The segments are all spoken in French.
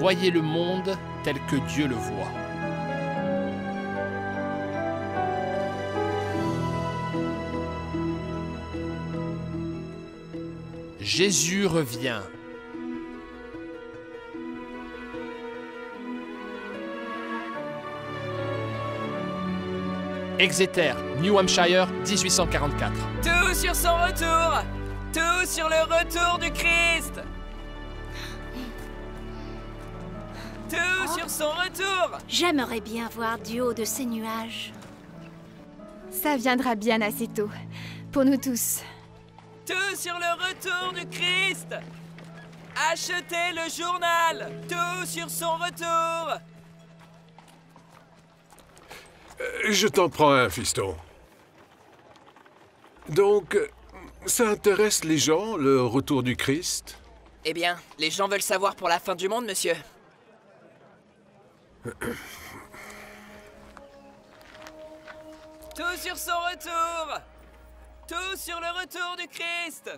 Voyez le monde tel que Dieu le voit. Jésus revient. Exeter, New Hampshire, 1844. Tout sur son retour Tout sur le retour du Christ Tout sur son retour J'aimerais bien voir du haut de ces nuages. Ça viendra bien assez tôt. Pour nous tous. Tout sur le retour du Christ Achetez le journal Tout sur son retour Euh, Je t'en prends un, fiston. Donc, ça intéresse les gens, le retour du Christ? Eh bien, les gens veulent savoir pour la fin du monde, monsieur. Tout sur son retour. Tout sur le retour du Christ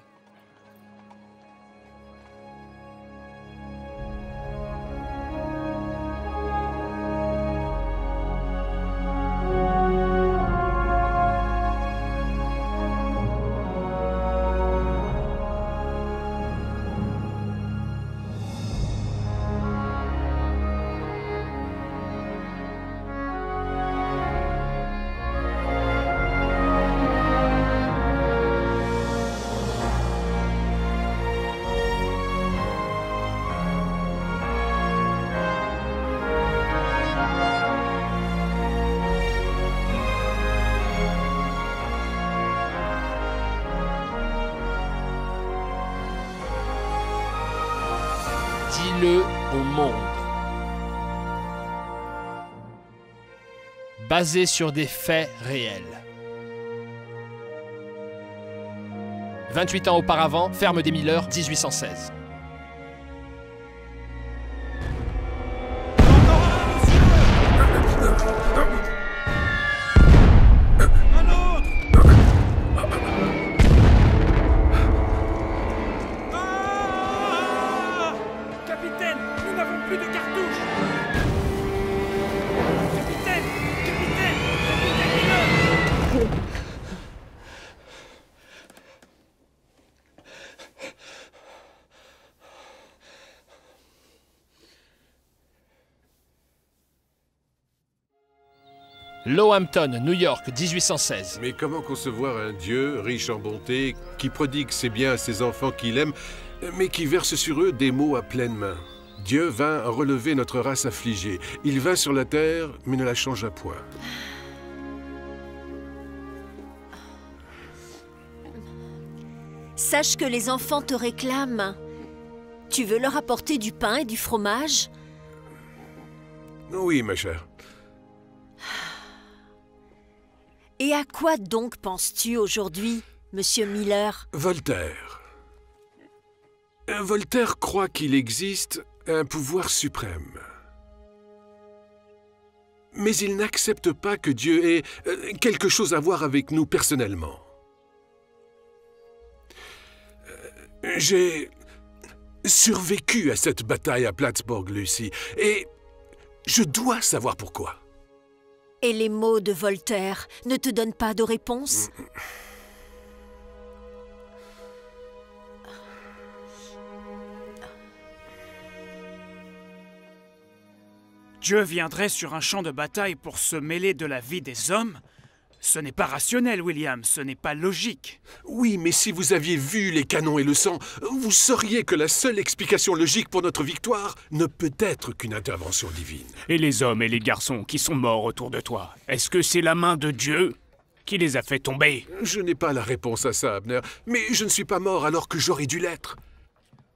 Basé sur des faits réels. 28 ans auparavant, ferme des Miller, 1816. New York, 1816. Mais comment concevoir un Dieu riche en bonté, qui prodigue ses biens à ses enfants qu'il aime, mais qui verse sur eux des maux à pleine main? Dieu vint relever notre race affligée. Il vint sur la terre, mais ne la changea point. Sache que les enfants te réclament. Tu veux leur apporter du pain et du fromage? Oui, ma chère. Et à quoi donc penses-tu aujourd'hui, monsieur Miller? Voltaire. Euh, Voltaire croit qu'il existe un pouvoir suprême. Mais il n'accepte pas que Dieu ait euh, quelque chose à voir avec nous personnellement. Euh, J'ai survécu à cette bataille à Plattsburgh, Lucie, et je dois savoir pourquoi. Et les mots de Voltaire ne te donnent pas de réponse? Dieu viendrait sur un champ de bataille pour se mêler de la vie des hommes Ce n'est pas rationnel, William, ce n'est pas logique. Oui, mais si vous aviez vu les canons et le sang, vous sauriez que la seule explication logique pour notre victoire ne peut être qu'une intervention divine. Et les hommes et les garçons qui sont morts autour de toi, est-ce que c'est la main de Dieu qui les a fait tomber? Je n'ai pas la réponse à ça, Abner, mais je ne suis pas mort alors que j'aurais dû l'être.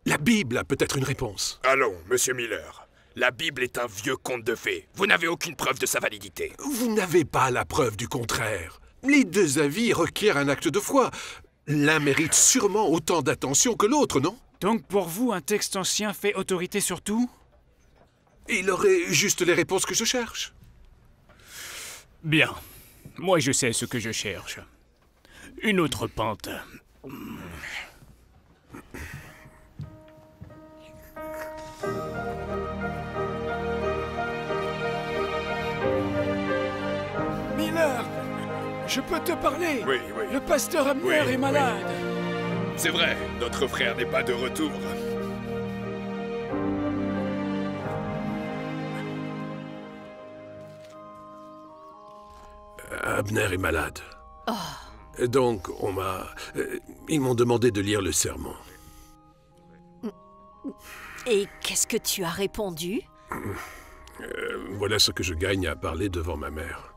La Bible a peut-être une réponse. Allons, monsieur Miller. La Bible est un vieux conte de fées. Vous n'avez aucune preuve de sa validité. Vous n'avez pas la preuve du contraire. Les deux avis requièrent un acte de foi. L'un mérite sûrement autant d'attention que l'autre, non? Donc pour vous, un texte ancien fait autorité sur tout? Il aurait juste les réponses que je cherche. Bien. Moi, je sais ce que je cherche. Une autre pente. Je peux te parler Oui, oui. Le pasteur Abner Oui, est oui. malade C'est vrai, notre frère n'est pas de retour. Abner est malade. Donc, on m'a... euh, Ils m'ont demandé de lire le sermon. Et qu'est-ce que tu as répondu? Euh, Voilà ce que je gagne à parler devant ma mère.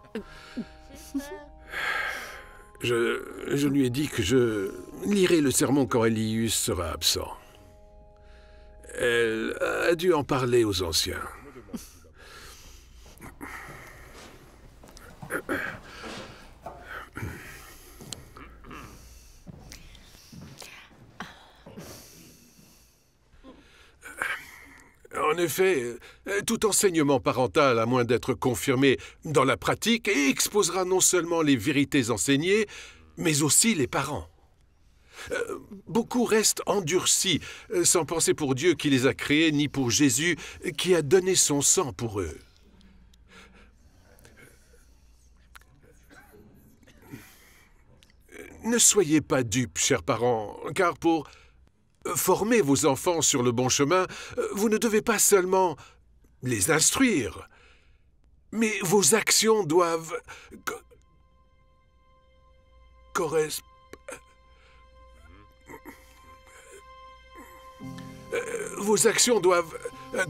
Je, lui ai dit que je lirai le sermon quand Elius sera absent. Elle a dû en parler aux anciens. En effet, euh, tout enseignement parental, à moins d'être confirmé dans la pratique, exposera non seulement les vérités enseignées, mais aussi les parents. Euh, Beaucoup restent endurcis, euh, sans penser pour Dieu qui les a créés, ni pour Jésus qui a donné son sang pour eux. Ne soyez pas dupes, chers parents, car pour former vos enfants sur le bon chemin, vous ne devez pas seulement les instruire, mais vos actions doivent co- corres- Euh, Vos actions doivent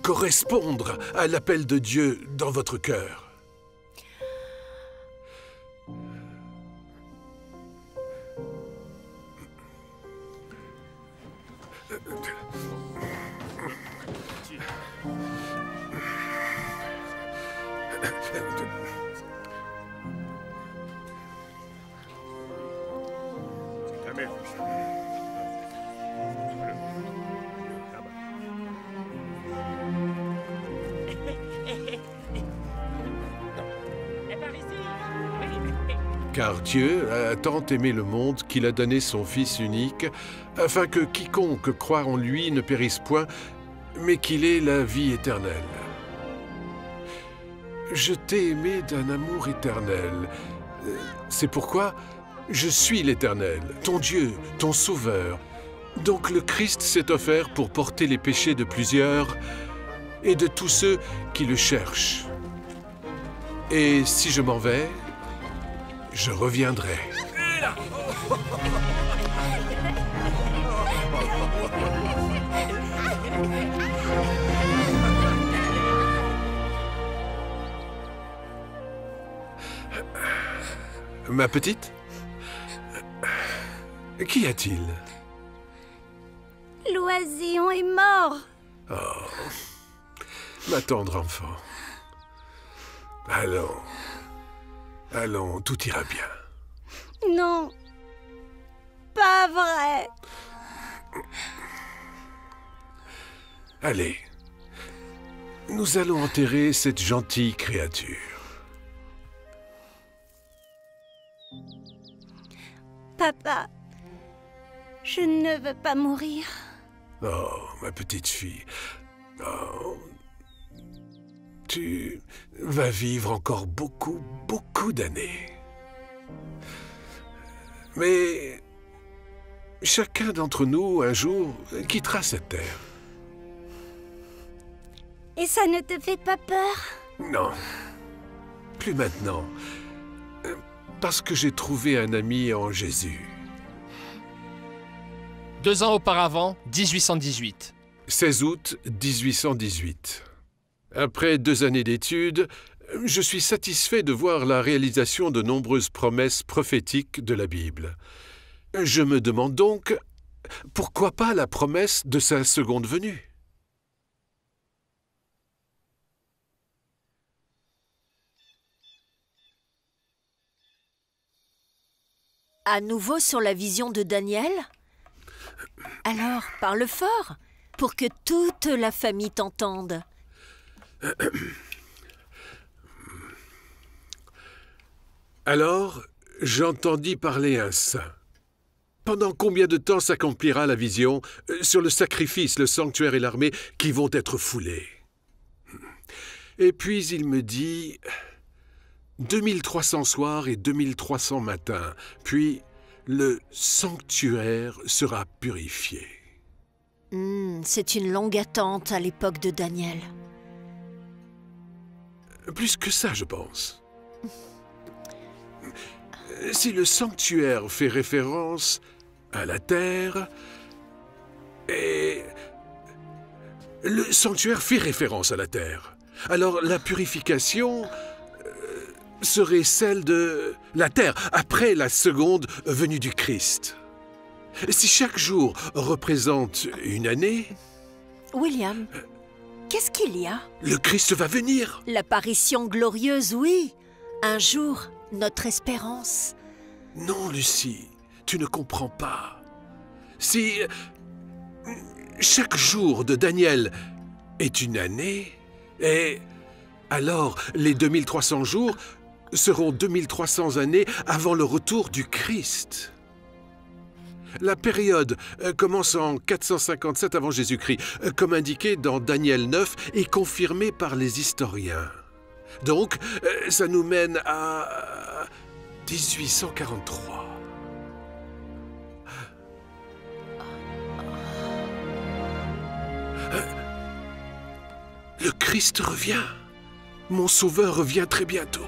correspondre à l'appel de Dieu dans votre cœur. Car Dieu a tant aimé le monde qu'il a donné son Fils unique, afin que quiconque croit en lui ne périsse point, mais qu'il ait la vie éternelle. Je t'ai aimé d'un amour éternel. C'est pourquoi je suis l'Éternel, ton Dieu, ton Sauveur. Donc le Christ s'est offert pour porter les péchés de plusieurs et de tous ceux qui le cherchent. Et si je m'en vais, je reviendrai. Ma petite Qu'y a-t-il? L'oisillon est mort. Ma tendre enfant. Allons. Allons, tout ira bien. Non. Pas vrai. Allez. Nous allons enterrer cette gentille créature. Papa, je ne veux pas mourir. Oh, ma petite fille. Oh. Tu vas vivre encore beaucoup, beaucoup d'années. Mais chacun d'entre nous, un jour, quittera cette terre. Et ça ne te fait pas peur? Non. Plus maintenant. Parce que j'ai trouvé un ami en Jésus. Deux ans auparavant, 1818. 16 août 1818. Après deux années d'études, je suis satisfait de voir la réalisation de nombreuses promesses prophétiques de la Bible. Je me demande donc, pourquoi pas la promesse de sa seconde venue? À nouveau sur la vision de Daniel? Alors, parle fort, pour que toute la famille t'entende. Alors, j'entendis parler un saint. Pendant combien de temps s'accomplira la vision euh, sur le sacrifice, le sanctuaire et l'armée qui vont être foulés Et puis il me dit, 2300 soirs et 2300 matins, puis le sanctuaire sera purifié. Hmm, c'est une longue attente à l'époque de Daniel. Plus que ça, je pense. Si le sanctuaire fait référence à la terre, et le sanctuaire fait référence à la terre, alors la purification euh, serait celle de la terre après la seconde venue du Christ. Si chaque jour représente une année, William, qu'est-ce qu'il y a? Le Christ va venir. L'apparition glorieuse, oui. Un jour, notre espérance. Non, Lucie, tu ne comprends pas. Si chaque jour de Daniel est une année, et alors les 2300 jours seront 2300 années avant le retour du Christ. La période euh, commence en 457 avant Jésus-Christ, euh, comme indiqué dans Daniel 9 et confirmé par les historiens. Donc, euh, ça nous mène à 1843. Le Christ revient. Mon Sauveur revient très bientôt.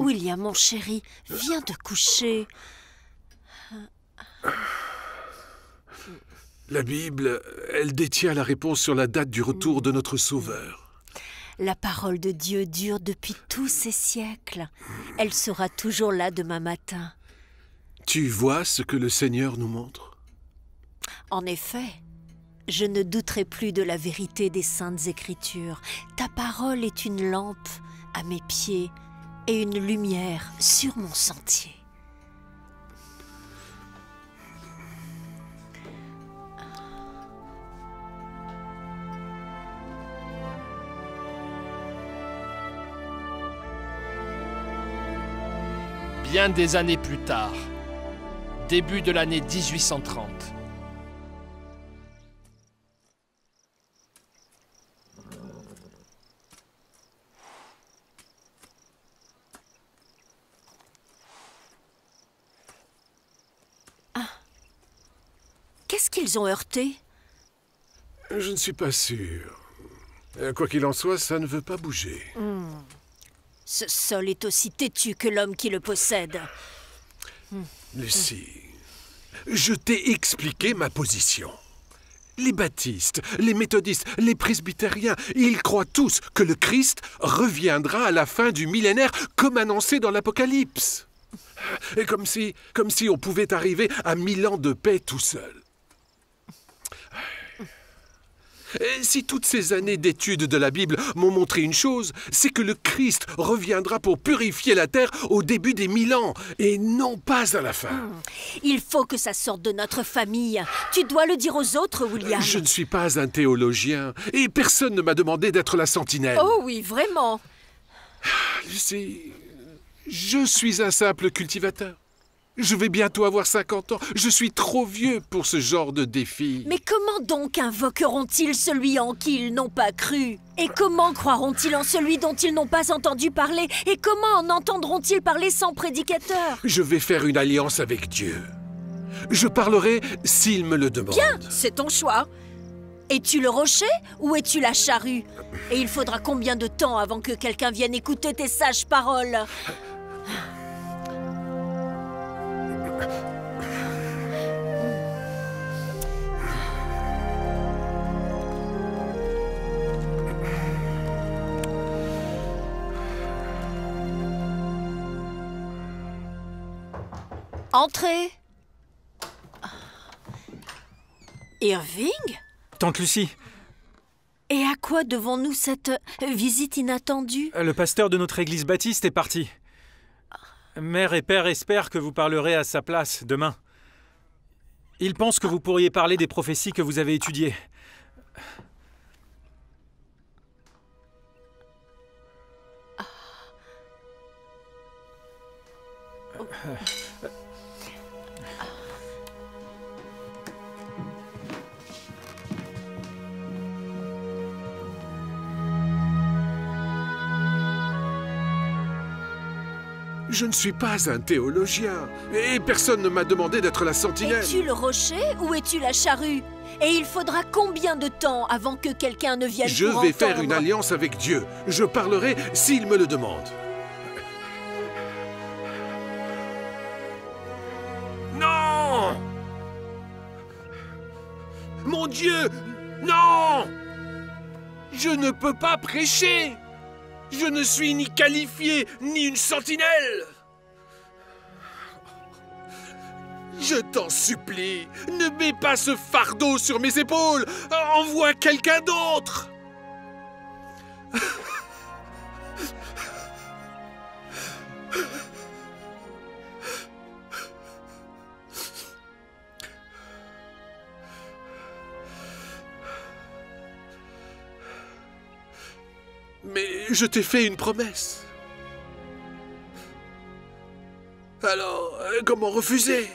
William, mon chéri, viens te coucher. La Bible, elle détient la réponse sur la date du retour de notre Sauveur. La parole de Dieu dure depuis tous ces siècles. Elle sera toujours là demain matin. Tu vois ce que le Seigneur nous montre? En effet, je ne douterai plus de la vérité des saintes écritures. Ta parole est une lampe à mes pieds et une lumière sur mon sentier. Bien des années plus tard, début de l'année 1830, Qu'est-ce qu'ils ont heurté? Je ne suis pas sûr. Euh, Quoi qu'il en soit, ça ne veut pas bouger. Ce sol est aussi têtu que l'homme qui le possède. Lucie, je t'ai expliqué ma position. Les baptistes, les méthodistes, les presbytériens, ils croient tous que le Christ reviendra à la fin du millénaire comme annoncé dans l'Apocalypse. Et comme si, comme si on pouvait arriver à mille ans de paix tout seul. Et si toutes ces années d'études de la Bible m'ont montré une chose, c'est que le Christ reviendra pour purifier la terre au début des mille ans, et non pas à la fin. Il faut que ça sorte de notre famille. Tu dois le dire aux autres, William. Je ne suis pas un théologien, et personne ne m'a demandé d'être la sentinelle. Oh oui, vraiment. Lucie, je suis un simple cultivateur. Je vais bientôt avoir 50 ans. Je suis trop vieux pour ce genre de défi. Mais comment donc invoqueront-ils celui en qui ils n'ont pas cru? Et comment croiront-ils en celui dont ils n'ont pas entendu parler? Et comment en entendront-ils parler sans prédicateur? Je vais faire une alliance avec Dieu. Je parlerai s'il me le demande. Bien, c'est ton choix. Es-tu le rocher ou es-tu la charrue? Et il faudra combien de temps avant que quelqu'un vienne écouter tes sages paroles? Entrez. Irving? Tante Lucie, Et à quoi devons-nous cette visite inattendue? Le pasteur de notre église baptiste est parti. Mère et père espèrent que vous parlerez à sa place demain. Il pense que vous pourriez parler des prophéties que vous avez étudiées. Je ne suis pas un théologien. Et personne ne m'a demandé d'être la sentinelle. Es-tu le rocher ou es-tu la charrue? Et il faudra combien de temps avant que quelqu'un ne vienne Je pour vais faire une alliance avec Dieu. Je parlerai s'il me le demande. Non Mon Dieu Non Je ne peux pas prêcher Je ne suis ni qualifié, ni une sentinelle. Je t'en supplie, ne mets pas ce fardeau sur mes épaules. Envoie quelqu'un d'autre Mais je t'ai fait une promesse. Alors, euh, comment refuser?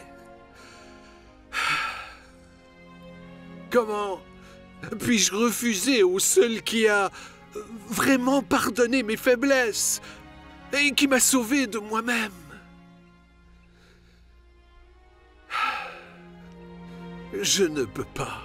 Comment puis-je refuser au seul qui a vraiment pardonné mes faiblesses et qui m'a sauvé de moi-même? Je ne peux pas.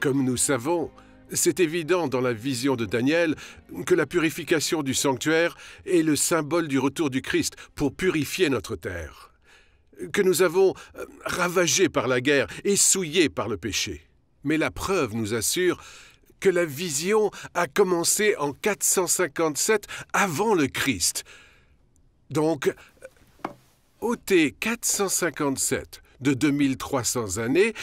Comme nous savons, c'est évident dans la vision de Daniel que la purification du sanctuaire est le symbole du retour du Christ pour purifier notre terre, que nous avons euh, ravagé par la guerre et souillé par le péché. Mais la preuve nous assure que la vision a commencé en 457 avant le Christ. Donc, ôtez 457 de 2300 années,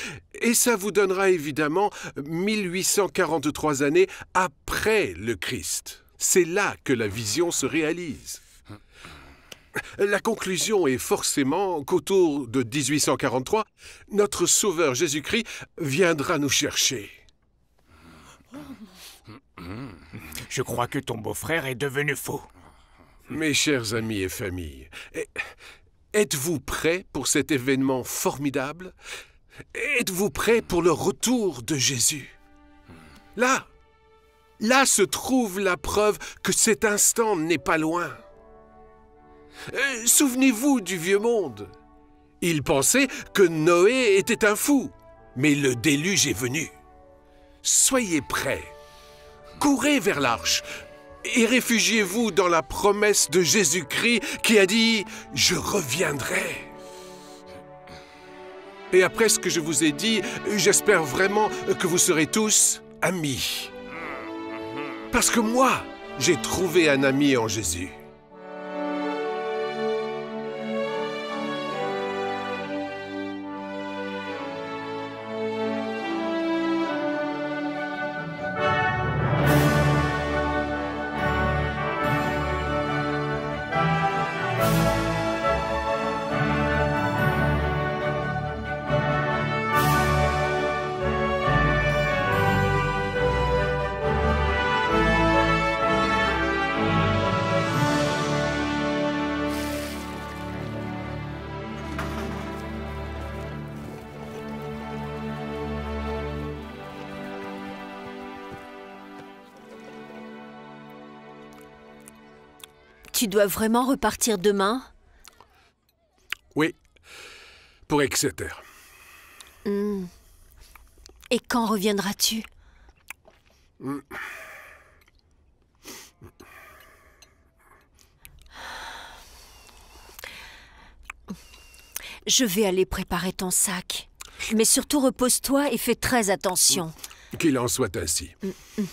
et ça vous donnera évidemment 1843 années après le Christ. C'est là que la vision se réalise. La conclusion est forcément qu'autour de 1843, notre Sauveur Jésus-Christ viendra nous chercher. Je crois que ton beau-frère est devenu fou. Mes chers amis et familles, êtes-vous prêts pour cet événement formidable? Êtes-vous prêts pour le retour de Jésus? Là, là se trouve la preuve que cet instant n'est pas loin. Euh, Souvenez-vous du vieux monde. Il pensait que Noé était un fou, mais le déluge est venu. Soyez prêts. Courez vers l'arche et réfugiez-vous dans la promesse de Jésus-Christ qui a dit ⁇ Je reviendrai ⁇ Et après ce que je vous ai dit, j'espère vraiment que vous serez tous amis. Parce que moi, j'ai trouvé un ami en Jésus. Tu dois vraiment repartir demain? Oui, pour Exeter. Hmm. Et quand reviendras-tu? Je vais aller préparer ton sac. Mais surtout repose-toi et fais très attention. Qu'il en soit ainsi. Hmm, hmm.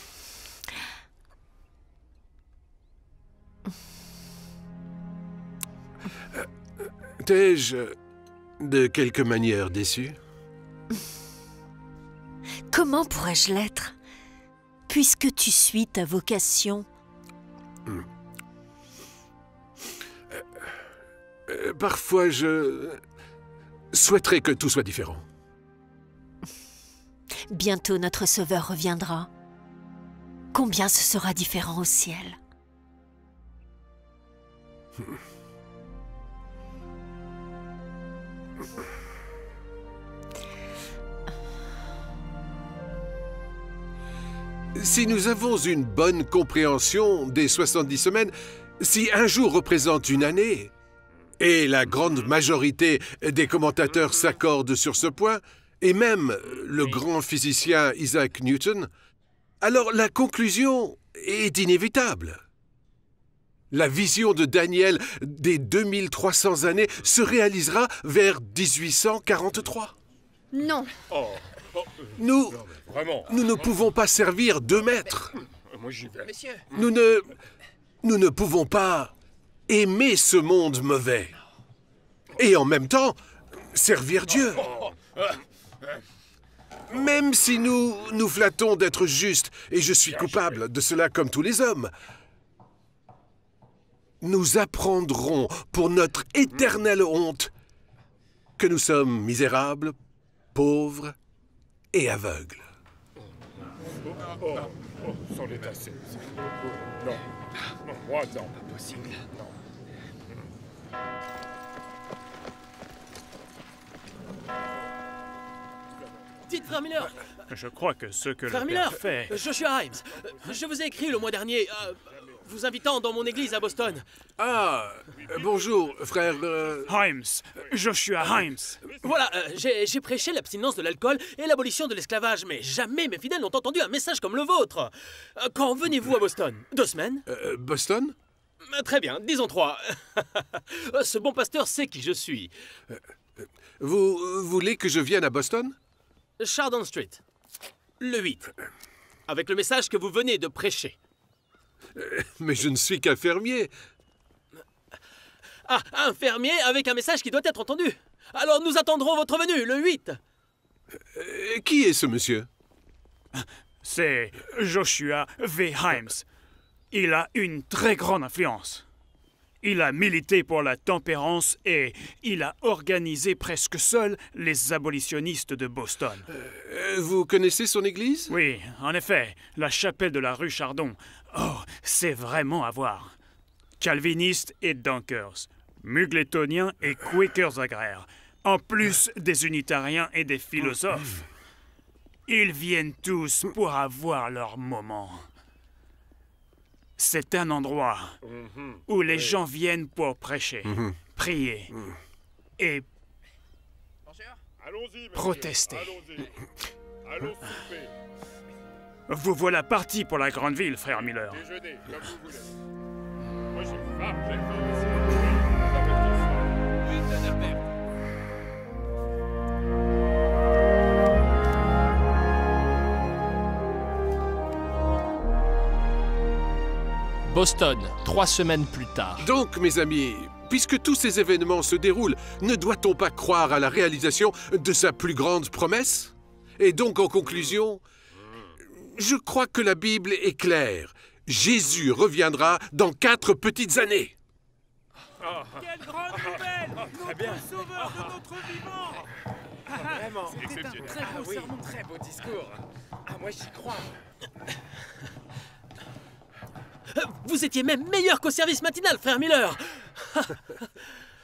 T'ai-je, de quelque manière, déçu Comment pourrais-je l'être Puisque tu suis ta vocation. Euh, Parfois, je souhaiterais que tout soit différent. Bientôt notre Sauveur reviendra. Combien ce sera différent au ciel? Si nous avons une bonne compréhension des 70 semaines, si un jour représente une année, et la grande majorité des commentateurs s'accordent sur ce point, et même le grand physicien Isaac Newton, alors la conclusion est inévitable. La vision de Daniel des 2300 années se réalisera vers 1843. Non. Nous, Vraiment. nous ne pouvons pas servir deux maîtres. Moi, j'y vais. Messieurs, Nous ne... Nous ne pouvons pas aimer ce monde mauvais. Et en même temps, servir Dieu. Même si nous nous flattons d'être justes, et je suis coupable de cela comme tous les hommes, nous apprendrons pour notre éternelle honte que nous sommes misérables, pauvres et aveugles. Sans les tasser. Non. Non, moi, non. Impossible. Non. Dites, frère Miller Je crois que ce que Frère le Miller père fait... Joshua Himes Je vous ai écrit le mois dernier, euh, vous invitant dans mon église à Boston. Ah, euh, bonjour, frère... euh, Himes, Joshua Himes. Voilà, euh, j'ai prêché l'abstinence de l'alcool et l'abolition de l'esclavage, mais jamais mes fidèles n'ont entendu un message comme le vôtre. Euh, Quand venez-vous à Boston? Deux semaines? Euh, Boston? Très bien, disons trois. Ce bon pasteur sait qui je suis. Vous voulez que je vienne à Boston? Chardon Street, le 8. Avec le message que vous venez de prêcher. Mais je ne suis qu'un fermier. Ah, un fermier avec un message qui doit être entendu. Alors nous attendrons votre venue, le 8. Euh, Qui est ce monsieur? C'est Joshua V. Himes. Il a une très grande influence. Il a milité pour la tempérance et il a organisé presque seul les abolitionnistes de Boston. Euh, Vous connaissez son église? Oui, en effet, la chapelle de la rue Chardon. Oh, c'est vraiment à voir. Calvinistes et Dunkers, Mugletoniens et Quakers agraires, en plus des unitariens et des philosophes. Ils viennent tous pour avoir leur moment. C'est un endroit où les gens viennent pour prêcher, prier et Allons-y, monsieur. Protester. Allons-y. Allons souper. Vous voilà parti pour la grande ville, frère Miller. Déjeuner, comme vous voulez. Moi, j'ai faim. J'ai faim. Boston, trois semaines plus tard. Donc, mes amis, puisque tous ces événements se déroulent, ne doit-on pas croire à la réalisation de sa plus grande promesse? Et donc, en conclusion, je crois que la Bible est claire. Jésus reviendra dans quatre petites années. Quelle grande nouvelle Très bien. sauveur de notre vivant Vraiment, C'était un très beau oui. sermon, très beau discours. Ah, moi j'y crois. Vous étiez même meilleur qu'au service matinal, frère Miller.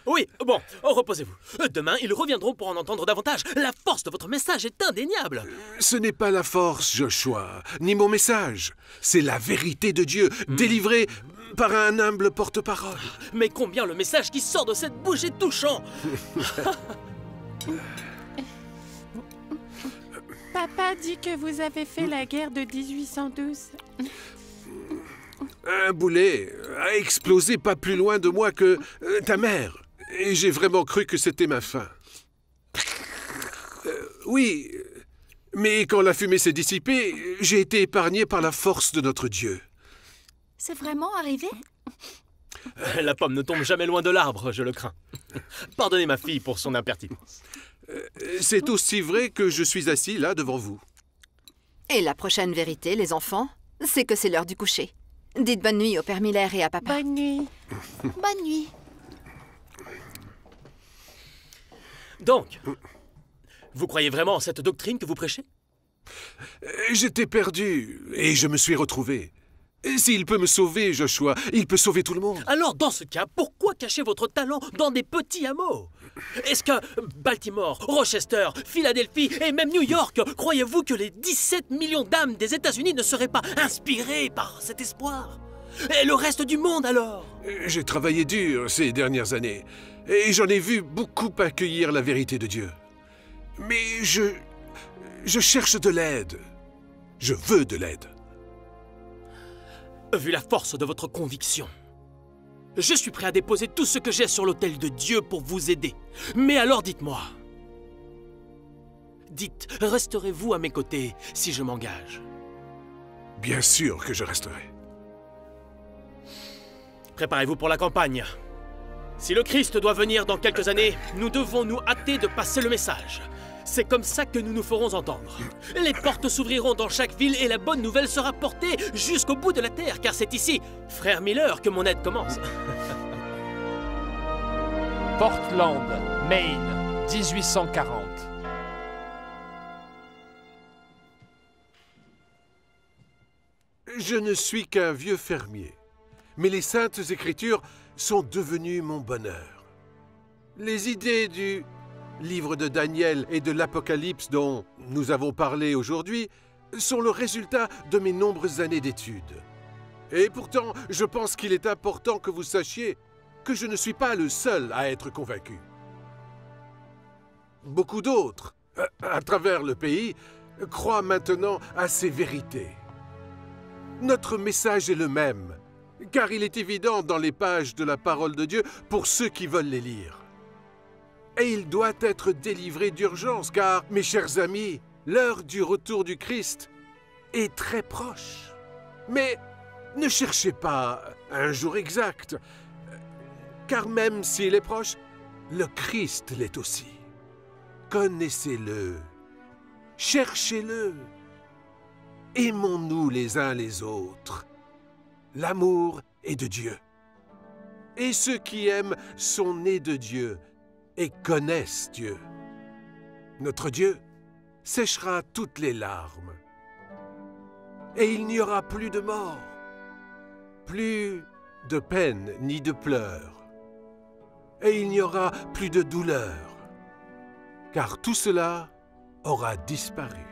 oui, bon, oh, reposez-vous. Euh, Demain, ils reviendront pour en entendre davantage. La force de votre message est indéniable. Ce n'est pas la force, Joshua, ni mon message. C'est la vérité de Dieu, délivrée par un humble porte-parole. Mais combien le message qui sort de cette bouche est touchant Papa dit que vous avez fait la guerre de 1812. Un boulet a explosé pas plus loin de moi que euh, ta mère. Et j'ai vraiment cru que c'était ma fin. Oui, mais quand la fumée s'est dissipée, j'ai été épargné par la force de notre Dieu. C'est vraiment arrivé? La pomme ne tombe jamais loin de l'arbre, je le crains. Pardonnez ma fille pour son impertinence. Euh, C'est aussi vrai que je suis assis là devant vous. Et la prochaine vérité, les enfants, c'est que c'est l'heure du coucher. Dites bonne nuit au père Miller et à papa. Bonne nuit. Bonne nuit. Donc, vous croyez vraiment en cette doctrine que vous prêchez? J'étais perdu et je me suis retrouvé. Et S'il peut me sauver, Joshua, il peut sauver tout le monde. Alors, dans ce cas, pourquoi cacher votre talent dans des petits hameaux? Est-ce que Baltimore, Rochester, Philadelphie et même New York, croyez-vous que les 17 millions d'âmes des États-Unis ne seraient pas inspirées par cet espoir? Et le reste du monde alors? J'ai travaillé dur ces dernières années et j'en ai vu beaucoup accueillir la vérité de Dieu. Mais je... je cherche de l'aide. Je veux de l'aide. Vu la force de votre conviction, je suis prêt à déposer tout ce que j'ai sur l'autel de Dieu pour vous aider. Mais alors dites-moi, dites, resterez-vous à mes côtés si je m'engage? Bien sûr que je resterai. Préparez-vous pour la campagne. Si le Christ doit venir dans quelques années, nous devons nous hâter de passer le message. C'est comme ça que nous nous ferons entendre. Les portes s'ouvriront dans chaque ville et la bonne nouvelle sera portée jusqu'au bout de la terre, car c'est ici, frère Miller, que mon aide commence. Portland, Maine, 1840. Je ne suis qu'un vieux fermier, mais les saintes écritures sont devenues mon bonheur. Les idées du livre de Daniel et de l'Apocalypse dont nous avons parlé aujourd'hui sont le résultat de mes nombreuses années d'études. Et pourtant, je pense qu'il est important que vous sachiez que je ne suis pas le seul à être convaincu. Beaucoup d'autres, à- à travers le pays, croient maintenant à ces vérités. Notre message est le même, car il est évident dans les pages de la parole de Dieu pour ceux qui veulent les lire. Et il doit être délivré d'urgence, car, mes chers amis, l'heure du retour du Christ est très proche. Mais ne cherchez pas un jour exact, car même s'il est proche, le Christ l'est aussi. Connaissez-le, cherchez-le. Aimons-nous les uns les autres. L'amour est de Dieu. Et ceux qui aiment sont nés de Dieu et connaissent Dieu. Notre Dieu séchera toutes les larmes. Et il n'y aura plus de mort, plus de peine ni de pleurs. Et il n'y aura plus de douleur, car tout cela aura disparu.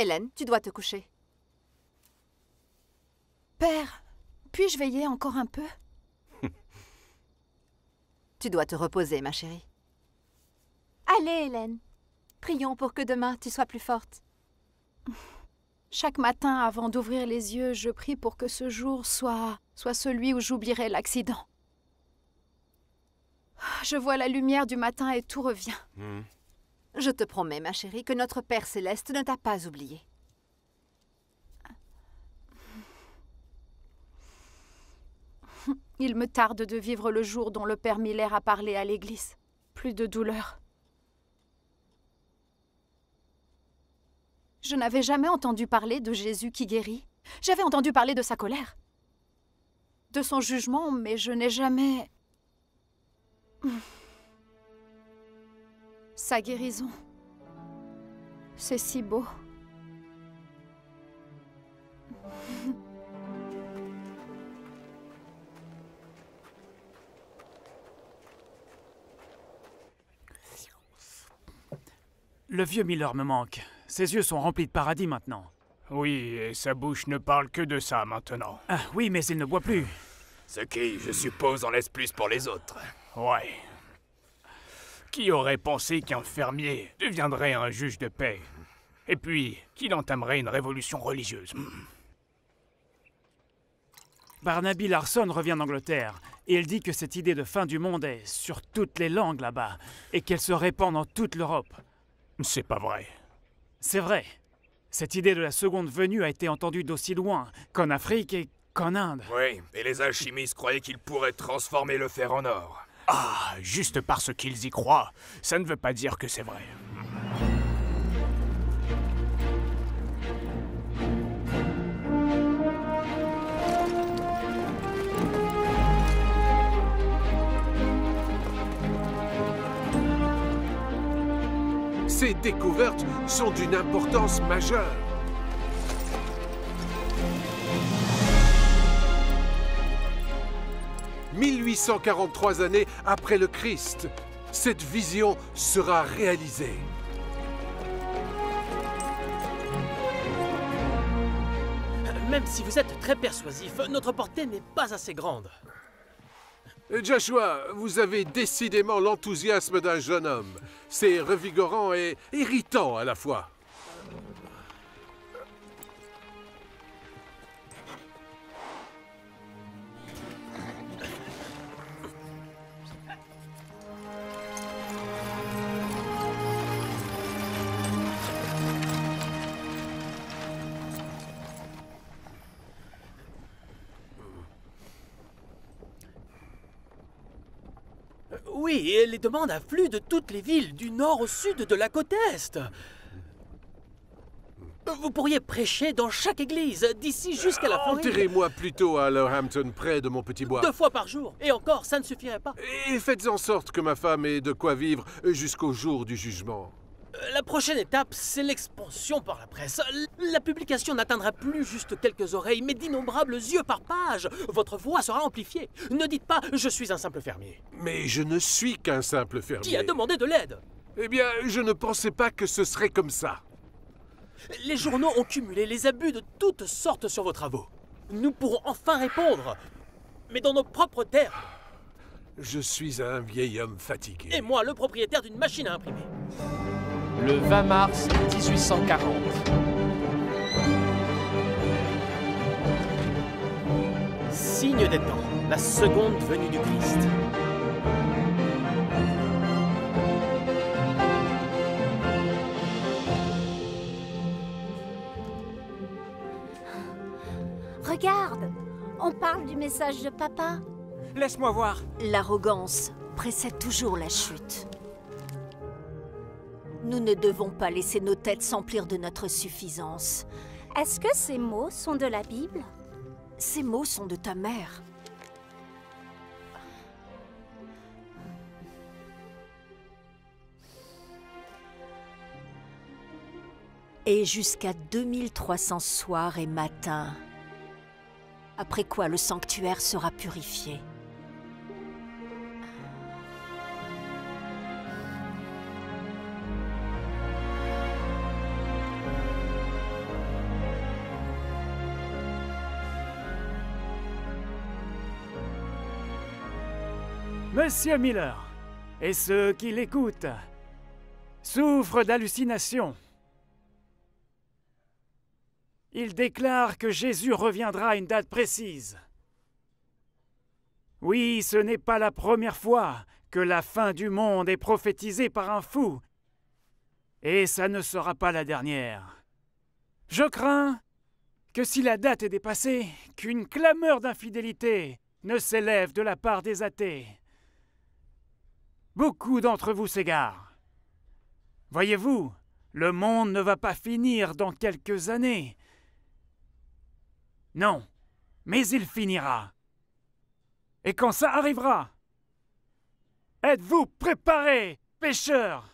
Hélène, tu dois te coucher. Père, puis-je veiller encore un peu? Tu dois te reposer, ma chérie. Allez, Hélène. Prions pour que demain tu sois plus forte. Chaque matin, avant d'ouvrir les yeux, je prie pour que ce jour soit soit celui où j'oublierai l'accident. Je vois la lumière du matin et tout revient. Je te promets, ma chérie, que notre Père céleste ne t'a pas oublié. Il me tarde de vivre le jour dont le Père Miller a parlé à l'Église. Plus de douleur. Je n'avais jamais entendu parler de Jésus qui guérit. J'avais entendu parler de sa colère, de son jugement, mais je n'ai jamais... Sa guérison. C'est si beau. Le vieux Miller me manque. Ses yeux sont remplis de paradis maintenant. Oui, et sa bouche ne parle que de ça maintenant. Ah oui, mais il ne boit plus. Ce qui, je suppose, en laisse plus pour les autres. Ouais. Qui aurait pensé qu'un fermier deviendrait un juge de paix? Et puis, qu'il entamerait une révolution religieuse? Hmm. Barnaby Larson revient d'Angleterre et il dit que cette idée de fin du monde est sur toutes les langues là-bas et qu'elle se répand dans toute l'Europe. C'est pas vrai. C'est vrai. Cette idée de la seconde venue a été entendue d'aussi loin qu'en Afrique et qu'en Inde. Oui, et les alchimistes croyaient qu'ils pourraient transformer le fer en or. Ah, juste parce qu'ils y croient, ça ne veut pas dire que c'est vrai. Ces découvertes sont d'une importance majeure. « 1843 années après le Christ, cette vision sera réalisée. Même si vous êtes très persuasif, notre portée n'est pas assez grande. Joshua, vous avez décidément l'enthousiasme d'un jeune homme. C'est revigorant et irritant à la fois. Oui, et les demandes affluent de toutes les villes, du nord au sud de la côte est. Vous pourriez prêcher dans chaque église, d'ici jusqu'à la Floride. Enterrez-moi plutôt à Lorehampton, près de mon petit bois. Deux fois par jour. Et encore, ça ne suffirait pas. Et faites en sorte que ma femme ait de quoi vivre jusqu'au jour du jugement. La prochaine étape, c'est l'expansion par la presse. La publication n'atteindra plus juste quelques oreilles, mais d'innombrables yeux par page. Votre voix sera amplifiée. Ne dites pas « je suis un simple fermier Mais je ne suis qu'un simple ». fermier. Qui a demandé de l'aide? Eh bien, je ne pensais pas que ce serait comme ça. Les journaux ont cumulé les abus de toutes sortes sur vos travaux. Nous pourrons enfin répondre, mais dans nos propres termes. Je suis un vieil homme fatigué. Et moi, le propriétaire d'une machine à imprimer. Le 20 mars 1840. Signe des temps, la seconde venue du Christ. Regarde, on parle du message de papa. Laisse-moi voir. L'arrogance précède toujours la chute. Nous ne devons pas laisser nos têtes s'emplir de notre suffisance. Est-ce que ces mots sont de la Bible? Ces mots sont de ta mère. Et jusqu'à 2300 soirs et matins, après quoi le sanctuaire sera purifié. Monsieur Miller et ceux qui l'écoutent souffrent d'hallucinations. Il déclare que Jésus reviendra à une date précise. Oui, ce n'est pas la première fois que la fin du monde est prophétisée par un fou. Et ça ne sera pas la dernière. Je crains que si la date est dépassée, qu'une clameur d'infidélité ne s'élève de la part des athées. Beaucoup d'entre vous s'égarent. Voyez-vous, le monde ne va pas finir dans quelques années. Non, mais il finira. Et quand ça arrivera, êtes-vous préparés, pécheurs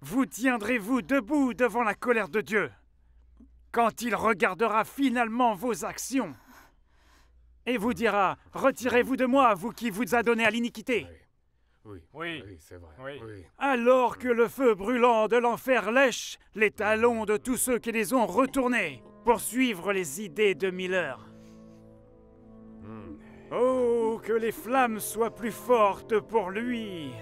Vous tiendrez-vous debout devant la colère de Dieu quand il regardera finalement vos actions et vous dira Retirez-vous de moi, vous qui vous a donné à l'iniquité. Oui, Oui. c'est vrai. Oui. Alors que le feu brûlant de l'enfer lèche les talons de tous ceux qui les ont retournés pour suivre les idées de Miller. Oh, que les flammes soient plus fortes pour lui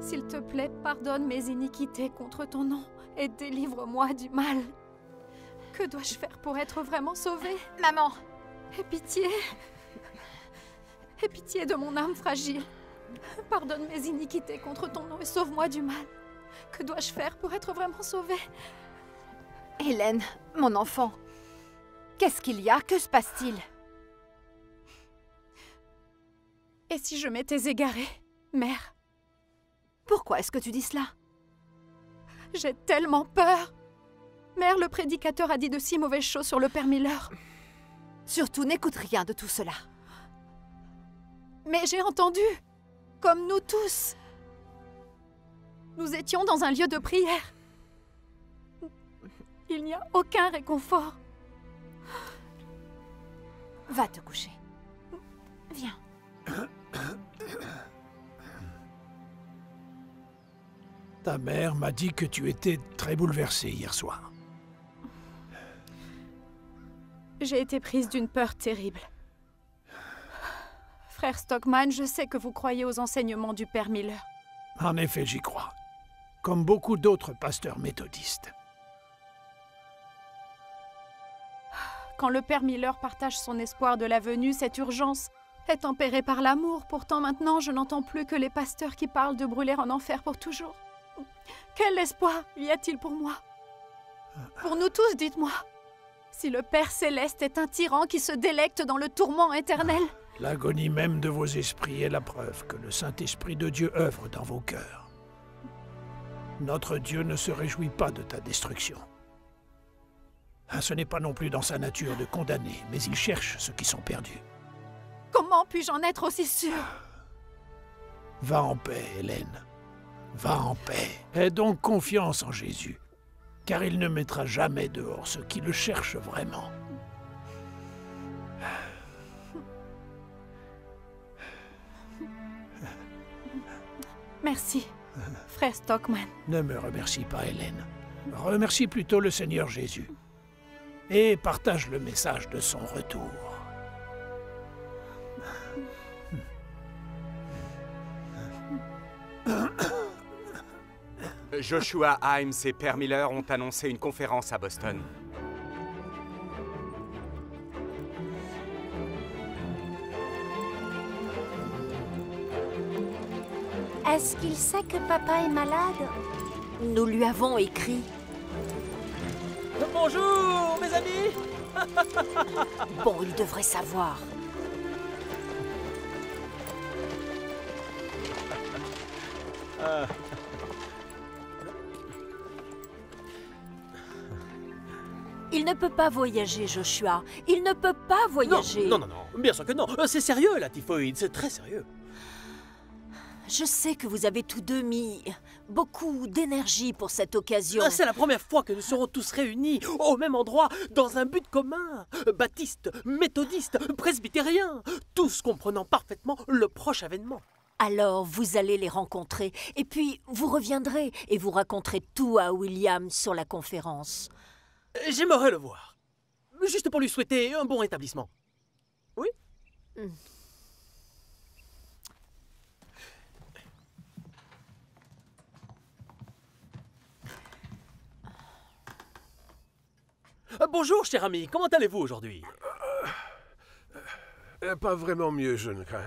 S'il te plaît, pardonne mes iniquités contre ton nom et délivre-moi du mal. Que dois-je faire pour être vraiment sauvée Maman. Aie pitié. Aie pitié de mon âme fragile. Pardonne mes iniquités contre ton nom et sauve-moi du mal. Que dois-je faire pour être vraiment sauvée Hélène, mon enfant, qu'est-ce qu'il y a? Que se passe-t-il? Et si je m'étais égarée, mère? Pourquoi est-ce que tu dis cela? J'ai tellement peur Mère, le prédicateur a dit de si mauvaises choses sur le père Miller. Surtout, n'écoute rien de tout cela. Mais j'ai entendu, comme nous tous. Nous étions dans un lieu de prière. Il n'y a aucun réconfort. Va te coucher. Viens. Ta mère m'a dit que tu étais très bouleversée hier soir. J'ai été prise d'une peur terrible. Frère Stockman, je sais que vous croyez aux enseignements du Père Miller. En effet, j'y crois. Comme beaucoup d'autres pasteurs méthodistes. Quand le Père Miller partage son espoir de la venue, cette urgence est tempérée par l'amour. Pourtant, maintenant, je n'entends plus que les pasteurs qui parlent de brûler en enfer pour toujours. Quel espoir y a-t-il pour moi? Pour nous tous, dites-moi. Si le Père céleste est un tyran qui se délecte dans le tourment éternel. L'agonie même de vos esprits est la preuve que le Saint-Esprit de Dieu œuvre dans vos cœurs. Notre Dieu ne se réjouit pas de ta destruction. Ah, Ce n'est pas non plus dans sa nature de condamner, mais il cherche ceux qui sont perdus. Comment puis-je en être aussi sûr? Va en paix, Hélène. Va en paix. Aie donc confiance en Jésus, car il ne mettra jamais dehors ceux qui le cherchent vraiment. Merci, frère Stockman. Ne me remercie pas, Hélène. Remercie plutôt le Seigneur Jésus. Et partage le message de son retour. Joshua Himes et Père Miller ont annoncé une conférence à Boston. Est-ce qu'il sait que papa est malade? Nous lui avons écrit. Bonjour, mes amis Bon, il devrait savoir. Il ne peut pas voyager, Joshua. Il ne peut pas voyager. Non, non, non, non, bien sûr que non. Euh, C'est sérieux, la typhoïde, c'est très sérieux. Je sais que vous avez tous deux mis beaucoup d'énergie pour cette occasion. Ah, C'est la première fois que nous serons tous réunis au même endroit, dans un but commun. Baptiste, méthodiste, presbytérien, tous comprenant parfaitement le proche avènement. Alors vous allez les rencontrer, et puis vous reviendrez et vous raconterez tout à William sur la conférence. J'aimerais le voir. Juste pour lui souhaiter un bon rétablissement. Oui? Euh, Bonjour, cher ami, comment allez-vous aujourd'hui? Euh, Pas vraiment mieux, je ne crains.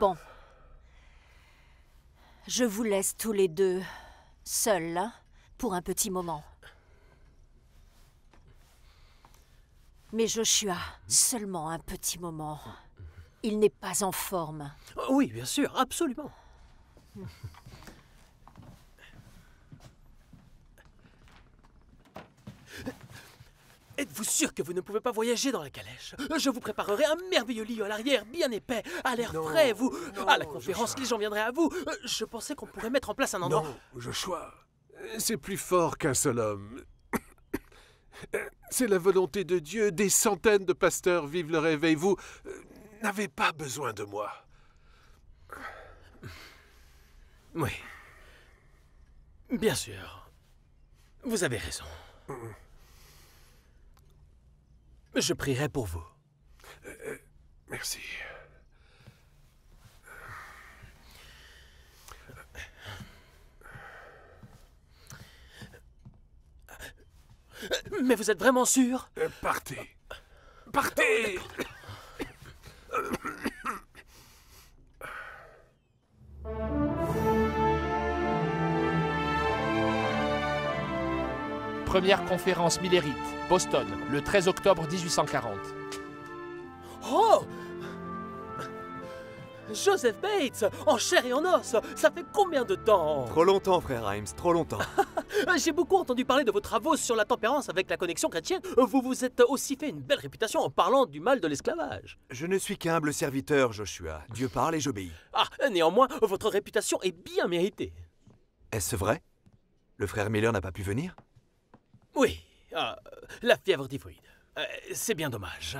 Bon. Je vous laisse tous les deux hein, pour un petit moment. Mais Joshua, seulement un petit moment. Il n'est pas en forme. Oui, bien sûr, absolument. Êtes-vous sûr que vous ne pouvez pas voyager dans la calèche? Je vous préparerai un merveilleux lit à l'arrière, bien épais, à l'air frais, vous. non, à la conférence, Joshua. les gens viendraient à vous. Je pensais qu'on pourrait mettre en place un endroit. Non, Joshua, c'est plus fort qu'un seul homme. C'est la volonté de Dieu. Des centaines de pasteurs vivent le réveil. Vous n'avez pas besoin de moi. Oui. Bien sûr. Vous avez raison. Je prierai pour vous. Euh, merci. Mais vous êtes vraiment sûr? Euh, Partez. Partez Première conférence millérite, Boston, le 13 octobre 1840. Oh Joseph Bates En chair et en os Ça fait combien de temps? Trop longtemps, frère Himes, trop longtemps. J'ai beaucoup entendu parler de vos travaux sur la tempérance avec la connexion chrétienne. Vous vous êtes aussi fait une belle réputation en parlant du mal de l'esclavage. Je ne suis qu'un humble serviteur, Joshua. Dieu parle et j'obéis. Ah, néanmoins, votre réputation est bien méritée. Est-ce vrai? Le frère Miller n'a pas pu venir? Oui, ah, la fièvre typhoïde. Euh, C'est bien dommage.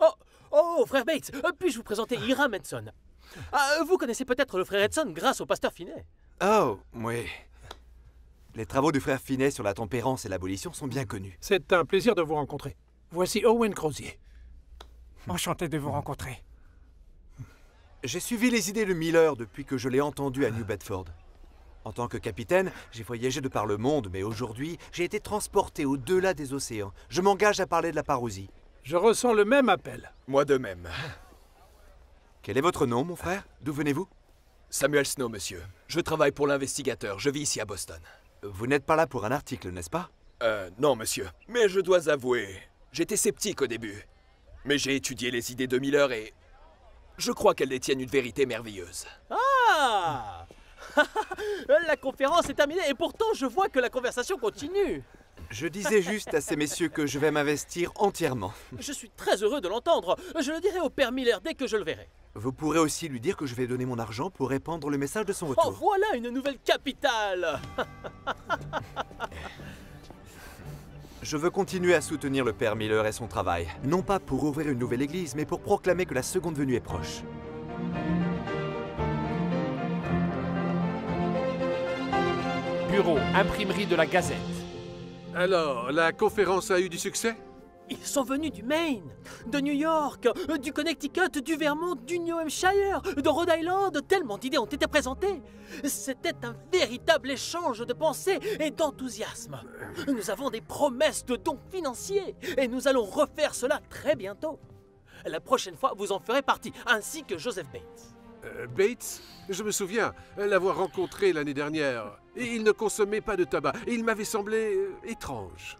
Oh, oh, frère Bates, puis-je vous présenter Hiram Edson? Ah, Vous connaissez peut-être le frère Edson grâce au pasteur Finet. Oh, oui. Les travaux du frère Finet sur la tempérance et l'abolition sont bien connus. C'est un plaisir de vous rencontrer. Voici Owen Crozier. Enchanté de vous rencontrer. J'ai suivi les idées de Miller depuis que je l'ai entendu à New Bedford. En tant que capitaine, j'ai voyagé de par le monde, mais aujourd'hui, j'ai été transporté au-delà des océans. Je m'engage à parler de la parousie. Je ressens le même appel. Moi de même. Quel est votre nom, mon frère? D'où venez-vous? Samuel Snow, monsieur. Je travaille pour l'investigateur. Je vis ici à Boston. Vous n'êtes pas là pour un article, n'est-ce pas? Euh, non, monsieur. Mais je dois avouer, j'étais sceptique au début. Mais j'ai étudié les idées de Miller et. Je crois qu'elles détiennent une vérité merveilleuse. Ah La conférence est terminée et pourtant je vois que la conversation continue. Je disais juste à ces messieurs que je vais m'investir entièrement. Je suis très heureux de l'entendre. Je le dirai au père Miller dès que je le verrai. Vous pourrez aussi lui dire que je vais donner mon argent pour répandre le message de son Oh, retour. voilà une nouvelle capitale Je veux continuer à soutenir le père Miller et son travail. Non pas pour ouvrir une nouvelle église, mais pour proclamer que la seconde venue est proche. Bureau, imprimerie de la Gazette. Alors, la conférence a eu du succès? Ils sont venus du Maine, de New York, du Connecticut, du Vermont, du New Hampshire, de Rhode Island. Tellement d'idées ont été présentées. C'était un véritable échange de pensées et d'enthousiasme. Nous avons des promesses de dons financiers et nous allons refaire cela très bientôt. La prochaine fois, vous en ferez partie, ainsi que Joseph Bates. Euh, Bates Je me souviens l'avoir rencontré l'année dernière. Et il ne consommait pas de tabac. Il m'avait semblé euh, étrange.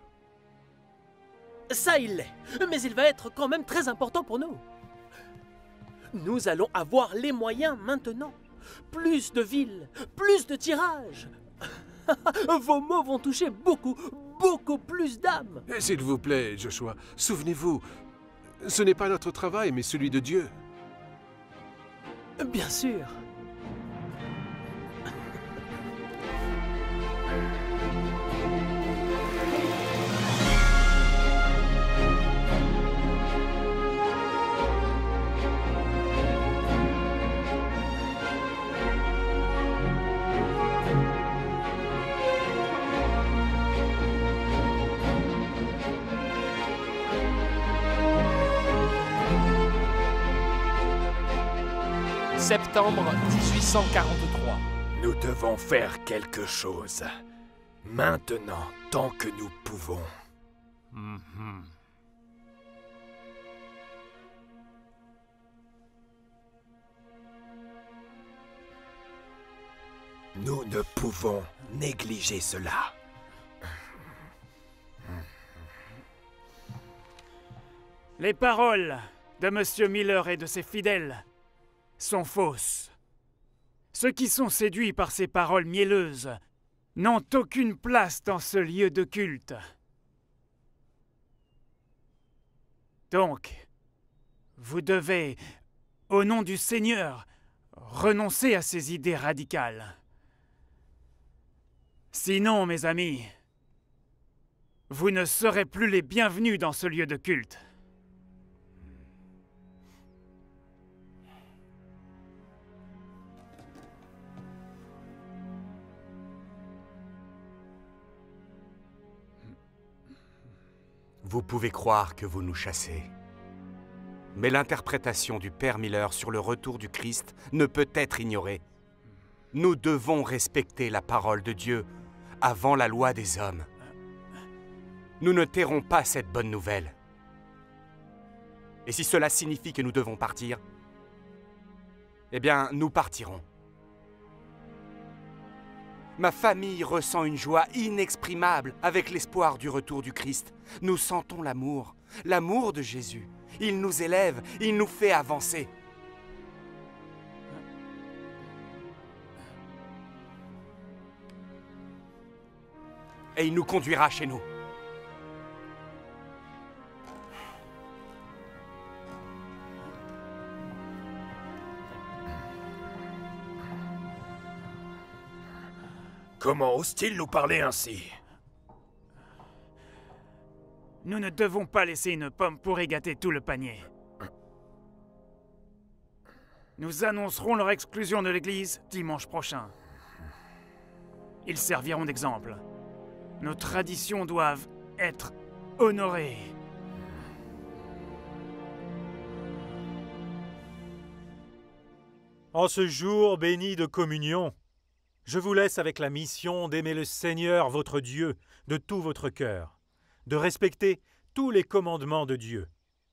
Ça, il l'est. Mais il va être quand même très important pour nous. Nous allons avoir les moyens maintenant. Plus de villes, plus de tirages. Vos mots vont toucher beaucoup, beaucoup plus d'âmes. Eh, S'il vous plaît, Joshua, souvenez-vous, ce n'est pas notre travail, mais celui de Dieu. Bien sûr. Septembre 1843. Nous devons faire quelque chose. Maintenant, tant que nous pouvons. Mhm. Nous ne pouvons négliger cela. Les paroles de Monsieur Miller et de ses fidèles sont fausses. Ceux qui sont séduits par ces paroles mielleuses n'ont aucune place dans ce lieu de culte. Donc, vous devez, au nom du Seigneur, renoncer à ces idées radicales. Sinon, mes amis, vous ne serez plus les bienvenus dans ce lieu de culte. Vous pouvez croire que vous nous chassez. Mais l'interprétation du Père Miller sur le retour du Christ ne peut être ignorée. Nous devons respecter la parole de Dieu avant la loi des hommes. Nous ne tairons pas cette bonne nouvelle. Et si cela signifie que nous devons partir, eh bien, nous partirons. Ma famille ressent une joie inexprimable avec l'espoir du retour du Christ. Nous sentons l'amour, l'amour de Jésus. Il nous élève, il nous fait avancer. Et il nous conduira chez nous. Comment ose-t-il nous parler ainsi Nous ne devons pas laisser une pomme pour égater tout le panier. Nous annoncerons leur exclusion de l'Église dimanche prochain. Ils serviront d'exemple. Nos traditions doivent être honorées. En ce jour béni de communion, je vous laisse avec la mission d'aimer le Seigneur votre Dieu de tout votre cœur, de respecter tous les commandements de Dieu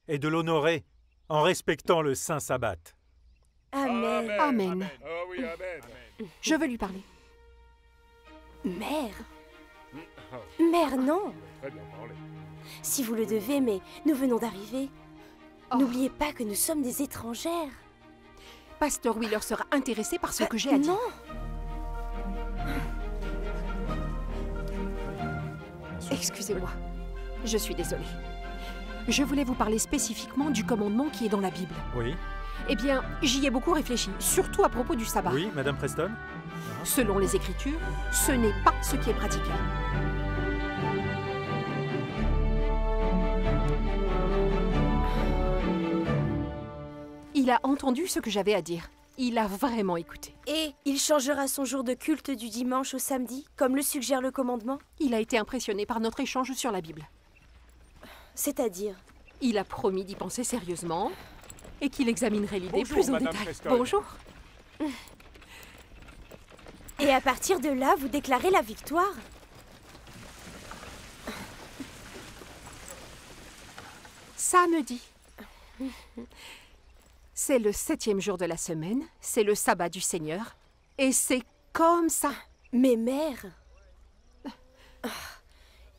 et de l'honorer en respectant le saint sabbat. Amen. Amen. Oui, amen. Je veux lui parler. Mère Mère, non. Si vous le devez, mais nous venons d'arriver. N'oubliez pas que nous sommes des étrangères. Pasteur Wheeler sera intéressé par ce que j'ai à dire. non Excusez-moi. Je suis désolée. Je voulais vous parler spécifiquement du commandement qui est dans la Bible. Oui, Eh bien, j'y ai beaucoup réfléchi, surtout à propos du sabbat. oui, Madame Preston Selon les Écritures, ce n'est pas ce qui est pratiqué. Il a entendu ce que j'avais à dire. Il a vraiment écouté. Et il changera son jour de culte du dimanche au samedi, comme le suggère le commandement? Il a été impressionné par notre échange sur la Bible. C'est-à-dire? Il a promis d'y penser sérieusement et qu'il examinerait l'idée plus en Madame détail. Preston. Bonjour. Et à partir de là, vous déclarez la victoire? Samedi. C'est le septième jour de la semaine, c'est le sabbat du Seigneur, et c'est comme ça. Mais mère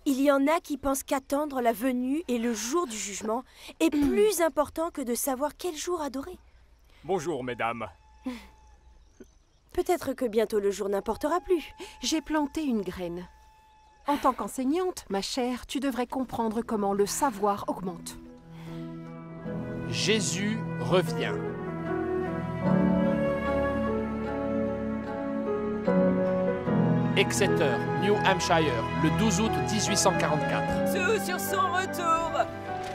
Il y en a qui pensent qu'attendre la venue et le jour du jugement est plus important que de savoir quel jour adorer. Bonjour, mesdames. Peut-être que bientôt le jour n'importera plus. J'ai planté une graine. En tant qu'enseignante, ma chère, tu devrais comprendre comment le savoir augmente. Jésus revient. Exeter, New Hampshire, le 12 août 1844. Tout sur son retour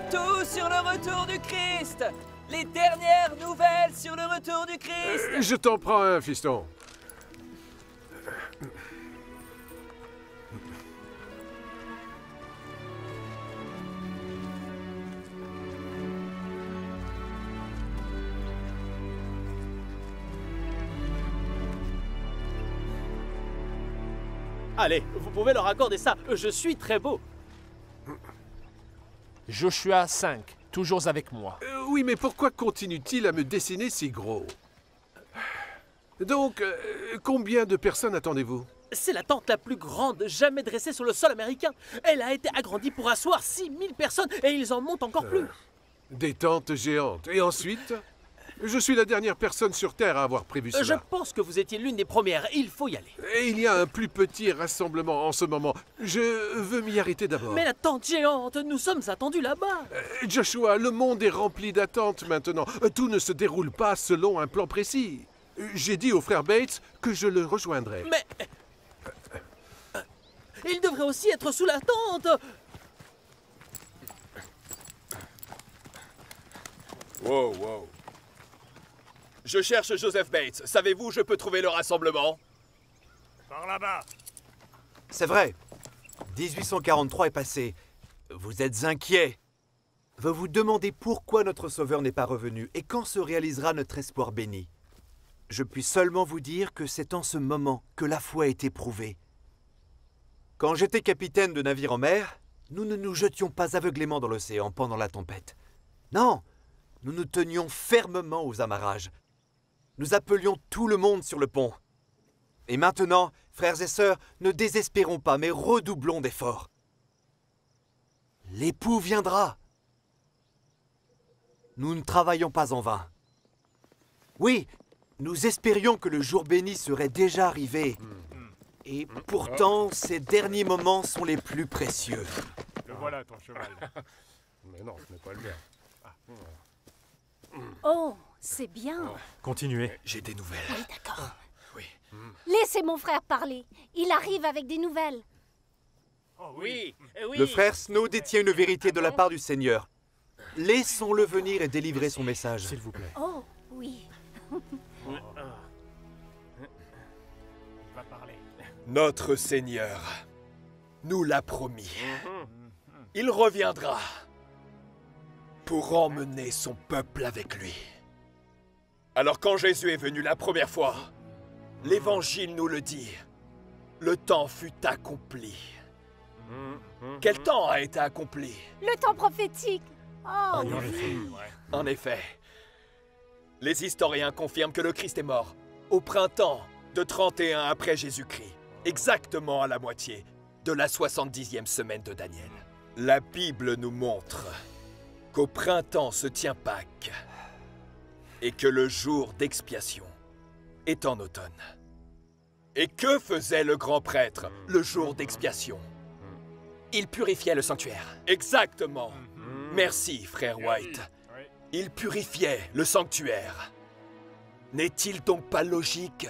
Tout sur le retour du Christ Les dernières nouvelles sur le retour du Christ Euh, Je t'en prends un, fiston. Allez, vous pouvez leur accorder ça. Je suis très beau. Joshua 5, toujours avec moi. Euh, oui, mais pourquoi continue-t-il à me dessiner si gros? Donc, euh, combien de personnes attendez-vous? C'est la tente la plus grande jamais dressée sur le sol américain. Elle a été agrandie pour asseoir 6000 personnes et ils en montent encore plus. Des tentes géantes. Et ensuite? Je suis la dernière personne sur Terre à avoir prévu Je cela. pense que vous étiez l'une des premières. Il faut y aller. Et il y a un plus petit rassemblement en ce moment. Je veux m'y arrêter d'abord. Mais la tente géante, nous sommes attendus là-bas. Joshua, le monde est rempli d'attentes maintenant. Tout ne se déroule pas selon un plan précis. J'ai dit au frère Bates que je le rejoindrais. Mais... Il devrait aussi être sous la tente. Wow, wow. Je cherche Joseph Bates. Savez-vous où je peux trouver le rassemblement? Par là-bas. C'est vrai. 1843 est passé. Vous êtes inquiet. Vous vous demandez pourquoi notre Sauveur n'est pas revenu et quand se réalisera notre espoir béni. Je puis seulement vous dire que c'est en ce moment que la foi est éprouvée. Quand j'étais capitaine de navire en mer, nous ne nous jetions pas aveuglément dans l'océan pendant la tempête. Non, nous nous tenions fermement aux amarrages. Nous appelions tout le monde sur le pont. Et maintenant, frères et sœurs, ne désespérons pas, mais redoublons d'efforts. L'époux viendra. Nous ne travaillons pas en vain. Oui, nous espérions que le jour béni serait déjà arrivé. Et pourtant, ces derniers moments sont les plus précieux. Le voilà, ton cheval. Mais non, ce n'est pas le mien. Ah. Oh, c'est bien. Continuez. J'ai des nouvelles. Oui, d'accord. Oui. Laissez mon frère parler. Il arrive avec des nouvelles. Oui, eh oui. Le frère Snow détient une vérité de la part du Seigneur. Laissons-le venir et délivrer son message. S'il vous plaît. Oh, oui. Va parler. Notre Seigneur nous l'a promis. Il reviendra pour emmener son peuple avec lui. Alors quand Jésus est venu la première fois, l'Évangile nous le dit, le temps fut accompli. Quel temps a été accompli? Le temps prophétique. Oh, En effet. En effet. Les historiens confirment que le Christ est mort au printemps de 31 après Jésus-Christ, exactement à la moitié de la 70e semaine de Daniel. La Bible nous montre qu'au printemps se tient Pâques et que le jour d'expiation est en automne. Et que faisait le grand prêtre le jour d'expiation? Il purifiait le sanctuaire. Exactement. Merci, frère White. Il purifiait le sanctuaire. N'est-il donc pas logique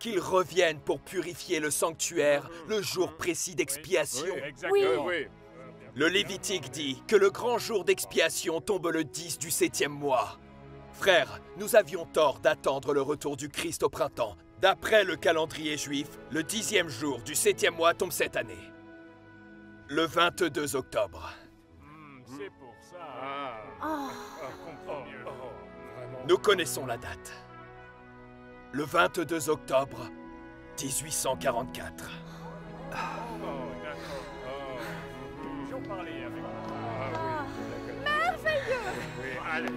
qu'il revienne pour purifier le sanctuaire le jour précis d'expiation? Oui. oui. Le Lévitique dit que le grand jour d'expiation tombe le 10 du septième mois. Frère, nous avions tort d'attendre le retour du Christ au printemps. D'après le calendrier juif, le dixième jour du septième mois tombe cette année. Le 22 octobre. C'est pour ça. Oh. Nous connaissons la date. Le 22 octobre 1844. Oh, d'accord. Oh. J'en parlais avec Ah oui. Merveilleux. Oui, allez.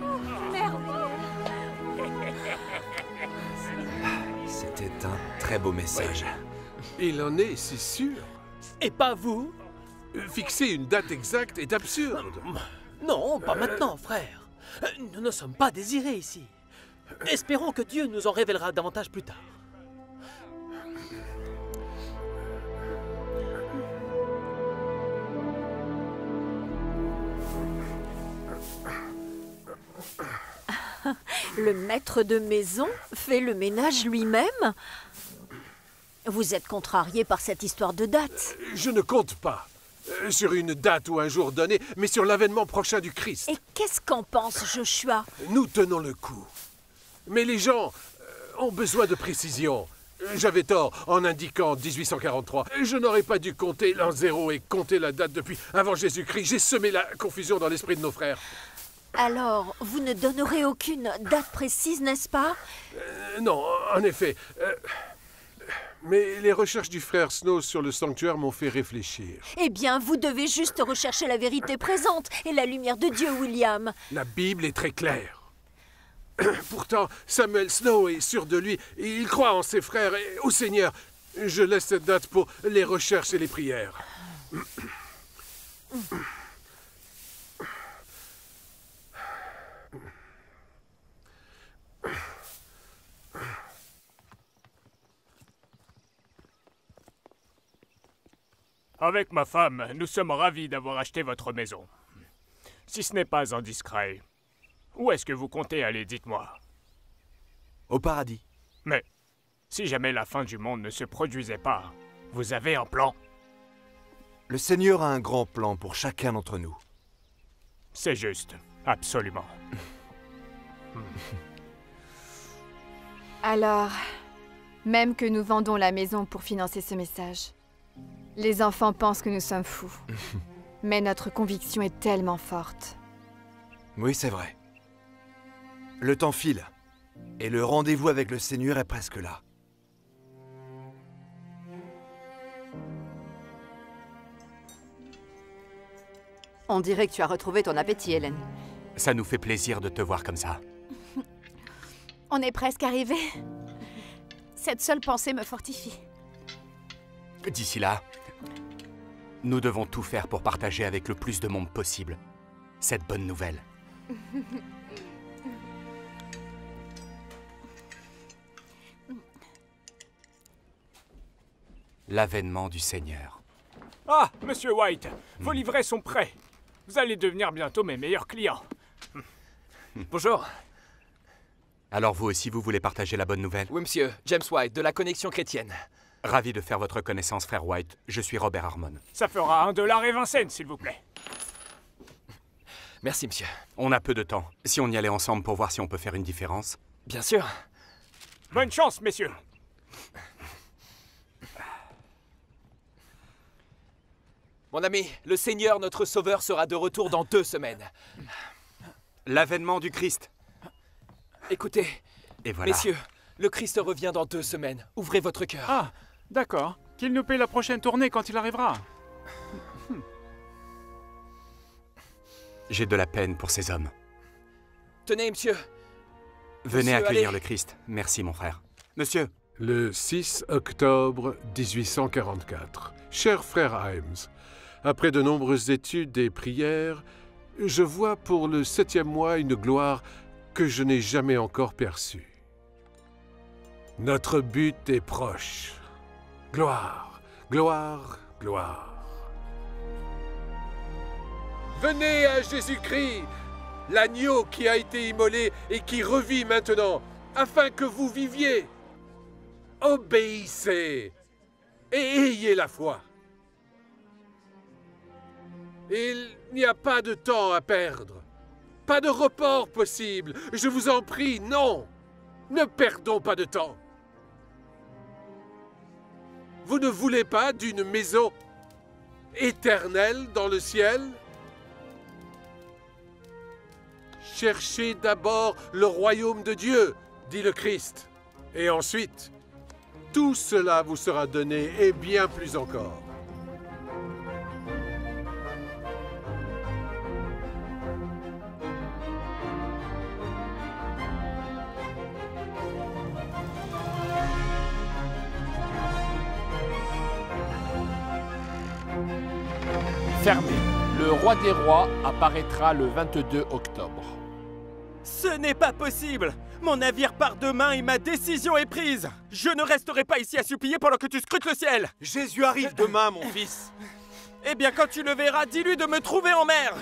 C'était un très beau message. Il en est, c'est sûr. Et pas vous Fixer une date exacte est absurde. Non, pas maintenant, frère. Euh, Nous ne sommes pas désirés ici. Espérons que Dieu nous en révélera davantage plus tard. Le maître de maison fait le ménage lui-même Vous êtes contrarié par cette histoire de date. Je ne compte pas euh, sur une date ou un jour donné, mais sur l'avènement prochain du Christ. Et qu'est-ce qu'en pense Joshua? Nous tenons le coup. Mais les gens euh, ont besoin de précision. J'avais tort en indiquant 1843. Je n'aurais pas dû compter l'an zéro et compter la date depuis avant Jésus-Christ. J'ai semé la confusion dans l'esprit de nos frères. Alors, vous ne donnerez aucune date précise, n'est-ce pas Euh, non, en effet. euh, mais les recherches du frère Snow sur le sanctuaire m'ont fait réfléchir. Eh bien, vous devez juste rechercher la vérité présente et la lumière de Dieu, William. La Bible est très claire. Pourtant, Samuel Snow est sûr de lui. Il croit en ses frères et au Seigneur. Je laisse cette date pour les recherches et les prières. Avec ma femme, nous sommes ravis d'avoir acheté votre maison. Si ce n'est pas indiscret, où est-ce que vous comptez aller, dites-moi? Au paradis. Mais si jamais la fin du monde ne se produisait pas, vous avez un plan Le Seigneur a un grand plan pour chacun d'entre nous. C'est juste, absolument. Alors, même que nous vendons la maison pour financer ce message, les enfants pensent que nous sommes fous. Mais notre conviction est tellement forte. Oui, c'est vrai. Le temps file. Et le rendez-vous avec le Seigneur est presque là. On dirait que tu as retrouvé ton appétit, Hélène. Ça nous fait plaisir de te voir comme ça. On est presque arrivé. Cette seule pensée me fortifie. D'ici là, nous devons tout faire pour partager avec le plus de monde possible cette bonne nouvelle. L'avènement du Seigneur. Ah, Monsieur White, vos livrets sont prêts. Vous allez devenir bientôt mes meilleurs clients. Bonjour. Alors vous aussi, vous voulez partager la bonne nouvelle? Oui, monsieur. James White, de la Connexion chrétienne. Ravi de faire votre connaissance, frère White. Je suis Robert Harmon. Ça fera un dollar et vingt cents, s'il vous plaît. Merci, monsieur. On a peu de temps. Si on y allait ensemble pour voir si on peut faire une différence. Bien sûr. Bonne chance, messieurs. Mon ami, le Seigneur, notre Sauveur, sera de retour dans deux semaines. L'avènement du Christ. Écoutez, Et voilà. messieurs, le Christ revient dans deux semaines. Ouvrez votre cœur. Ah, d'accord. Qu'il nous paye la prochaine tournée quand il arrivera. J'ai de la peine pour ces hommes. Tenez, monsieur. Venez Monsieur, accueillir allez. le Christ. Merci, mon frère. Monsieur, Le 6 octobre 1844. Cher frère Himes, après de nombreuses études et prières, je vois pour le septième mois une gloire que je n'ai jamais encore perçue. Notre but est proche. Gloire, gloire, gloire. Venez à Jésus-Christ, l'agneau qui a été immolé et qui revit maintenant, afin que vous viviez. Obéissez et ayez la foi. Il n'y a pas de temps à perdre, pas de report possible. Je vous en prie, non. Ne perdons pas de temps. Vous ne voulez pas d'une maison éternelle dans le ciel? Cherchez d'abord le royaume de Dieu, dit le Christ, et ensuite, tout cela vous sera donné et bien plus encore. Des rois apparaîtra le 22 octobre. Ce n'est pas possible Mon navire part demain et ma décision est prise Je ne resterai pas ici à supplier pendant que tu scrutes le ciel Jésus arrive demain, mon fils Eh bien, quand tu le verras, dis-lui de me trouver en mer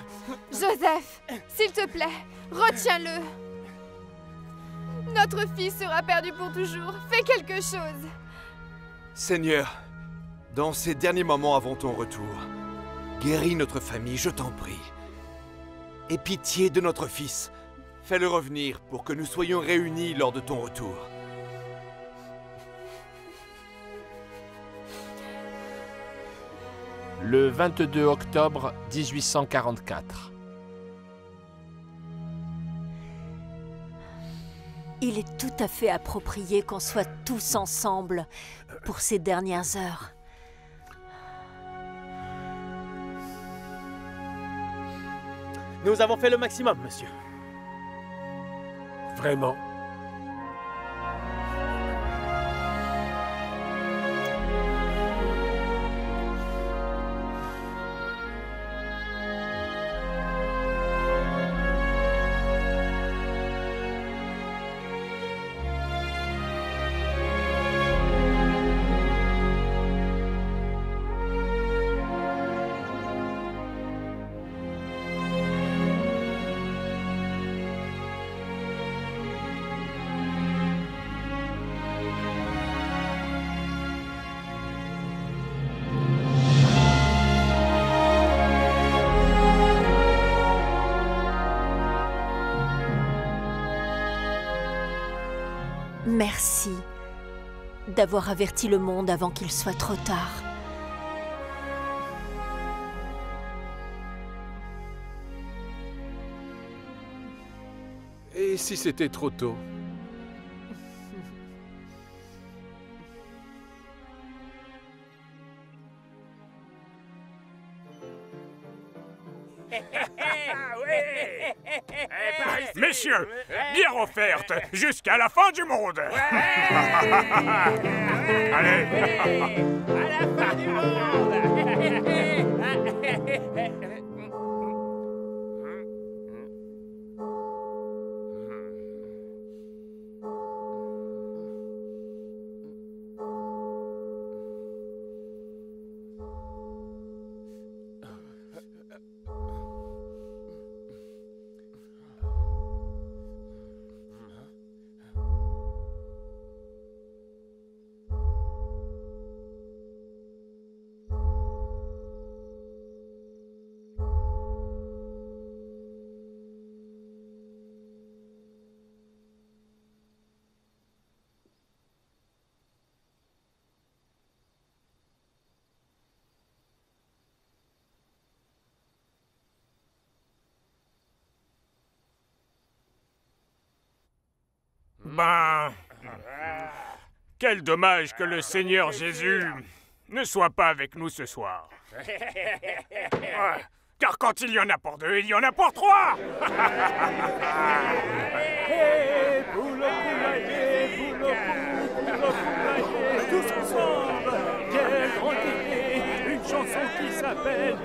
Joseph, s'il te plaît, retiens-le. Notre fils sera perdu pour toujours. Fais quelque chose. Seigneur, dans ces derniers moments avant ton retour, guéris notre famille, je t'en prie. Aie pitié de notre fils. Fais-le revenir pour que nous soyons réunis lors de ton retour. Le 22 octobre 1844. Il est tout à fait approprié qu'on soit tous ensemble pour ces dernières heures. Nous avons fait le maximum, monsieur. Vraiment? avoir averti le monde avant qu'il soit trop tard. Et si c'était trop tôt? Messieurs, bière offerte jusqu'à la fin du monde. Allez. À la fin du monde Quel dommage que le Seigneur Jésus ne soit pas avec nous ce soir. Ouais, car quand il y en a pour deux, il y en a pour trois. Tous ensemble, quelle grande idée Une chanson qui s'appelle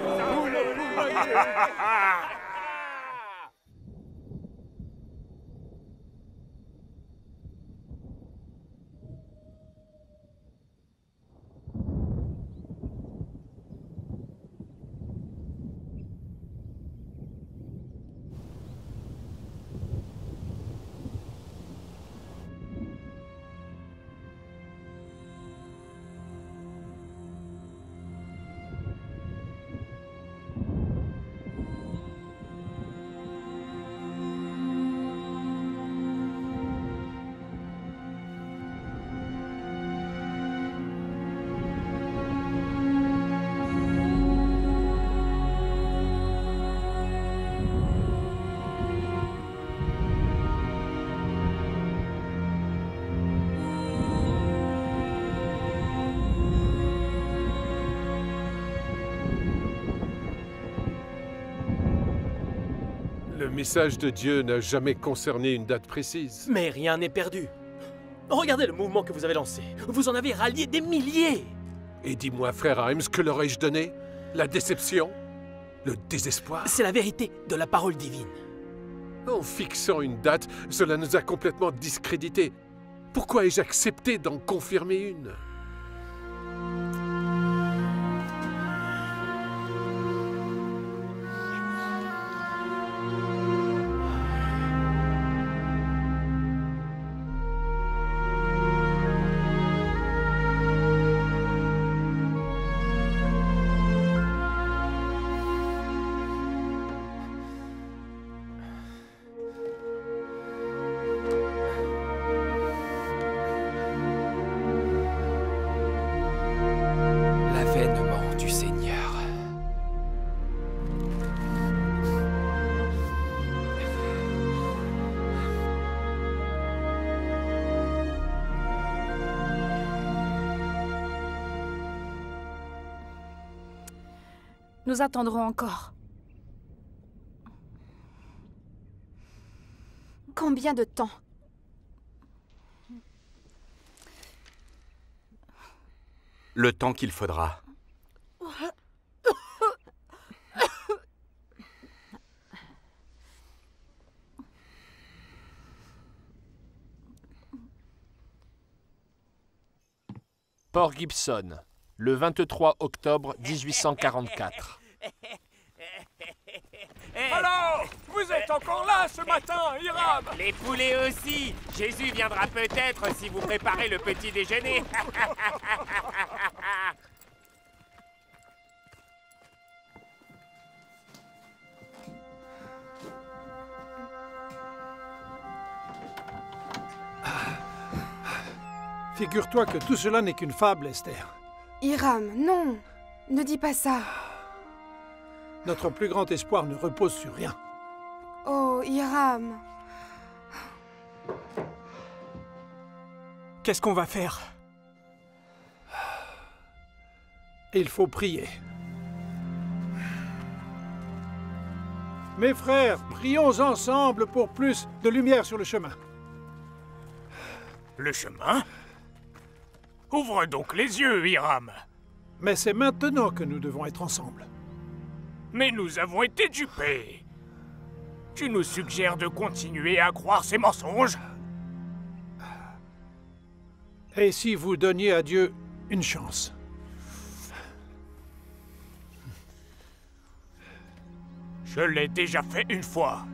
message de Dieu n'a jamais concerné une date précise. Mais rien n'est perdu. Regardez le mouvement que vous avez lancé. Vous en avez rallié des milliers. Et dis-moi, frère Himes, que leur ai-je donné? La déception? Le désespoir? C'est la vérité de la parole divine. En fixant une date, cela nous a complètement discrédités. Pourquoi ai-je accepté d'en confirmer une? Nous attendrons encore. Combien de temps? Le temps qu'il faudra. Port Gibson, le 23 octobre 1844. Alors Vous êtes encore là ce matin, Hiram? Les poulets aussi Jésus viendra peut-être si vous préparez le petit déjeuner. Figure-toi que tout cela n'est qu'une fable, Esther. Hiram, non Ne dis pas ça. Notre plus grand espoir ne repose sur rien. Oh, Hiram. Qu'est-ce qu'on va faire? Il faut prier. Mes frères, prions ensemble pour plus de lumière sur le chemin. Le chemin? Ouvre donc les yeux, Hiram. Mais c'est maintenant que nous devons être ensemble. Mais nous avons été dupés. Tu nous suggères de continuer à croire ces mensonges Et si vous donniez à Dieu une chance? Je l'ai déjà fait une fois.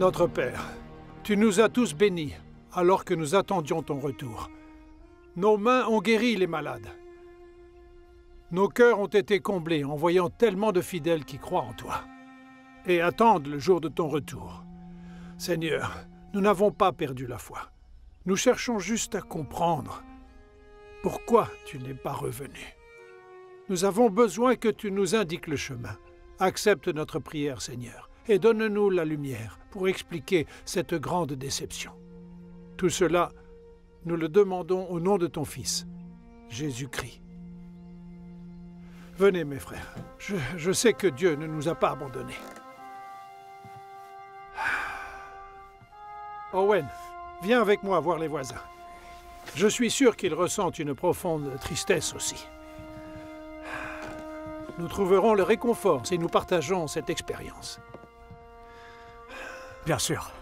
Notre Père, tu nous as tous bénis alors que nous attendions ton retour. Nos mains ont guéri les malades. Nos cœurs ont été comblés en voyant tellement de fidèles qui croient en toi et attendent le jour de ton retour. Seigneur, nous n'avons pas perdu la foi. Nous cherchons juste à comprendre pourquoi tu n'es pas revenu. Nous avons besoin que tu nous indiques le chemin. Accepte notre prière, Seigneur, et donne-nous la lumière pour expliquer cette grande déception. Tout cela, nous le demandons au nom de ton Fils, Jésus-Christ. Venez, mes frères. Je, sais que Dieu ne nous a pas abandonnés. Owen, viens avec moi voir les voisins. Je suis sûr qu'ils ressentent une profonde tristesse aussi. Nous trouverons le réconfort si nous partageons cette expérience. Bien sûr. Hiram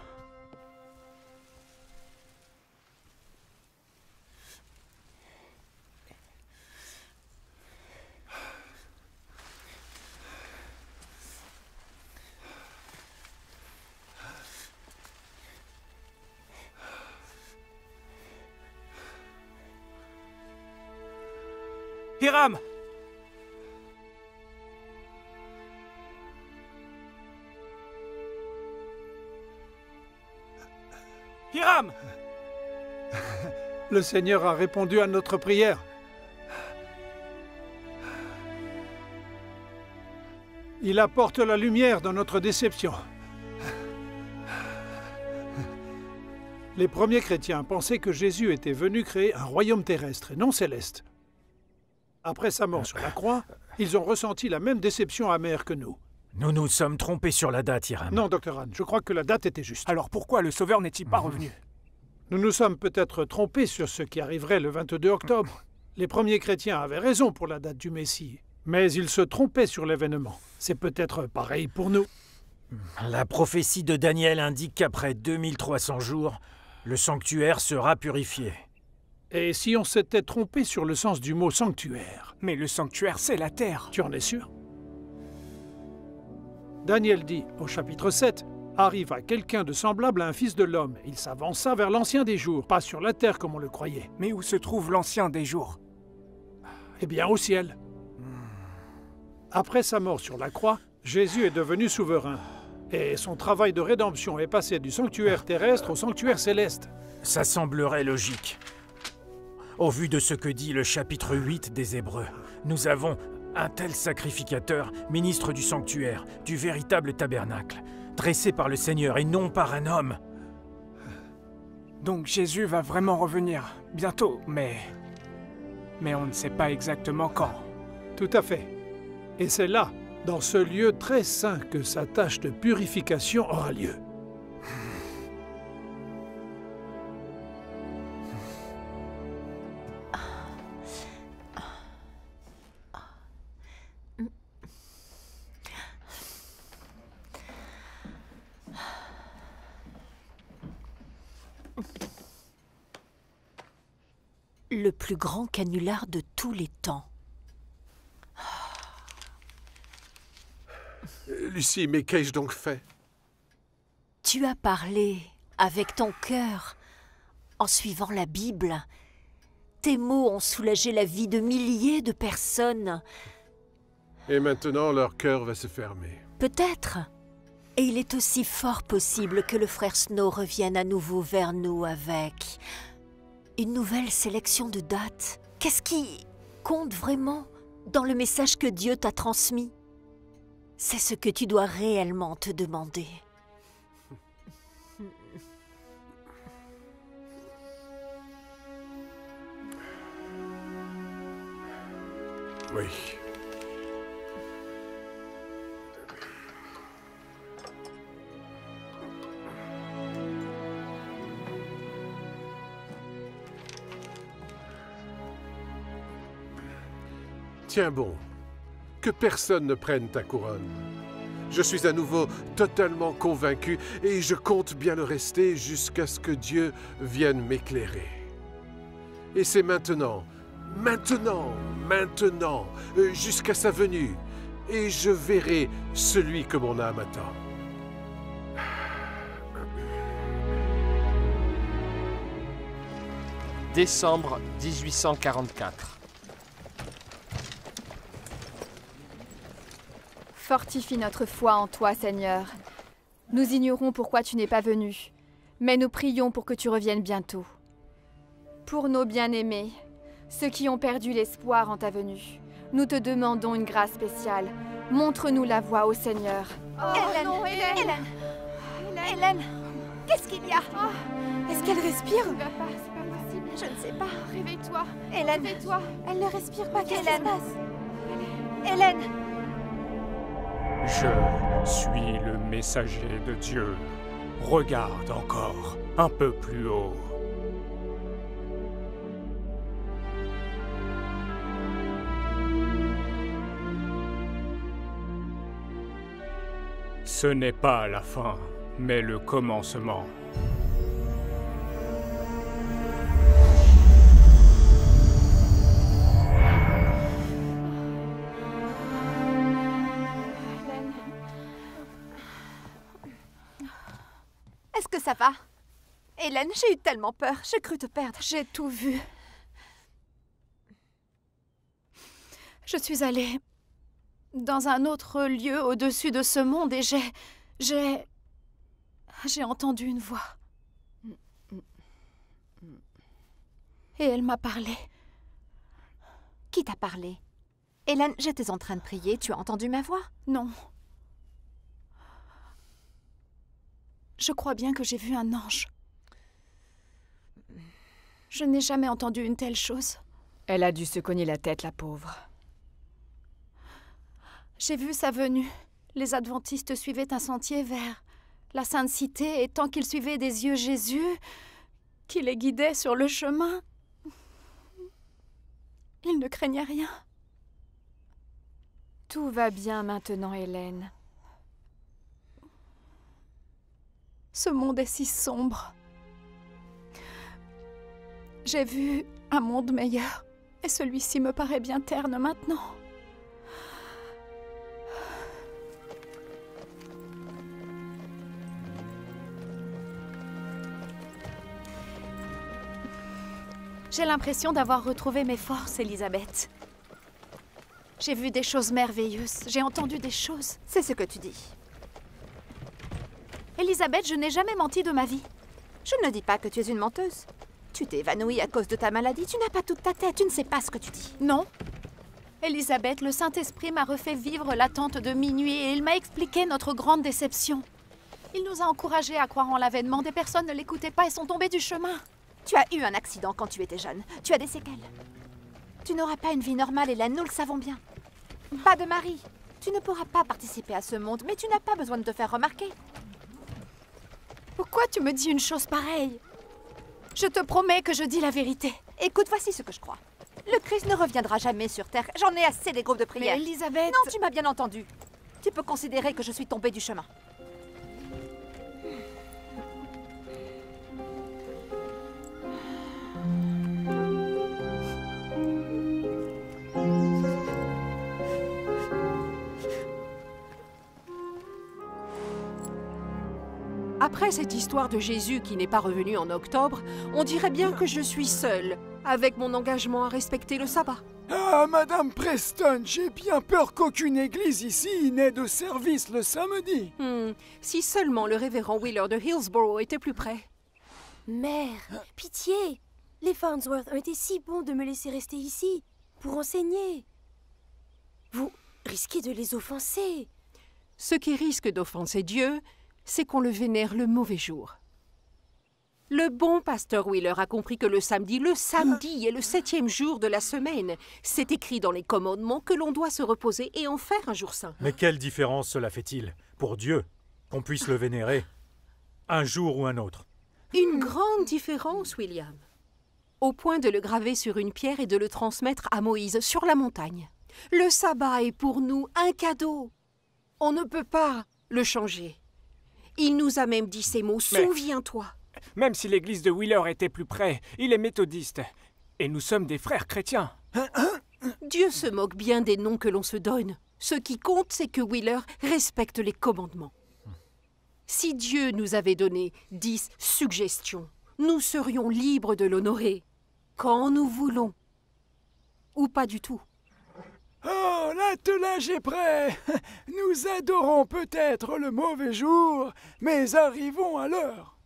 Le Seigneur a répondu à notre prière. Il apporte la lumière dans notre déception. Les premiers chrétiens pensaient que Jésus était venu créer un royaume terrestre et non céleste. Après sa mort sur la croix, ils ont ressenti la même déception amère que nous. Nous nous sommes trompés sur la date, Hiram. Non, Dr. Han, je crois que la date était juste. Alors pourquoi le Sauveur n'est-il pas revenu? Nous nous sommes peut-être trompés sur ce qui arriverait le 22 octobre. Les premiers chrétiens avaient raison pour la date du Messie, mais ils se trompaient sur l'événement. C'est peut-être pareil pour nous. La prophétie de Daniel indique qu'après 2300 jours, le sanctuaire sera purifié. Et si on s'était trompé sur le sens du mot sanctuaire? Mais le sanctuaire, c'est la terre. Tu en es sûr? Daniel dit, au chapitre 7, Arriva quelqu'un de semblable à un fils de l'homme. Il s'avança vers l'ancien des jours, pas sur la terre comme on le croyait. Mais où se trouve l'ancien des jours? Eh bien, au ciel. Après sa mort sur la croix, Jésus est devenu souverain. Et son travail de rédemption est passé du sanctuaire terrestre au sanctuaire céleste. Ça semblerait logique. Au vu de ce que dit le chapitre 8 des Hébreux, nous avons un tel sacrificateur, ministre du sanctuaire, du véritable tabernacle, dressé par le Seigneur et non par un homme. Donc Jésus va vraiment revenir bientôt, mais... Mais on ne sait pas exactement quand. Tout à fait. Et c'est là, dans ce lieu très saint, que sa tâche de purification aura lieu. Le plus grand canular de tous les temps. Lucie, mais qu'ai-je donc fait? Tu as parlé avec ton cœur, en suivant la Bible. Tes mots ont soulagé la vie de milliers de personnes. Et maintenant, leur cœur va se fermer. Peut-être. Et il est aussi fort possible que le frère Snow revienne à nouveau vers nous avec une nouvelle sélection de dates. Qu'est-ce qui compte vraiment dans le message que Dieu t'a transmis? C'est ce que tu dois réellement te demander. Oui. Tiens bon, que personne ne prenne ta couronne. Je suis à nouveau totalement convaincu et je compte bien le rester jusqu'à ce que Dieu vienne m'éclairer. Et c'est maintenant, maintenant, maintenant, euh, jusqu'à sa venue, et je verrai celui que mon âme attend. Décembre 1844. Fortifie notre foi en toi, Seigneur. Nous ignorons pourquoi tu n'es pas venu, mais nous prions pour que tu reviennes bientôt. Pour nos bien-aimés, ceux qui ont perdu l'espoir en ta venue, nous te demandons une grâce spéciale. Montre-nous la voie au Seigneur. Hélène, non, Hélène. Hélène Hélène Qu'est-ce qu'il y a? Est-ce qu'elle respire? Ça va pas, c'est pas possible. Je ne sais pas. Réveille-toi. Hélène Réveille-toi. Elle ne respire pas. Qu'est-ce qui se Hélène. passe? Hélène Je suis le messager de Dieu. Regarde encore un peu plus haut. Ce n'est pas la fin, mais le commencement. Hélène, j'ai eu tellement peur. J'ai cru te perdre. J'ai tout vu. Je suis allée dans un autre lieu au-dessus de ce monde et j'ai... J'ai... J'ai entendu une voix. Et elle m'a parlé. Qui t'a parlé? Hélène, j'étais en train de prier. Tu as entendu ma voix? Non. Je crois bien que j'ai vu un ange. Je n'ai jamais entendu une telle chose. Elle a dû se cogner la tête, la pauvre. J'ai vu sa venue. Les adventistes suivaient un sentier vers la Sainte Cité, et tant qu'ils suivaient des yeux Jésus, qui les guidait sur le chemin, ils ne craignaient rien. Tout va bien maintenant, Hélène. Ce monde est si sombre. J'ai vu un monde meilleur, et celui-ci me paraît bien terne maintenant. J'ai l'impression d'avoir retrouvé mes forces, Elisabeth. J'ai vu des choses merveilleuses, j'ai entendu des choses. C'est ce que tu dis. Elisabeth, je n'ai jamais menti de ma vie. Je ne dis pas que tu es une menteuse. Tu t'es évanouie à cause de ta maladie, tu n'as pas toute ta tête, tu ne sais pas ce que tu dis. Non. Elisabeth, le Saint-Esprit m'a refait vivre l'attente de minuit et il m'a expliqué notre grande déception. Il nous a encouragés à croire en l'avènement. Des personnes ne l'écoutaient pas et sont tombées du chemin. Tu as eu un accident quand tu étais jeune. Tu as des séquelles. Tu n'auras pas une vie normale, Hélène, nous le savons bien. Pas de mari. Tu ne pourras pas participer à ce monde, mais tu n'as pas besoin de te faire remarquer. Pourquoi tu me dis une chose pareille? Je te promets que je dis la vérité. Écoute, voici ce que je crois. Le Christ ne reviendra jamais sur Terre. J'en ai assez des groupes de prière. Mais Elisabeth... Non, tu m'as bien entendu. Tu peux considérer que je suis tombée du chemin. Après cette histoire de Jésus qui n'est pas revenu en octobre, on dirait bien que je suis seule, avec mon engagement à respecter le sabbat. Ah, Madame Preston, j'ai bien peur qu'aucune église ici n'ait de service le samedi. Hmm, si seulement le révérend Wheeler de Hillsborough était plus près. Mère, pitié Les Farnsworth ont été si bons de me laisser rester ici, pour enseigner. Vous risquez de les offenser. Ce qui risque d'offenser Dieu, c'est qu'on le vénère le mauvais jour. Le bon pasteur Wheeler a compris que le samedi, le samedi est le septième jour de la semaine. C'est écrit dans les commandements que l'on doit se reposer et en faire un jour saint. Mais quelle différence cela fait-il pour Dieu qu'on puisse le vénérer un jour ou un autre? Une grande différence, William. Au point de le graver sur une pierre et de le transmettre à Moïse sur la montagne. Le sabbat est pour nous un cadeau. On ne peut pas le changer. Il nous a même dit ces mots, souviens-toi. Même si l'église de Wheeler était plus près, il est méthodiste. Et nous sommes des frères chrétiens. Dieu se moque bien des noms que l'on se donne. Ce qui compte, c'est que Wheeler respecte les commandements. Si Dieu nous avait donné dix suggestions, nous serions libres de l'honorer quand nous voulons. Ou pas du tout. Oh, l'attelage est prêt. Nous adorons peut-être le mauvais jour, mais arrivons à l'heure.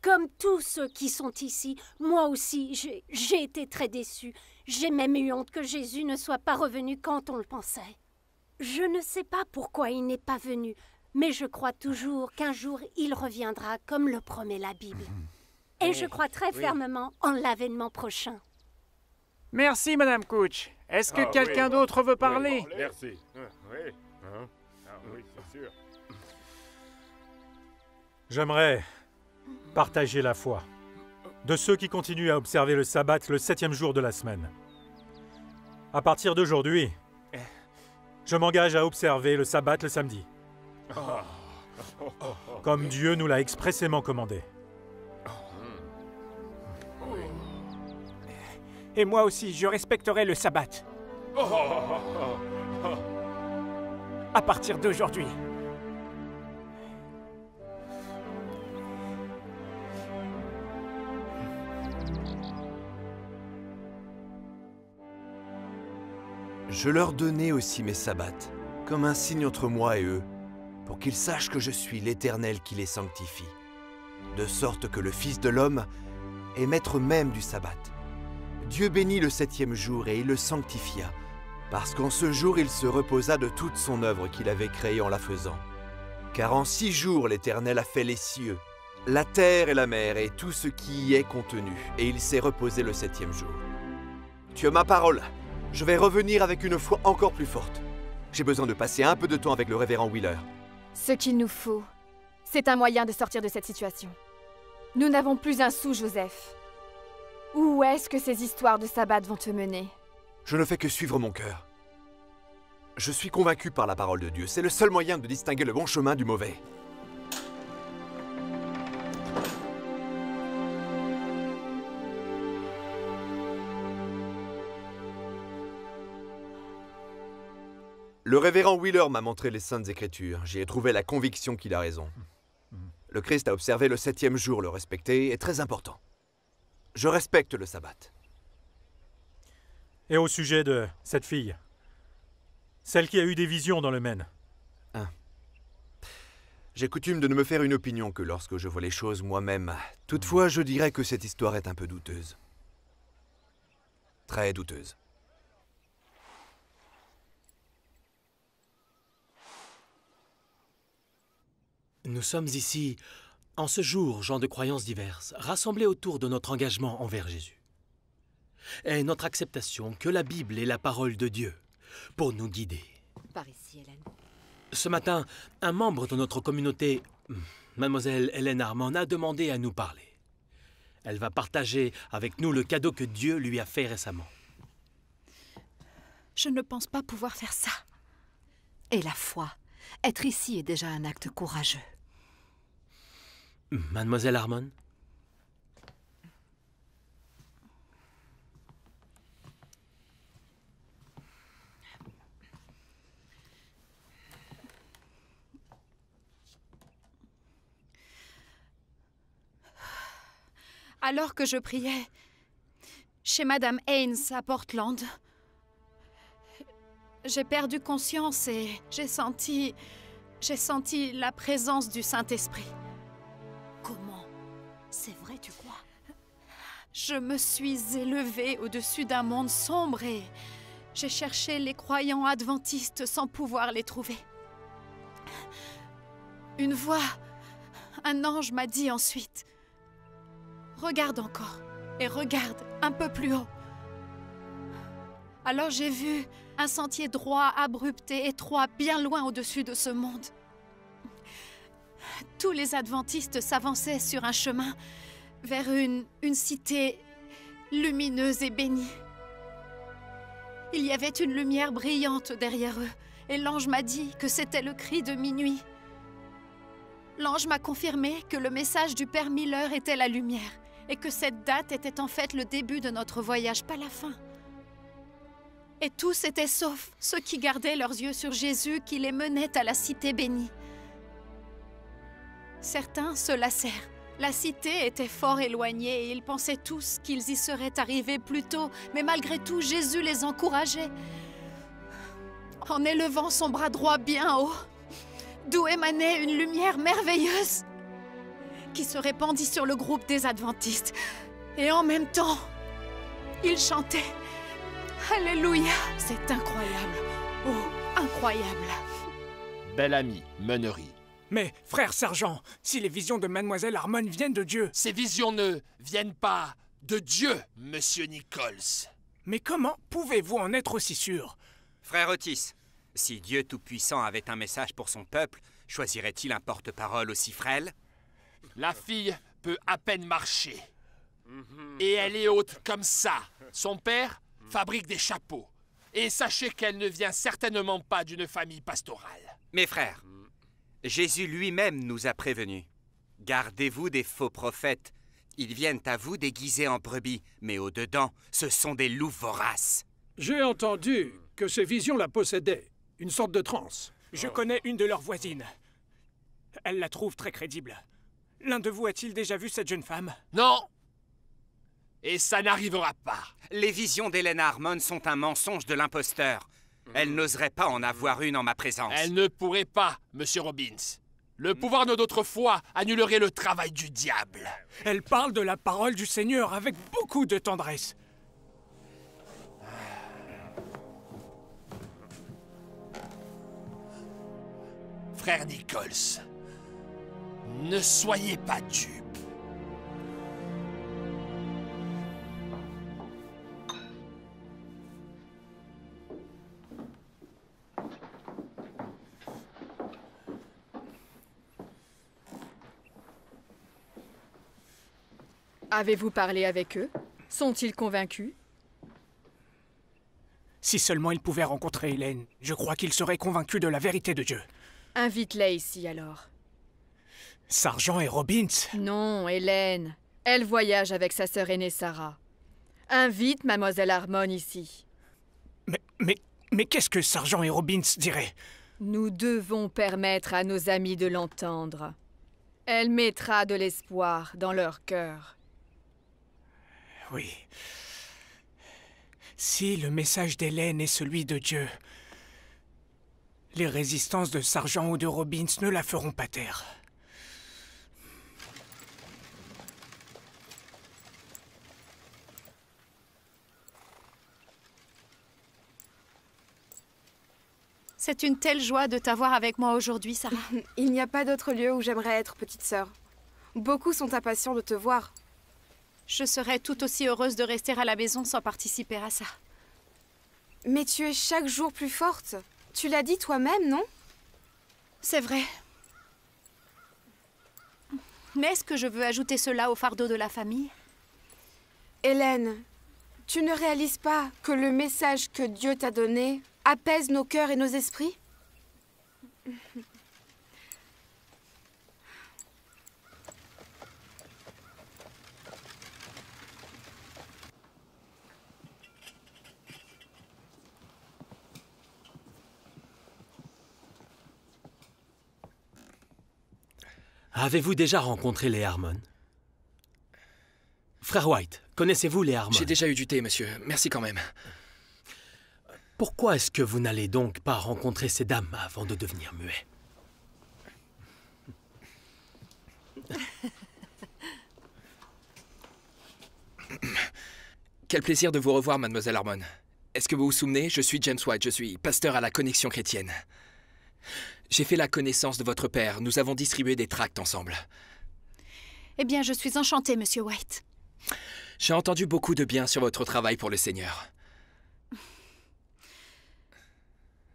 Comme tous ceux qui sont ici, moi aussi, j'ai- été très déçue. J'ai même eu honte que Jésus ne soit pas revenu quand on le pensait. Je ne sais pas pourquoi il n'est pas venu, mais je crois toujours qu'un jour il reviendra comme le promet la Bible. Et je crois très Oui. fermement en l'avènement prochain. Merci, Madame Couch. Est-ce que Ah, quelqu'un oui. d'autre veut Oui, parler Merci. Ah, Oui. Hein? Ah, oui, c'est sûr. J'aimerais partager la foi de ceux qui continuent à observer le sabbat le septième jour de la semaine. À partir d'aujourd'hui, je m'engage à observer le sabbat le samedi, comme Dieu nous l'a expressément commandé. Et moi aussi, je respecterai le sabbat. À partir d'aujourd'hui. Je leur donnais aussi mes sabbats, comme un signe entre moi et eux, pour qu'ils sachent que je suis l'Éternel qui les sanctifie, de sorte que le Fils de l'homme est maître même du sabbat. Dieu bénit le septième jour et il le sanctifia, parce qu'en ce jour il se reposa de toute son œuvre qu'il avait créée en la faisant. Car en six jours l'Éternel a fait les cieux, la terre et la mer et tout ce qui y est contenu, et il s'est reposé le septième jour. Tu as ma parole. Je vais revenir avec une foi encore plus forte. J'ai besoin de passer un peu de temps avec le révérend Wheeler. Ce qu'il nous faut, c'est un moyen de sortir de cette situation. Nous n'avons plus un sou, Joseph. Où est-ce que ces histoires de sabbat vont te mener? Je ne fais que suivre mon cœur. Je suis convaincu par la parole de Dieu. C'est le seul moyen de distinguer le bon chemin du mauvais. Le révérend Wheeler m'a montré les saintes écritures. J'y ai trouvé la conviction qu'il a raison. Le Christ a observé le septième jour, le respecter est très important. Je respecte le sabbat. Et au sujet de cette fille, celle qui a eu des visions dans le Maine. J'ai coutume de ne me faire une opinion que lorsque je vois les choses moi-même. Toutefois, je dirais que cette histoire est un peu douteuse. Très douteuse. Nous sommes ici, en ce jour, gens de croyances diverses, rassemblés autour de notre engagement envers Jésus. Et notre acceptation que la Bible est la parole de Dieu pour nous guider. Par ici, Hélène. Ce matin, un membre de notre communauté, mademoiselle Hélène Armand, a demandé à nous parler. Elle va partager avec nous le cadeau que Dieu lui a fait récemment. Je ne pense pas pouvoir faire ça. Et la foi, être ici est déjà un acte courageux. Mademoiselle Harmon? Alors que je priais chez Madame Haynes à Portland, j'ai perdu conscience et j'ai senti. j'ai senti la présence du Saint-Esprit. C'est vrai, tu crois? Je me suis élevée au-dessus d'un monde sombre et j'ai cherché les croyants adventistes sans pouvoir les trouver. Une voix, un ange m'a dit ensuite Regarde encore et regarde un peu plus haut. Alors j'ai vu un sentier droit, abrupt et étroit, bien loin au-dessus de ce monde. Tous les adventistes s'avançaient sur un chemin vers une, une cité lumineuse et bénie. Il y avait une lumière brillante derrière eux, et l'ange m'a dit que c'était le cri de minuit. L'ange m'a confirmé que le message du Père Miller était la lumière, et que cette date était en fait le début de notre voyage, pas la fin. Et tous étaient saufs ceux qui gardaient leurs yeux sur Jésus qui les menait à la cité bénie. Certains se lassèrent. La cité était fort éloignée et ils pensaient tous qu'ils y seraient arrivés plus tôt, mais malgré tout, Jésus les encourageait. En élevant son bras droit bien haut, d'où émanait une lumière merveilleuse qui se répandit sur le groupe des adventistes. Et en même temps, il chantait Alléluia C'est incroyable Oh, incroyable Belle amie, meunerie. Mais, frère sergent, si les visions de Mademoiselle Harmon viennent de Dieu... Ces visions ne viennent pas de Dieu, monsieur Nichols. Mais comment pouvez-vous en être aussi sûr? Frère Otis, si Dieu Tout-Puissant avait un message pour son peuple, choisirait-il un porte-parole aussi frêle? La fille peut à peine marcher. Et elle est haute comme ça. Son père fabrique des chapeaux. Et sachez qu'elle ne vient certainement pas d'une famille pastorale. Mes frères, Jésus lui-même nous a prévenus. Gardez-vous des faux prophètes. Ils viennent à vous déguisés en brebis, mais au-dedans, ce sont des loups voraces. J'ai entendu que ces visions la possédaient. Une sorte de transe. Je connais une de leurs voisines. Elle la trouve très crédible. L'un de vous a-t-il déjà vu cette jeune femme? Non Et ça n'arrivera pas. Les visions d'Hélène Harmon sont un mensonge de l'imposteur. Elle n'oserait pas en avoir une en ma présence. Elle ne pourrait pas, monsieur Robbins. Le pouvoir de notre foi annulerait le travail du diable. Elle parle de la parole du Seigneur avec beaucoup de tendresse. Frère Nichols, ne soyez pas dupe. Avez-vous parlé avec eux? Sont-ils convaincus? Si seulement ils pouvaient rencontrer Hélène, je crois qu'ils seraient convaincus de la vérité de Dieu. Invite-les ici alors. Sargent et Robbins Non, Hélène. Elle voyage avec sa sœur aînée Sarah. Invite mademoiselle Harmon ici. Mais, mais, mais qu'est-ce que Sargent et Robbins diraient? Nous devons permettre à nos amis de l'entendre. Elle mettra de l'espoir dans leur cœur. Oui. Si le message d'Hélène est celui de Dieu, les résistances de Sargent ou de Robbins ne la feront pas taire. C'est une telle joie de t'avoir avec moi aujourd'hui, Sarah. Il n'y a pas d'autre lieu où j'aimerais être, petite sœur. Beaucoup sont impatients de te voir. Je serais tout aussi heureuse de rester à la maison sans participer à ça. Mais tu es chaque jour plus forte. Tu l'as dit toi-même, non? C'est vrai. Mais est-ce que je veux ajouter cela au fardeau de la famille? Hélène, tu ne réalises pas que le message que Dieu t'a donné apaise nos cœurs et nos esprits? Avez-vous déjà rencontré les Harmon? Frère White, connaissez-vous les Harmon? J'ai déjà eu du thé, monsieur. Merci quand même. Pourquoi est-ce que vous n'allez donc pas rencontrer ces dames avant de devenir muet Quel plaisir de vous revoir, mademoiselle Harmon. Est-ce que vous vous souvenez? Je suis James White, je suis pasteur à la Connexion chrétienne. J'ai fait la connaissance de votre père. Nous avons distribué des tracts ensemble. Eh bien, je suis enchantée, monsieur White. J'ai entendu beaucoup de bien sur votre travail pour le Seigneur.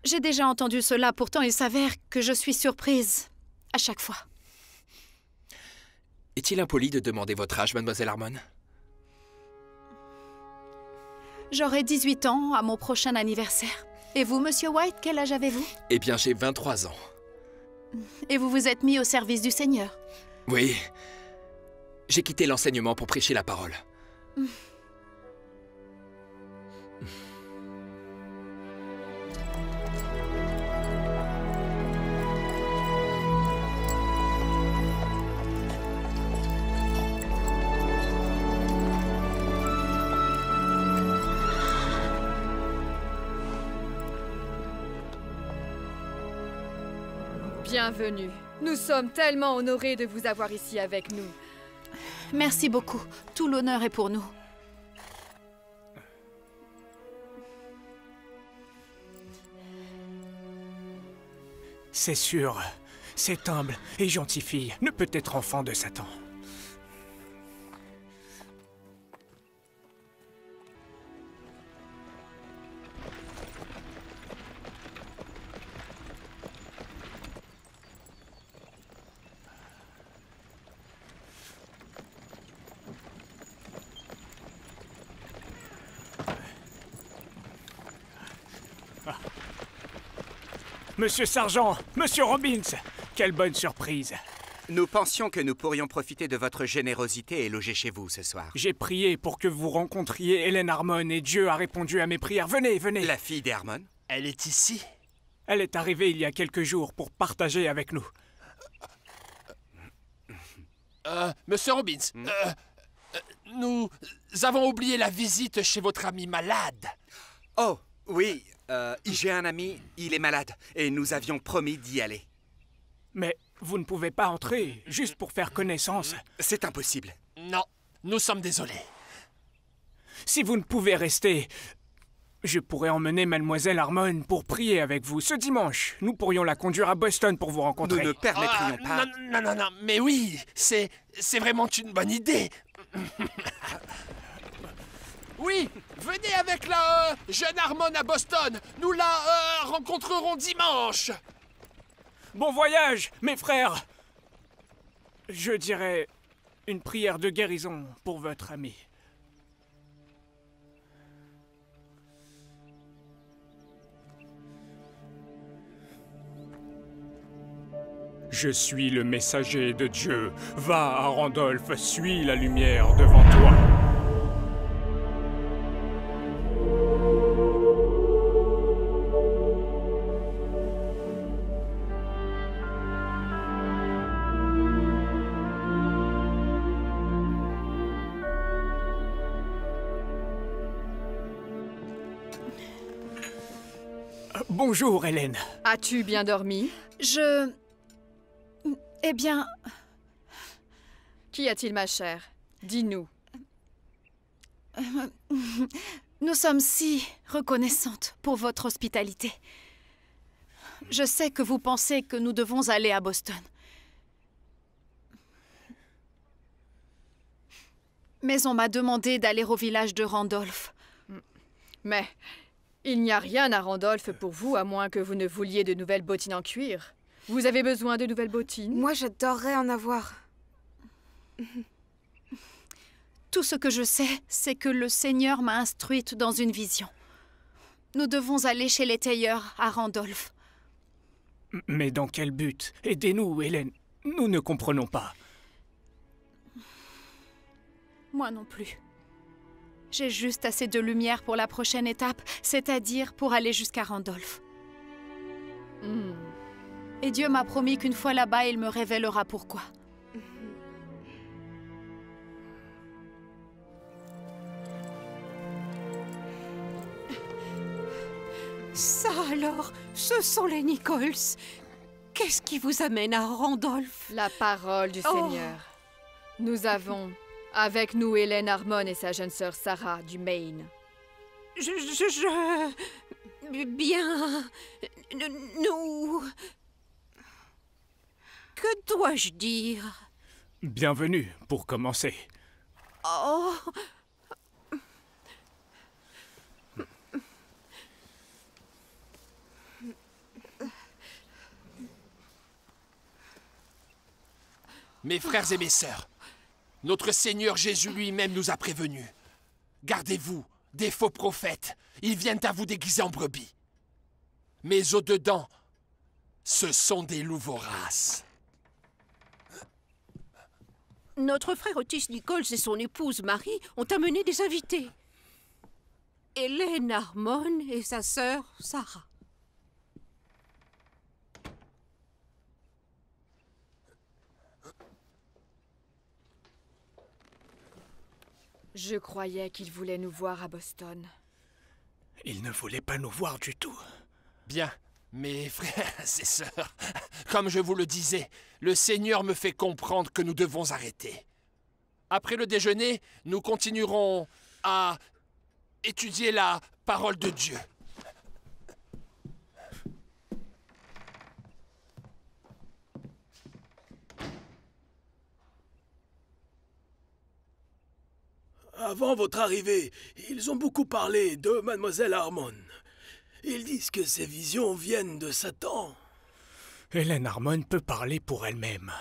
J'ai déjà entendu cela, pourtant il s'avère que je suis surprise à chaque fois. Est-il impoli de demander votre âge, mademoiselle Harmon? J'aurai 18 ans à mon prochain anniversaire. Et vous, monsieur White, quel âge avez-vous Eh bien, j'ai 23 ans. Et vous vous êtes mis au service du Seigneur Oui. J'ai quitté l'enseignement pour prêcher la parole. Bienvenue. Nous sommes tellement honorés de vous avoir ici avec nous. Merci beaucoup. Tout l'honneur est pour nous. C'est sûr, cette humble et gentille fille ne peut être enfant de Satan. Monsieur Sargent, Monsieur Robbins, quelle bonne surprise. Nous pensions que nous pourrions profiter de votre générosité et loger chez vous ce soir. J'ai prié pour que vous rencontriez Hélène Harmon et Dieu a répondu à mes prières. Venez, venez. La fille d'Harmon Elle est ici Elle est arrivée il y a quelques jours pour partager avec nous. Euh, Monsieur Robbins, euh, euh, nous avons oublié la visite chez votre ami malade. Oh, oui, euh, j'ai un ami, il est malade, et nous avions promis d'y aller. Mais vous ne pouvez pas entrer, juste pour faire connaissance. C'est impossible. Non, nous sommes désolés. Si vous ne pouvez rester, je pourrais emmener mademoiselle Harmon pour prier avec vous ce dimanche. Nous pourrions la conduire à Boston pour vous rencontrer. Nous ne permettrions Ah, pas. Non, non, non, non, mais oui, c'est, c'est vraiment une bonne idée. Oui, venez avec la euh, jeune Harmon à Boston. Nous la euh, rencontrerons dimanche. Bon voyage, mes frères Je dirais une prière de guérison pour votre ami. Je suis le messager de Dieu. Va à Randolph, suis la lumière devant toi. Bonjour, Hélène. As-tu bien dormi? Je... Eh bien, Qu'y a-t-il, ma chère? Dis-nous. nous sommes si reconnaissantes pour votre hospitalité. Je sais que vous pensez que nous devons aller à Boston. Mais on m'a demandé d'aller au village de Randolph. Mais il n'y a rien à Randolph pour vous, à moins que vous ne vouliez de nouvelles bottines en cuir. Vous avez besoin de nouvelles bottines? Moi, j'adorerais en avoir. Tout ce que je sais, c'est que le Seigneur m'a instruite dans une vision. Nous devons aller chez les tailleurs à Randolph. Mais dans quel but? Aidez-nous, Hélène. Nous ne comprenons pas. Moi non plus. J'ai juste assez de lumière pour la prochaine étape, c'est-à-dire pour aller jusqu'à Randolph. Hmm. Et Dieu m'a promis qu'une fois là-bas, il me révélera pourquoi. Ça alors, ce sont les Nichols. Qu'est-ce qui vous amène à Randolph? La parole du. Oh. Seigneur. Nous avons avec nous Hélène Harmon et sa jeune sœur Sarah du Maine. Je... je... je... Bien... Nous... Que dois-je dire? Bienvenue, pour commencer. Oh Mes frères et mes sœurs, notre Seigneur Jésus lui-même nous a prévenus. Gardez-vous des faux prophètes. Ils viennent à vous déguiser en brebis. Mais au-dedans, ce sont des loups voraces. Notre frère Otis Nichols et son épouse Marie ont amené des invités. Hélène Harmon et sa sœur Sarah. Je croyais qu'il voulait nous voir à Boston. Il ne voulait pas nous voir du tout. Bien, mes frères et sœurs, comme je vous le disais, le Seigneur me fait comprendre que nous devons arrêter. Après le déjeuner, nous continuerons à étudier la parole de Dieu. Avant votre arrivée, ils ont beaucoup parlé de Mademoiselle Harmon. Ils disent que ces visions viennent de Satan. Hélène Harmon peut parler pour elle-même.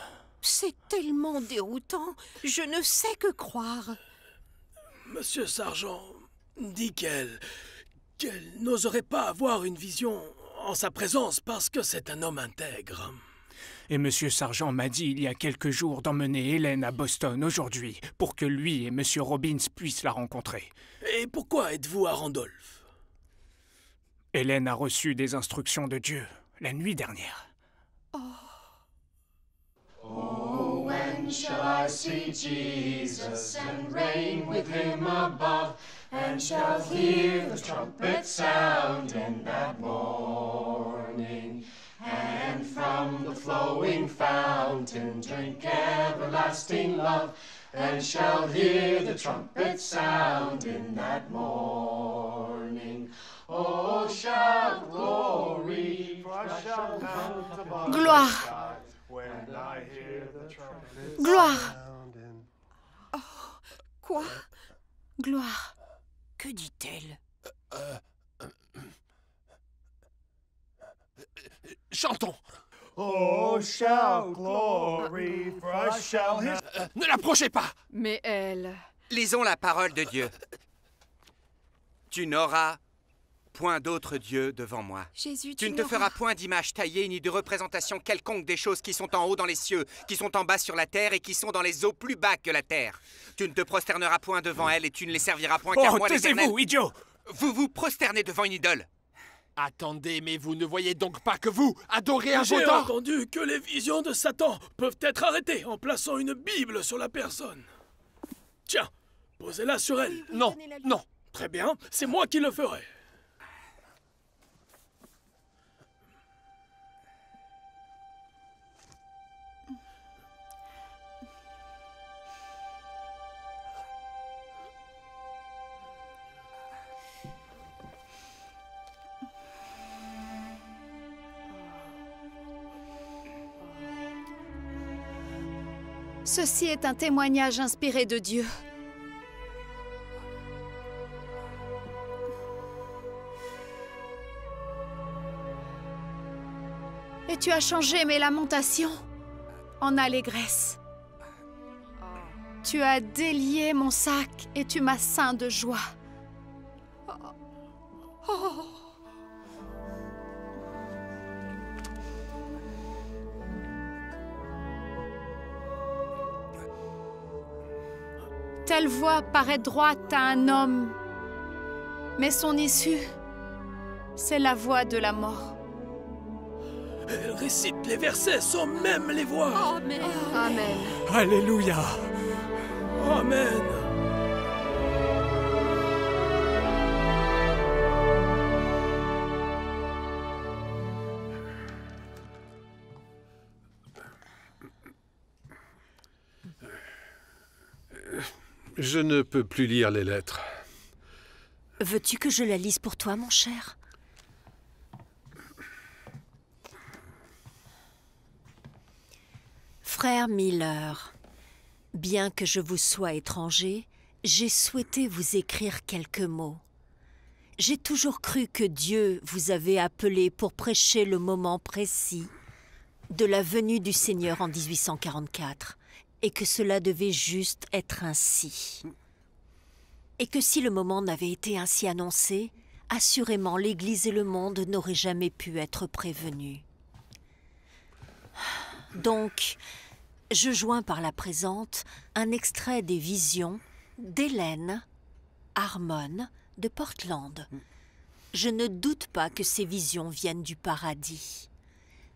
C'est tellement déroutant. Je ne sais que croire. Monsieur Sargent dit qu'elle. qu'elle n'oserait pas avoir une vision en sa présence parce que c'est un homme intègre. Et Monsieur Sargent m'a dit il y a quelques jours d'emmener Hélène à Boston aujourd'hui pour que lui et Monsieur Robbins puissent la rencontrer. Et pourquoi êtes-vous à Randolph? Hélène a reçu des instructions de Dieu la nuit dernière. Oh, when shall I see Jesus and reign with him above, and shall hear the trumpet sound in that morning, and from the flowing fountain drink everlasting love, and shall hear the trumpet sound in that morning. Oh, shout glory, for I shall mount above the Gloire. skies when I hear the trumpet Gloire. sound in- Oh, quoi Gloire. Que dit-elle euh, euh, Chantons Oh, shout glory, for shall hear... Euh, Ne l'approchez pas Mais elle. Lisons la parole de Dieu. Tu n'auras point d'autre Dieu devant moi. Jésus, Tu ne te feras point d'image taillée ni de représentation quelconque des choses qui sont en haut dans les cieux, qui sont en bas sur la terre et qui sont dans les eaux plus bas que la terre. Tu ne te prosterneras point devant elles et tu ne les serviras point car Oh, moi taisez-vous, idiot Vous vous prosternez devant une idole. Attendez, mais vous ne voyez donc pas que vous adorez un J'ai entendu que les visions de Satan peuvent être arrêtées en plaçant une Bible sur la personne. Tiens, posez-la sur elle. Non, non. Très bien, c'est moi qui le ferai. Ceci est un témoignage inspiré de Dieu. Et tu as changé mes lamentations en allégresse. Tu as délié mon sac et tu m'as ceint de joie. Oh. Telle voie paraît droite à un homme, mais son issue, c'est la voie de la mort. Elle récite les versets sans même les voir. Amen. Amen. Alléluia Amen. Je ne peux plus lire les lettres. Veux-tu que je la lise pour toi, mon cher? Frère Miller, bien que je vous sois étranger, j'ai souhaité vous écrire quelques mots. J'ai toujours cru que Dieu vous avait appelé pour prêcher le moment précis de la venue du Seigneur en 1844, et que cela devait juste être ainsi. Et que si le moment n'avait été ainsi annoncé, assurément l'Église et le monde n'auraient jamais pu être prévenus. Donc, je joins par la présente un extrait des visions d'Hélène Harmon de Portland. Je ne doute pas que ces visions viennent du paradis.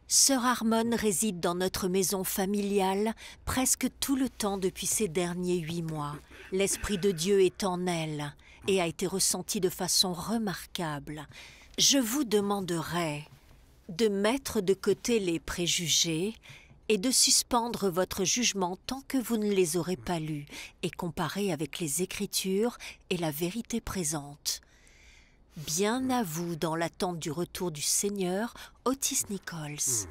Sœur Harmon réside dans notre maison familiale presque tout le temps depuis ces derniers huit mois. L'Esprit de Dieu est en elle et a été ressenti de façon remarquable. Je vous demanderai de mettre de côté les préjugés et de suspendre votre jugement tant que vous ne les aurez pas lus et comparés avec les Écritures et la vérité présente. Bien à vous dans l'attente du retour du Seigneur, Otis Nichols.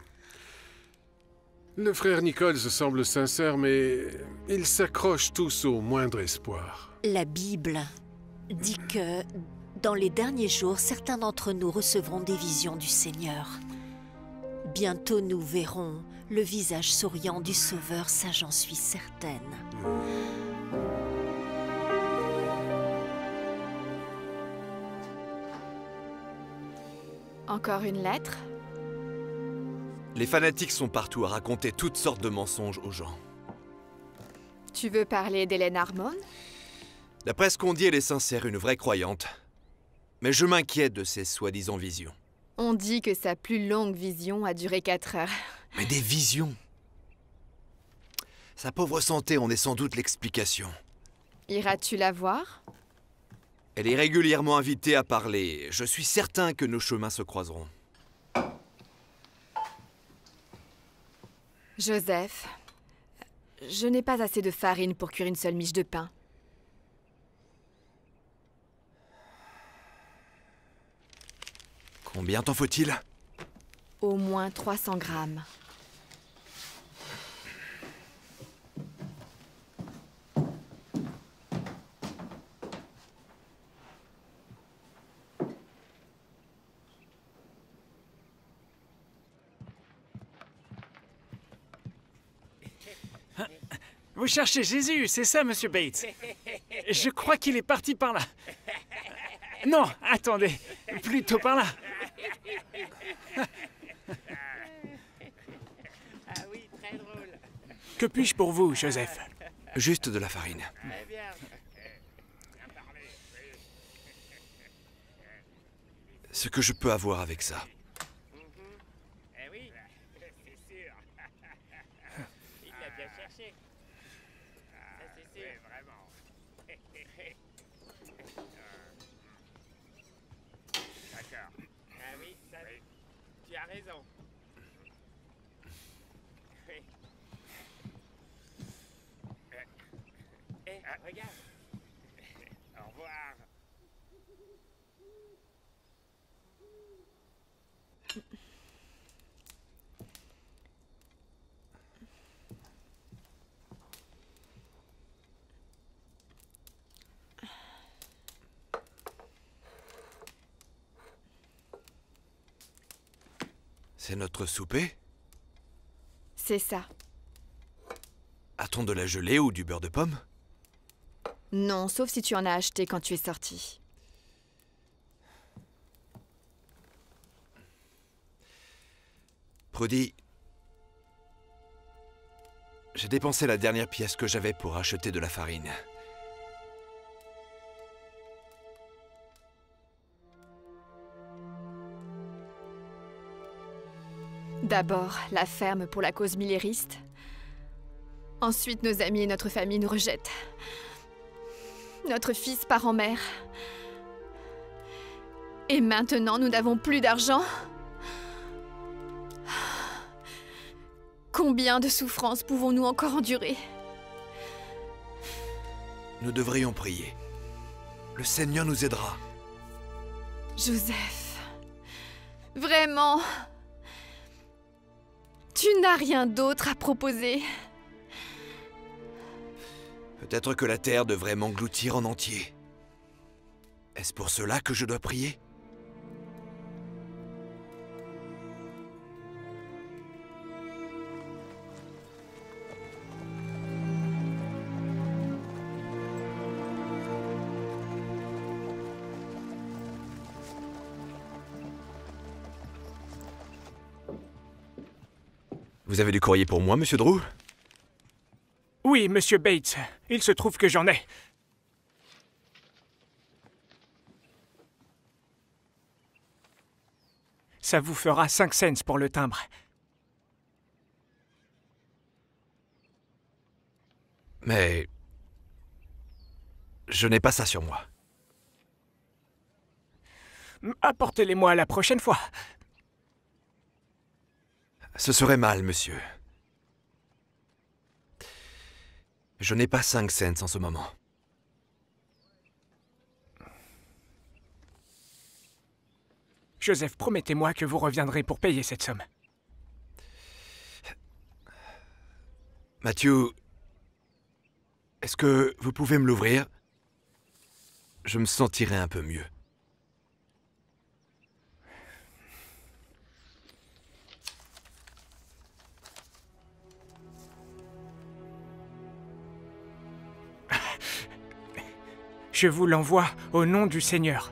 Le frère Nichols semble sincère, mais ils s'accrochent tous au moindre espoir. La Bible dit que dans les derniers jours, certains d'entre nous recevront des visions du Seigneur. Bientôt nous verrons le visage souriant du Sauveur, ça j'en suis certaine. Encore une lettre? Les fanatiques sont partout à raconter toutes sortes de mensonges aux gens. Tu veux parler d'Hélène Harmon? D'après ce qu'on dit, elle est sincère, une vraie croyante. Mais je m'inquiète de ces soi-disant visions. On dit que sa plus longue vision a duré 4 heures. Mais des visions? Sa pauvre santé en est sans doute l'explication. Iras-tu la voir? Elle est régulièrement invitée à parler. Je suis certain que nos chemins se croiseront. Joseph, je n'ai pas assez de farine pour cuire une seule miche de pain. Combien t'en faut-il? Au moins 300 grammes. Vous cherchez Jésus, c'est ça, monsieur Bates Je crois qu'il est parti par là. Non, attendez, plutôt par là. Que puis-je pour vous, Joseph? Juste de la farine. Ce que je peux avoir avec ça. Eh oui, c'est sûr. Il l'a bien cherché. Ça, c'est sûr. vraiment. D'accord. Ah oui, ça, tu as raison. Oui. Eh, regarde. Au revoir. C'est notre souper? C'est ça. A-t-on de la gelée ou du beurre de pomme? Non, sauf si tu en as acheté quand tu es sorti. Prudy, j'ai dépensé la dernière pièce que j'avais pour acheter de la farine. D'abord, la ferme pour la cause millériste. Ensuite, nos amis et notre famille nous rejettent. Notre fils part en mer. Et maintenant, nous n'avons plus d'argent. Combien de souffrances pouvons-nous encore endurer? Nous devrions prier. Le Seigneur nous aidera. Joseph, vraiment, tu n'as rien d'autre à proposer. Peut-être que la terre devrait m'engloutir en entier. Est-ce pour cela que je dois prier? Vous avez du courrier pour moi, monsieur Drew? Oui, monsieur Bates. Il se trouve que j'en ai. Ça vous fera 5 cents pour le timbre. Mais... Je n'ai pas ça sur moi. Apportez-les-moi la prochaine fois. Ce serait mal, monsieur. Je n'ai pas 5 cents en ce moment. Joseph, promettez-moi que vous reviendrez pour payer cette somme. Mathieu, est-ce que vous pouvez me l'ouvrir? Je me sentirais un peu mieux. Je vous l'envoie au nom du Seigneur.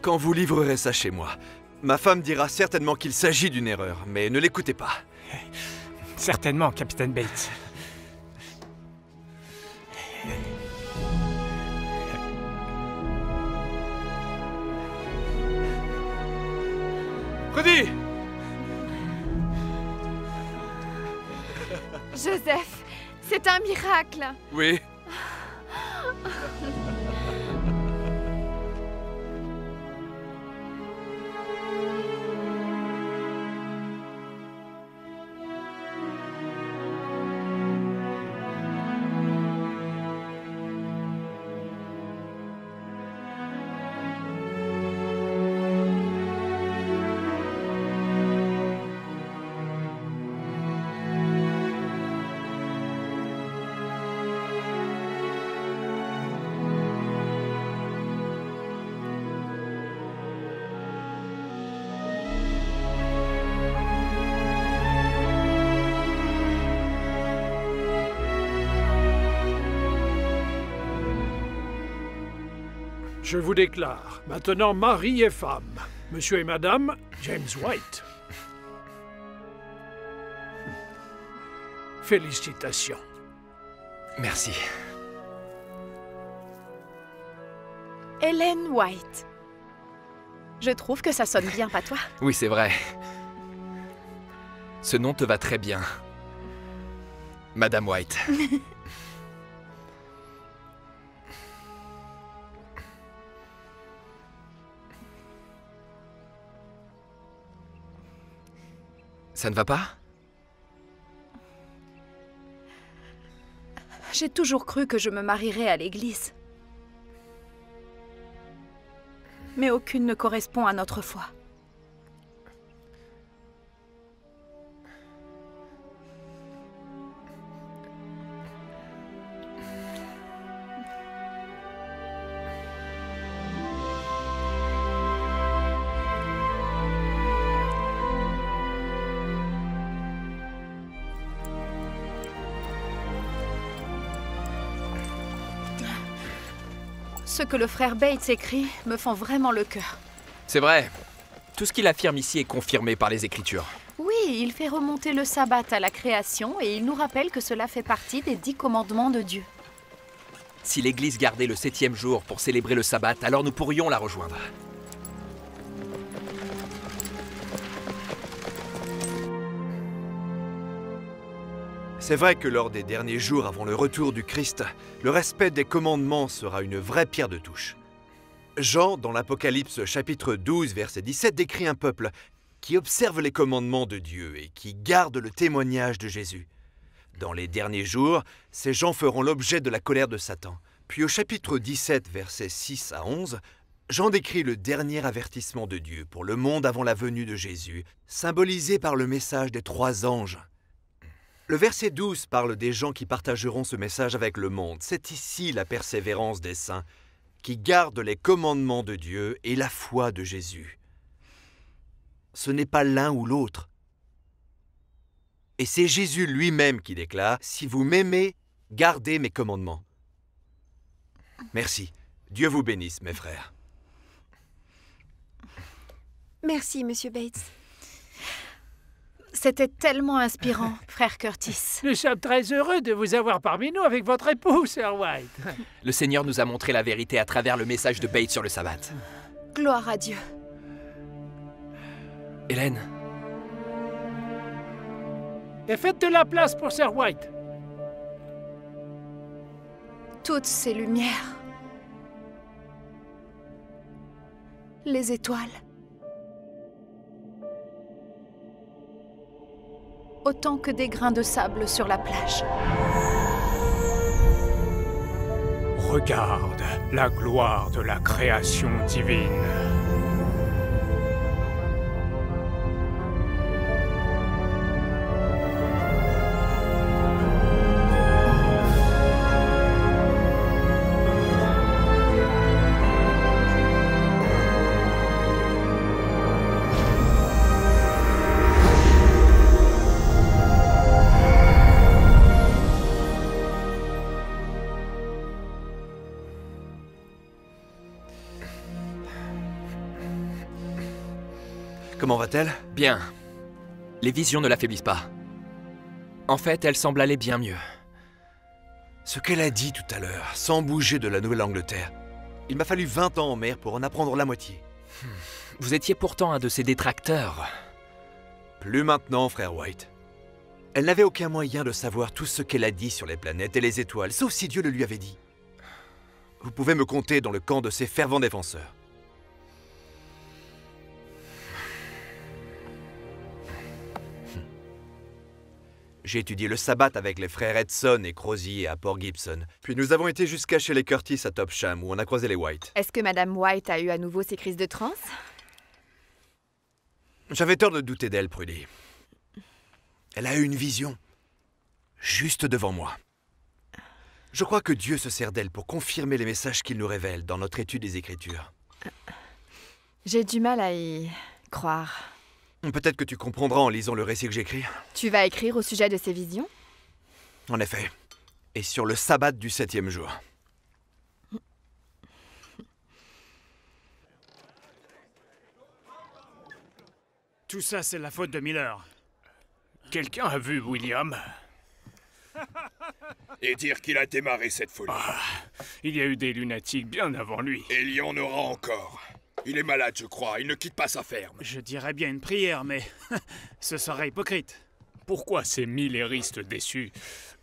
Quand vous livrerez ça chez moi, ma femme dira certainement qu'il s'agit d'une erreur, mais ne l'écoutez pas. Certainement, capitaine Bates. Joseph, c'est un miracle. Oui. Je vous déclare maintenant mari et femme, monsieur et madame James White. Félicitations. Merci. Hélène White. Je trouve que ça sonne bien, pas toi? Oui, c'est vrai. Ce nom te va très bien. Madame White. Ça ne va pas? J'ai toujours cru que je me marierais à l'église. Mais aucune ne correspond à notre foi. Que le frère Bates écrit me fend vraiment le cœur. C'est vrai. Tout ce qu'il affirme ici est confirmé par les Écritures. Oui, il fait remonter le sabbat à la création et il nous rappelle que cela fait partie des dix commandements de Dieu. Si l'Église gardait le septième jour pour célébrer le sabbat, alors nous pourrions la rejoindre. C'est vrai que lors des derniers jours avant le retour du Christ, le respect des commandements sera une vraie pierre de touche. Jean, dans l'Apocalypse chapitre 12, verset 17, décrit un peuple qui observe les commandements de Dieu et qui garde le témoignage de Jésus. Dans les derniers jours, ces gens feront l'objet de la colère de Satan. Puis au chapitre 17, versets 6 à 11, Jean décrit le dernier avertissement de Dieu pour le monde avant la venue de Jésus, symbolisé par le message des trois anges. Le verset 12 parle des gens qui partageront ce message avec le monde. C'est ici la persévérance des saints, qui gardent les commandements de Dieu et la foi de Jésus. Ce n'est pas l'un ou l'autre. Et c'est Jésus lui-même qui déclare, Si vous m'aimez, gardez mes commandements. Merci. Dieu vous bénisse, mes frères. Merci, monsieur Bates. C'était tellement inspirant, frère Curtis. Nous sommes très heureux de vous avoir parmi nous avec votre époux, Sir White. Le Seigneur nous a montré la vérité à travers le message de Bates sur le sabbat. Gloire à Dieu. Hélène, Et faites de la place pour Sir White. Toutes ces lumières. Les étoiles. Autant que des grains de sable sur la plage. Regarde la gloire de la création divine. Va-t-elle Bien. Les visions ne l'affaiblissent pas. En fait, elle semble aller bien mieux. Ce qu'elle a dit tout à l'heure, sans bouger de la Nouvelle-Angleterre, il m'a fallu 20 ans en mer pour en apprendre la moitié. Vous étiez pourtant un de ses détracteurs. Plus maintenant, frère White. Elle n'avait aucun moyen de savoir tout ce qu'elle a dit sur les planètes et les étoiles, sauf si Dieu le lui avait dit. Vous pouvez me compter dans le camp de ses fervents défenseurs. J'ai étudié le sabbat avec les frères Edson et Crozier à Port Gibson. Puis nous avons été jusqu'à chez les Curtis à Topsham, où on a croisé les White. Est-ce que Madame White a eu à nouveau ses crises de transe? J'avais tort de douter d'elle, Prudy. Elle a eu une vision. Juste devant moi. Je crois que Dieu se sert d'elle pour confirmer les messages qu'il nous révèle dans notre étude des Écritures. J'ai du mal à y croire. Peut-être que tu comprendras en lisant le récit que j'écris. Tu vas écrire au sujet de ces visions? En effet. Et sur le sabbat du septième jour. Tout ça, c'est la faute de Miller. Quelqu'un a vu William? Et dire qu'il a démarré cette folie. Ah, Il y a eu des lunatiques bien avant lui. Et il y en aura encore. Il est malade, je crois. Il ne quitte pas sa ferme. Je dirais bien une prière, mais ce serait hypocrite. Pourquoi ces milléristes déçus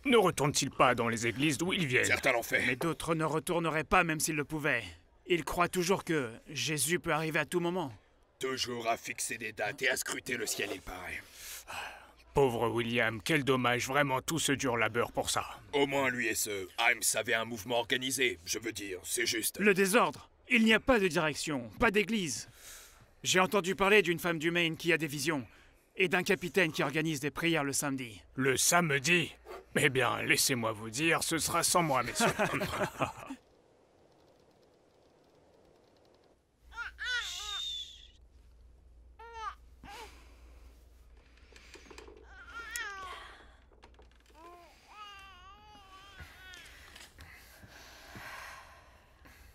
ne retournent-ils pas dans les églises d'où ils viennent Certains l'ont fait. Mais d'autres ne retourneraient pas même s'ils le pouvaient. Ils croient toujours que Jésus peut arriver à tout moment. Toujours à fixer des dates et à scruter le ciel, il paraît. Pauvre William, quel dommage, vraiment tout ce dur labeur pour ça. Au moins, lui et ce Himes avaient un mouvement organisé, je veux dire, c'est juste. Le désordre Il n'y a pas de direction, pas d'église. J'ai entendu parler d'une femme du Maine qui a des visions, et d'un capitaine qui organise des prières le samedi. Le samedi? Eh bien, laissez-moi vous dire, ce sera sans moi, messieurs.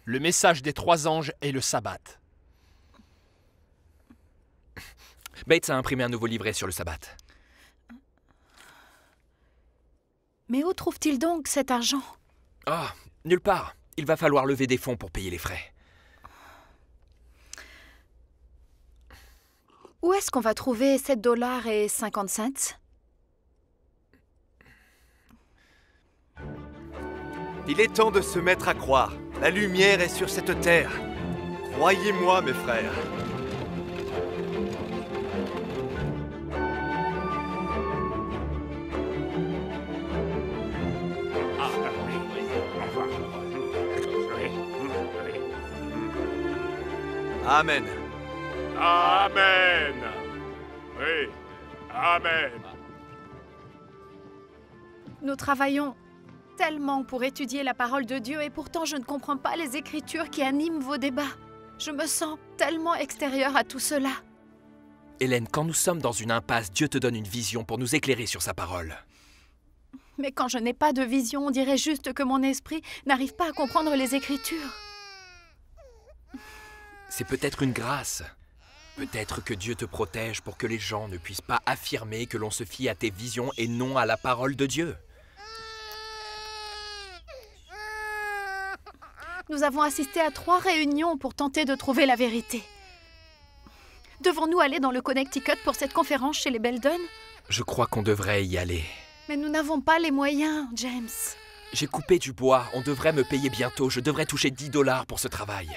Le message des trois anges et le sabbat. Bates a imprimé un nouveau livret sur le sabbat. Mais où trouve-t-il donc cet argent? Ah, nulle part. Il va falloir lever des fonds pour payer les frais. Où est-ce qu'on va trouver 7 dollars et 50 cents? Il est temps de se mettre à croire. La lumière est sur cette terre. Croyez-moi, mes frères. Amen. Amen. Oui, Amen. Nous travaillons tellement pour étudier la parole de Dieu et pourtant je ne comprends pas les écritures qui animent vos débats. Je me sens tellement extérieure à tout cela. Hélène, quand nous sommes dans une impasse, Dieu te donne une vision pour nous éclairer sur sa parole. Mais quand je n'ai pas de vision, on dirait juste que mon esprit n'arrive pas à comprendre les écritures. C'est peut-être une grâce. Peut-être que Dieu te protège pour que les gens ne puissent pas affirmer que l'on se fie à tes visions et non à la parole de Dieu. Nous avons assisté à trois réunions pour tenter de trouver la vérité. Devons-nous aller dans le Connecticut pour cette conférence chez les Belden? Je crois qu'on devrait y aller. Mais nous n'avons pas les moyens, James. J'ai coupé du bois, on devrait me payer bientôt, je devrais toucher 10 dollars pour ce travail.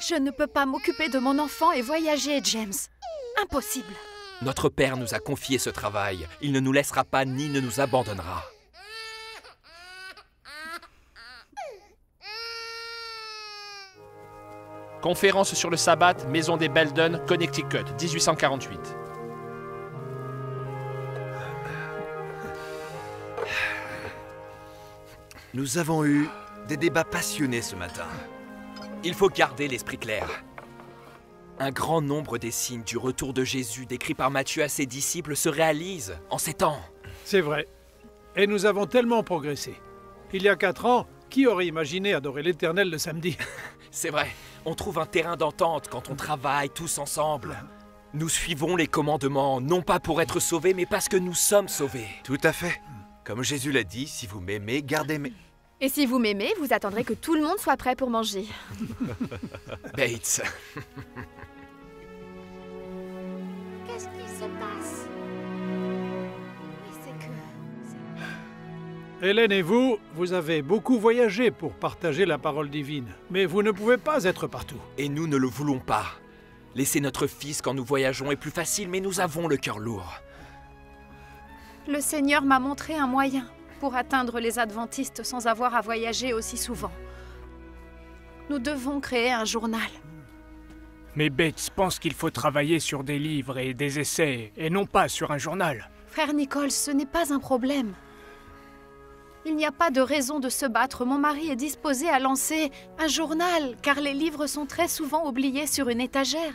Je ne peux pas m'occuper de mon enfant et voyager, James. Impossible. Notre Père nous a confié ce travail, il ne nous laissera pas ni ne nous abandonnera. Conférence sur le sabbat, Maison des Belden, Connecticut, 1848. Nous avons eu des débats passionnés ce matin. Il faut garder l'esprit clair. Un grand nombre des signes du retour de Jésus décrits par Matthieu à ses disciples se réalisent en ces temps. C'est vrai. Et nous avons tellement progressé. Il y a quatre ans, qui aurait imaginé adorer l'Éternel le samedi? C'est vrai, on trouve un terrain d'entente quand on travaille tous ensemble. Nous suivons les commandements, non pas pour être sauvés, mais parce que nous sommes sauvés. Tout à fait. Comme Jésus l'a dit, si vous m'aimez, gardez mes... Et si vous m'aimez, vous attendrez que tout le monde soit prêt pour manger. Bates. Qu'est-ce qui se passe? Hélène et vous, vous avez beaucoup voyagé pour partager la parole divine, mais vous ne pouvez pas être partout. Et nous ne le voulons pas. Laisser notre fils quand nous voyageons est plus facile, mais nous avons le cœur lourd. Le Seigneur m'a montré un moyen pour atteindre les adventistes sans avoir à voyager aussi souvent. Nous devons créer un journal. Mais Bates pense qu'il faut travailler sur des livres et des essais, et non pas sur un journal. Frère Nicole, ce n'est pas un problème. Il n'y a pas de raison de se battre. Mon mari est disposé à lancer un journal, car les livres sont très souvent oubliés sur une étagère.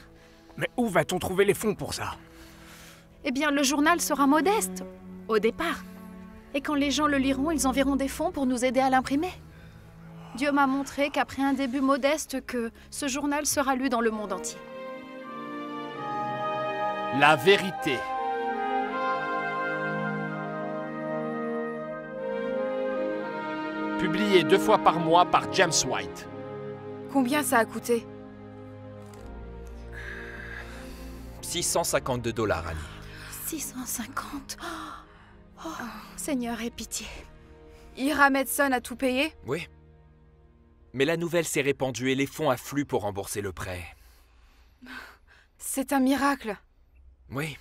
Mais où va-t-on trouver les fonds pour ça? Eh bien, le journal sera modeste, au départ. Et quand les gens le liront, ils enverront des fonds pour nous aider à l'imprimer. Dieu m'a montré qu'après un début modeste, que ce journal sera lu dans le monde entier. La vérité. Publié deux fois par mois par James White. Combien ça a coûté? 652 dollars, Annie. 650 oh, Seigneur, aie pitié. Ira Medson a tout payé Oui. Mais la nouvelle s'est répandue et les fonds affluent pour rembourser le prêt. C'est un miracle. Oui.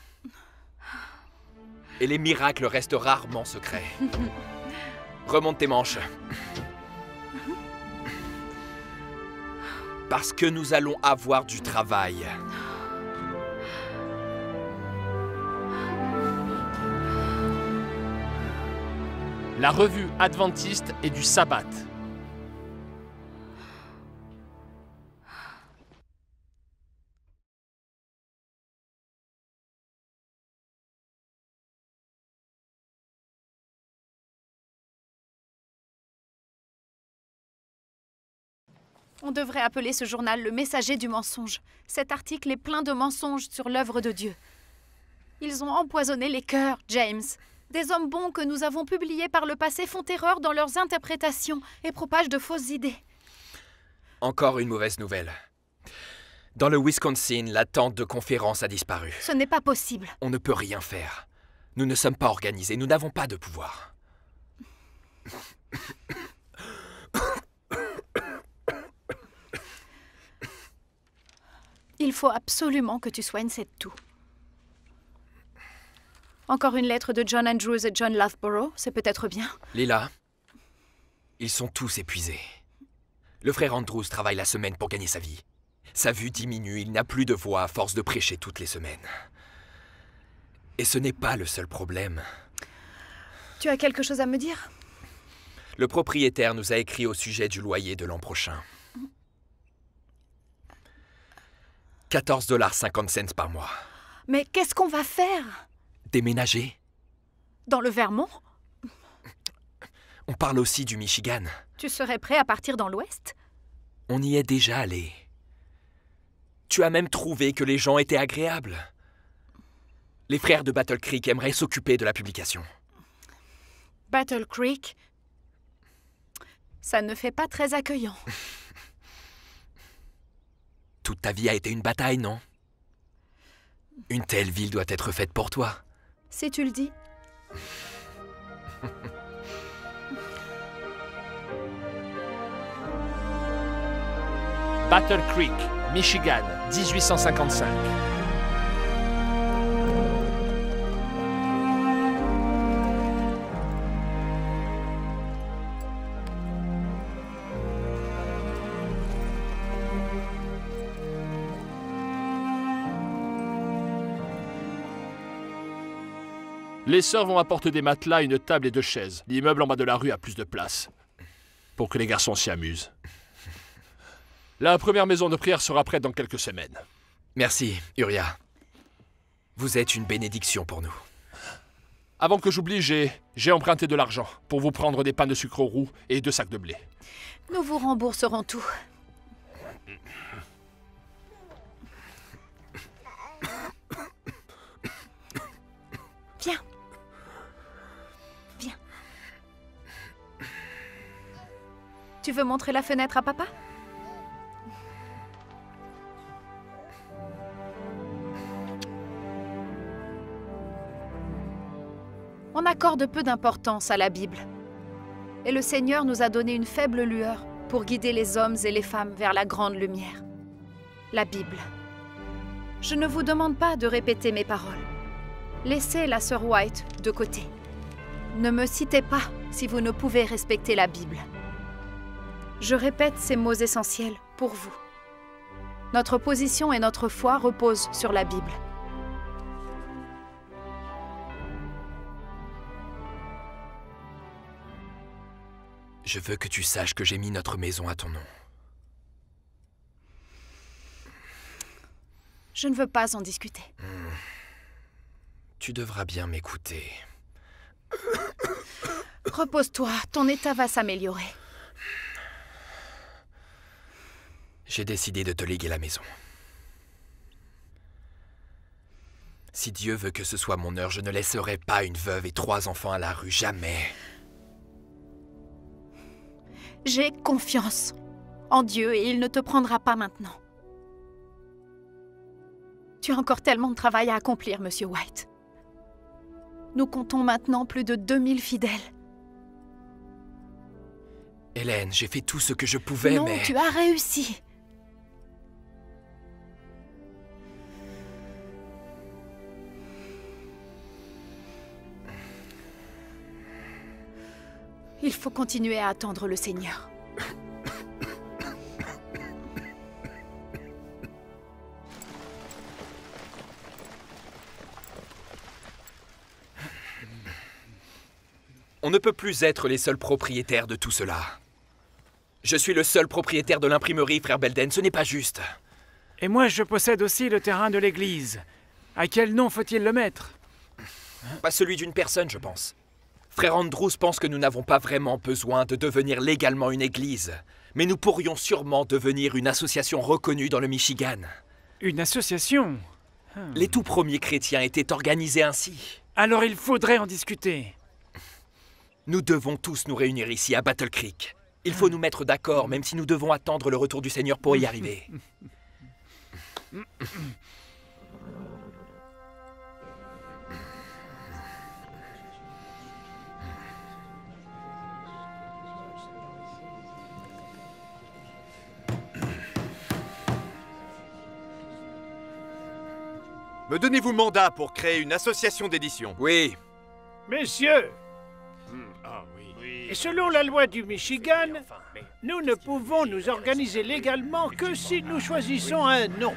Et les miracles restent rarement secrets. Remonte tes manches. Parce que nous allons avoir du travail. La revue adventiste et du sabbat. On devrait appeler ce journal le messager du mensonge. Cet article est plein de mensonges sur l'œuvre de Dieu. Ils ont empoisonné les cœurs, James. Des hommes bons que nous avons publiés par le passé font erreur dans leurs interprétations et propagent de fausses idées. Encore une mauvaise nouvelle. Dans le Wisconsin, la tente de conférence a disparu. Ce n'est pas possible. On ne peut rien faire. Nous ne sommes pas organisés, nous n'avons pas de pouvoir. Il faut absolument que tu soignes cette toux. Encore une lettre de John Andrews et John Loughborough, c'est peut-être bien. Lila, ils sont tous épuisés. Le frère Andrews travaille la semaine pour gagner sa vie. Sa vue diminue, il n'a plus de voix à force de prêcher toutes les semaines. Et ce n'est pas le seul problème. Tu as quelque chose à me dire? Le propriétaire nous a écrit au sujet du loyer de l'an prochain. 14 dollars 50 cents par mois. Mais qu'est-ce qu'on va faire? Déménager Dans le Vermont? On parle aussi du Michigan. Tu serais prêt à partir dans l'Ouest? On y est déjà allé. Tu as même trouvé que les gens étaient agréables. Les frères de Battle Creek aimeraient s'occuper de la publication. Battle Creek? Ça ne fait pas très accueillant. Toute ta vie a été une bataille, non? Une telle ville doit être faite pour toi. Si tu le dis. Battle Creek, Michigan, 1855. Les sœurs vont apporter des matelas, une table et deux chaises. L'immeuble en bas de la rue a plus de place. Pour que les garçons s'y amusent. La première maison de prière sera prête dans quelques semaines. Merci, Uria. Vous êtes une bénédiction pour nous. Avant que j'oublie, j'ai, j'ai emprunté de l'argent pour vous prendre des pains de sucre roux et deux sacs de blé. Nous vous rembourserons tout. Tu veux montrer la fenêtre à papa? On accorde peu d'importance à la Bible. Et le Seigneur nous a donné une faible lueur pour guider les hommes et les femmes vers la grande lumière. La Bible. Je ne vous demande pas de répéter mes paroles. Laissez la sœur White de côté. Ne me citez pas si vous ne pouvez respecter la Bible. Je répète ces mots essentiels pour vous. Notre position et notre foi reposent sur la Bible. Je veux que tu saches que j'ai mis notre maison à ton nom. Je ne veux pas en discuter. Tu devras bien m'écouter. Repose-toi, ton état va s'améliorer. J'ai décidé de te léguer la maison. Si Dieu veut que ce soit mon heure, je ne laisserai pas une veuve et trois enfants à la rue, jamais. J'ai confiance en Dieu et il ne te prendra pas maintenant. Tu as encore tellement de travail à accomplir, Monsieur White. Nous comptons maintenant plus de 2000 fidèles. Hélène, j'ai fait tout ce que je pouvais, non, mais... tu as réussi. Il faut continuer à attendre le Seigneur. On ne peut plus être les seuls propriétaires de tout cela. Je suis le seul propriétaire de l'imprimerie, frère Belden, ce n'est pas juste. Et moi, je possède aussi le terrain de l'église. À quel nom faut-il le mettre? Pas celui d'une personne, je pense. Frère Andrews pense que nous n'avons pas vraiment besoin de devenir légalement une église, mais nous pourrions sûrement devenir une association reconnue dans le Michigan. Une association Les tout premiers chrétiens étaient organisés ainsi. Alors il faudrait en discuter. Nous devons tous nous réunir ici à Battle Creek. Il faut nous mettre d'accord, même si nous devons attendre le retour du Seigneur pour y arriver. me donnez-vous mandat pour créer une association d'édition Oui. Messieurs, Ah oui. et selon la loi du Michigan, nous ne pouvons nous organiser légalement que si nous choisissons un nom.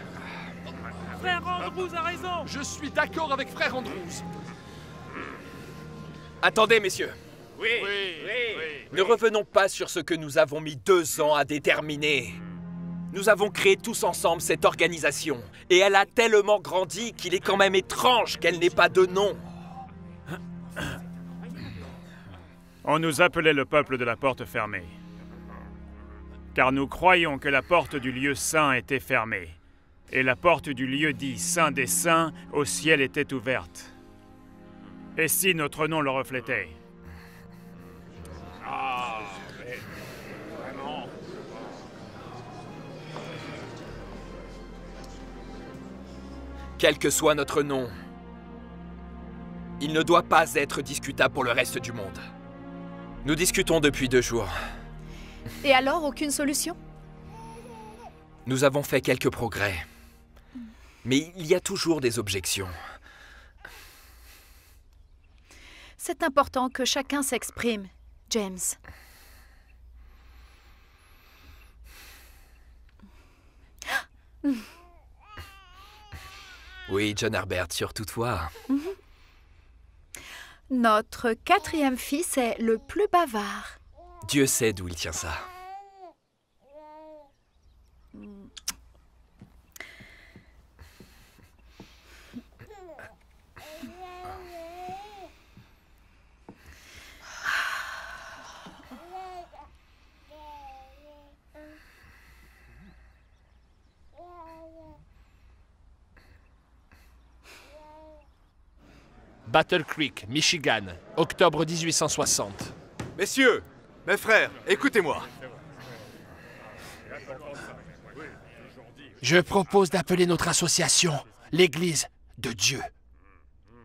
Frère Andrews a raison Je suis d'accord avec Frère Andrews. Attendez, messieurs. Oui, oui, Ne revenons pas sur ce que nous avons mis deux ans à déterminer. Nous avons créé tous ensemble cette organisation, et elle a tellement grandi qu'il est quand même étrange qu'elle n'ait pas de nom. On nous appelait le peuple de la porte fermée. Car nous croyions que la porte du lieu saint était fermée, et la porte du lieu dit saint des saints au ciel était ouverte. Et si notre nom le reflétait? Ah, Quel que soit notre nom, il ne doit pas être discutable pour le reste du monde. Nous discutons depuis deux jours. Et alors, aucune solution? Nous avons fait quelques progrès. Mais il y a toujours des objections. C'est important que chacun s'exprime, James. Oui, John Herbert, surtout toi. Mhm. Notre quatrième fils est le plus bavard. Dieu sait d'où il tient ça. Battle Creek, Michigan, octobre 1860. Messieurs, mes frères, écoutez-moi. Je propose d'appeler notre association l'Église de Dieu.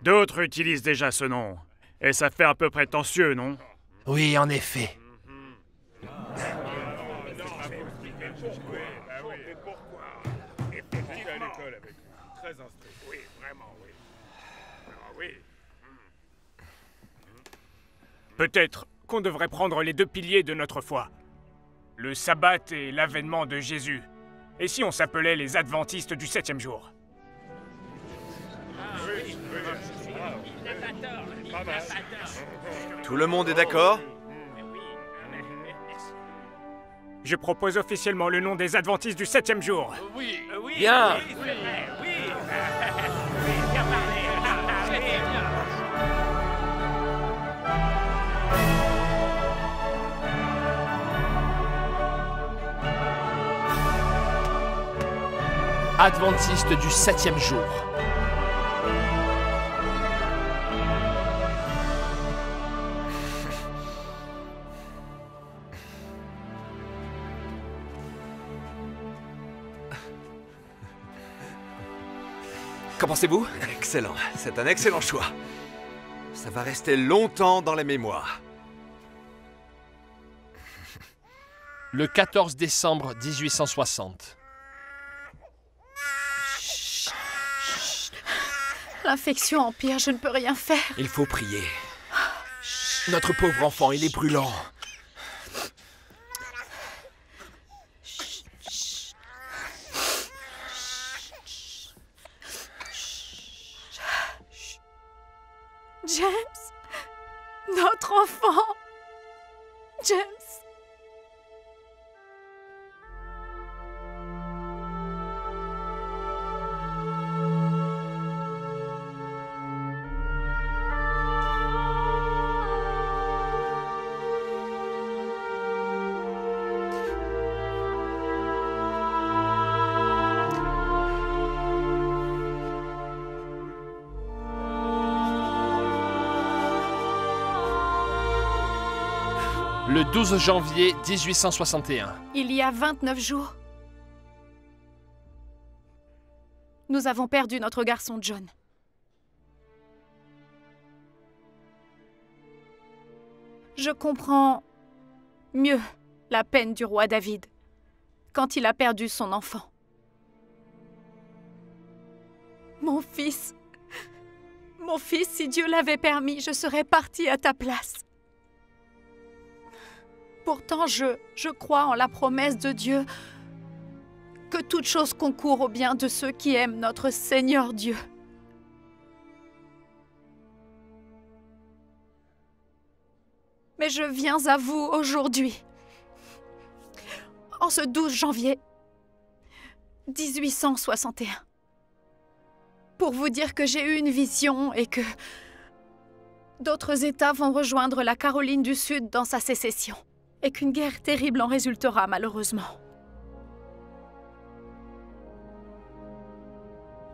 D'autres utilisent déjà ce nom. Et ça fait un peu prétentieux, non? Oui, en effet. Peut-être qu'on devrait prendre les deux piliers de notre foi. Le sabbat et l'avènement de Jésus. Et si on s'appelait les adventistes du septième jour? Tout le monde est d'accord? Je propose officiellement le nom des adventistes du septième jour. Oui, oui. Bien. Adventiste du septième jour. Qu'en pensez-vous Excellent, c'est un excellent choix. Ça va rester longtemps dans les mémoires. Le 14 décembre 1860. L'infection empire, je ne peux rien faire. Il faut prier. Notre pauvre enfant, il est brûlant. James Notre enfant James Le 12 janvier 1861. Il y a 29 jours. Nous avons perdu notre garçon John. Je comprends mieux la peine du roi David quand il a perdu son enfant. Mon fils. Mon fils, si Dieu l'avait permis, je serais partie à ta place. Pourtant, je, crois en la promesse de Dieu que toute chose concourt au bien de ceux qui aiment notre Seigneur Dieu. Mais je viens à vous aujourd'hui, en ce 12 janvier 1861, pour vous dire que j'ai eu une vision et que d'autres États vont rejoindre la Caroline du Sud dans sa sécession, et qu'une guerre terrible en résultera malheureusement.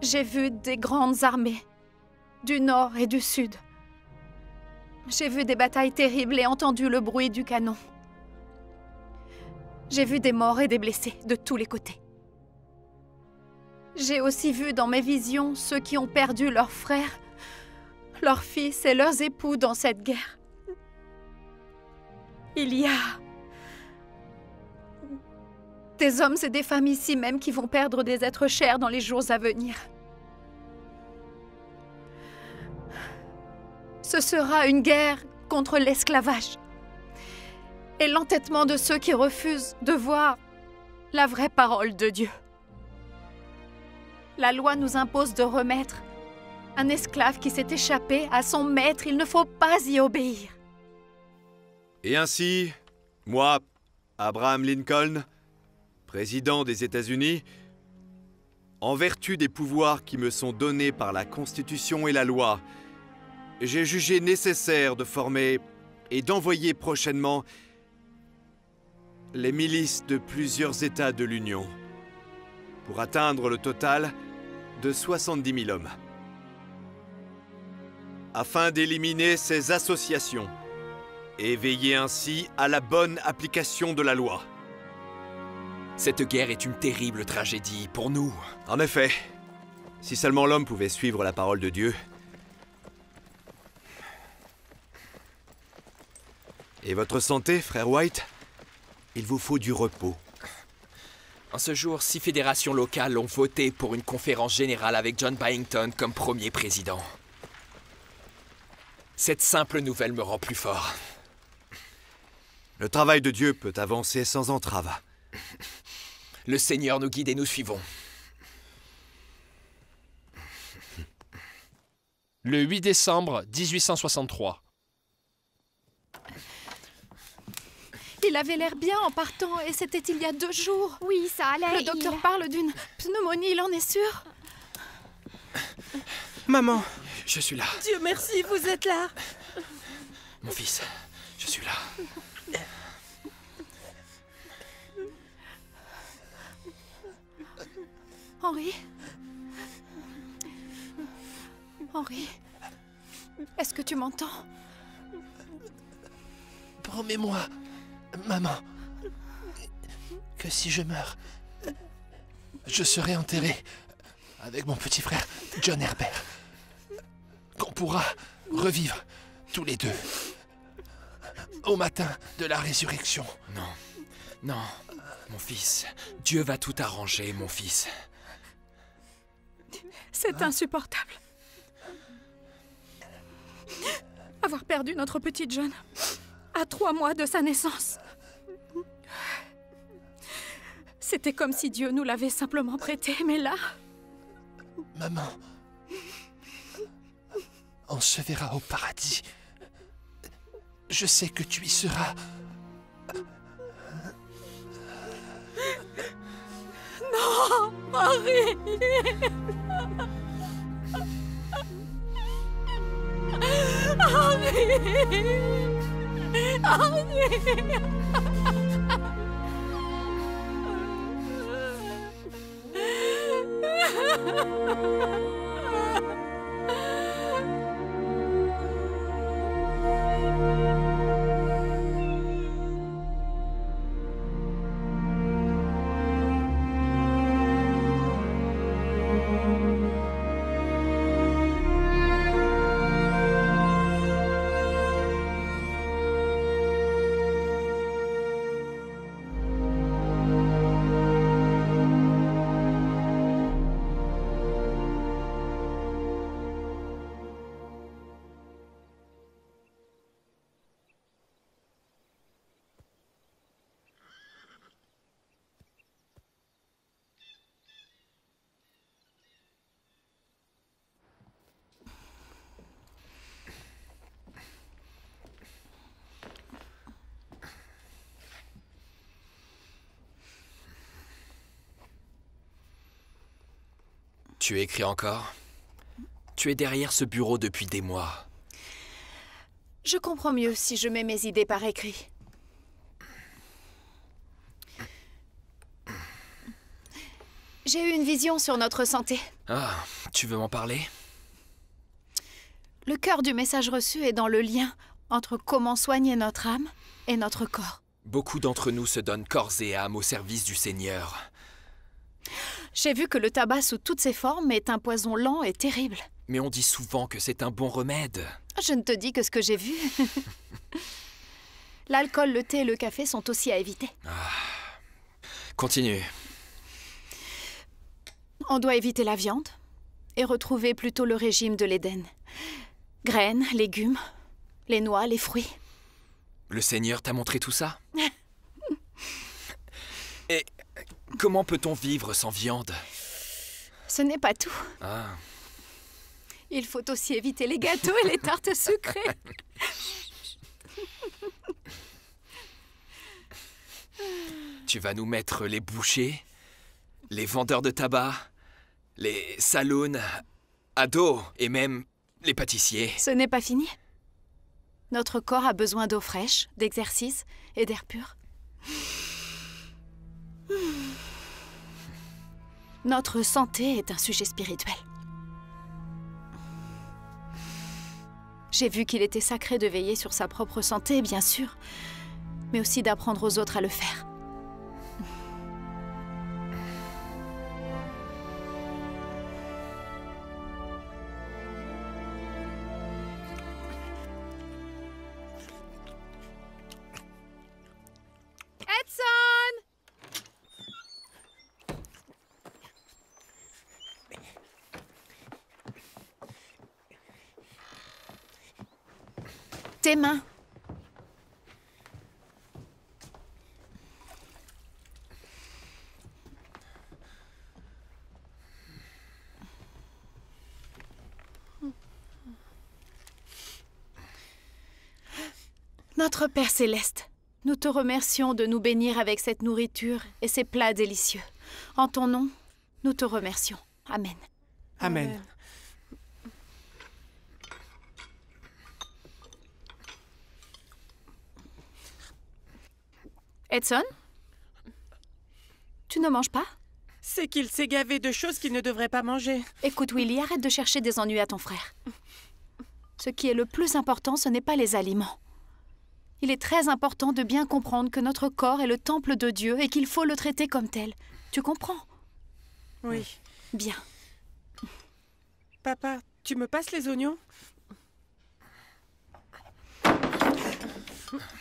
J'ai vu des grandes armées, du nord et du sud. J'ai vu des batailles terribles et entendu le bruit du canon. J'ai vu des morts et des blessés de tous les côtés. J'ai aussi vu dans mes visions ceux qui ont perdu leurs frères, leurs fils et leurs époux dans cette guerre. Il y a des hommes et des femmes ici même qui vont perdre des êtres chers dans les jours à venir. Ce sera une guerre contre l'esclavage et l'entêtement de ceux qui refusent de voir la vraie parole de Dieu. La loi nous impose de remettre un esclave qui s'est échappé à son maître. Il ne faut pas y obéir. Et ainsi, moi, Abraham Lincoln, président des États-Unis, en vertu des pouvoirs qui me sont donnés par la Constitution et la loi, j'ai jugé nécessaire de former et d'envoyer prochainement les milices de plusieurs États de l'Union, pour atteindre le total de 70 000 hommes, afin d'éliminer ces associations et veiller ainsi à la bonne application de la loi. Cette guerre est une terrible tragédie pour nous. En effet, si seulement l'homme pouvait suivre la parole de Dieu. Et votre santé, frère White? Il vous faut du repos. En ce jour, six fédérations locales ont voté pour une conférence générale avec John Byington comme premier président. Cette simple nouvelle me rend plus fort. Le travail de Dieu peut avancer sans entrave. Le Seigneur nous guide et nous suivons. Le 8 décembre 1863. Il avait l'air bien en partant et c'était il y a deux jours. Oui, ça allait. Le docteur parle d'une pneumonie, il en est sûr Maman, je suis là. Dieu merci, vous êtes là. Mon fils, je suis là. Henri? Henri? Est-ce que tu m'entends? Promets-moi, maman, que si je meurs, je serai enterré avec mon petit frère John Herbert. Qu'on pourra revivre tous les deux au matin de la résurrection. Non, non, mon fils. Dieu va tout arranger, mon fils. C'est insupportable. Avoir perdu notre petit John à trois mois de sa naissance. C'était comme si Dieu nous l'avait simplement prêté, mais là... Maman, on se verra au paradis. Je sais que tu y seras. Non, আমি আমি Ha ha ha! Tu écris encore? Tu es derrière ce bureau depuis des mois. Je comprends mieux si je mets mes idées par écrit. J'ai eu une vision sur notre santé. Ah, tu veux m'en parler? Le cœur du message reçu est dans le lien entre comment soigner notre âme et notre corps. Beaucoup d'entre nous se donnent corps et âme au service du Seigneur. J'ai vu que le tabac sous toutes ses formes est un poison lent et terrible. Mais on dit souvent que c'est un bon remède. Je ne te dis que ce que j'ai vu. L'alcool, le thé et le café sont aussi à éviter. Continue. On doit éviter la viande et retrouver plutôt le régime de l'Éden. Graines, légumes, les noix, les fruits. Le Seigneur t'a montré tout ça? Et comment peut-on vivre sans viande? Ce n'est pas tout. Ah, Il faut aussi éviter les gâteaux et les tartes sucrées. tu vas nous mettre les bouchers, les vendeurs de tabac, les saloons, ados et même les pâtissiers. Ce n'est pas fini. Notre corps a besoin d'eau fraîche, d'exercice et d'air pur. Notre santé est un sujet spirituel. J'ai vu qu'il était sacré de veiller sur sa propre santé, bien sûr, mais aussi d'apprendre aux autres à le faire. Tes mains. Notre Père céleste, nous te remercions de nous bénir avec cette nourriture et ces plats délicieux. En ton nom, nous te remercions. Amen. Amen. Edson Tu ne manges pas? C'est qu'il s'est gavé de choses qu'il ne devrait pas manger. Écoute, Willy, arrête de chercher des ennuis à ton frère. Ce qui est le plus important, ce n'est pas les aliments. Il est très important de bien comprendre que notre corps est le temple de Dieu et qu'il faut le traiter comme tel. Tu comprends? Oui. Bien. Papa, tu me passes les oignons?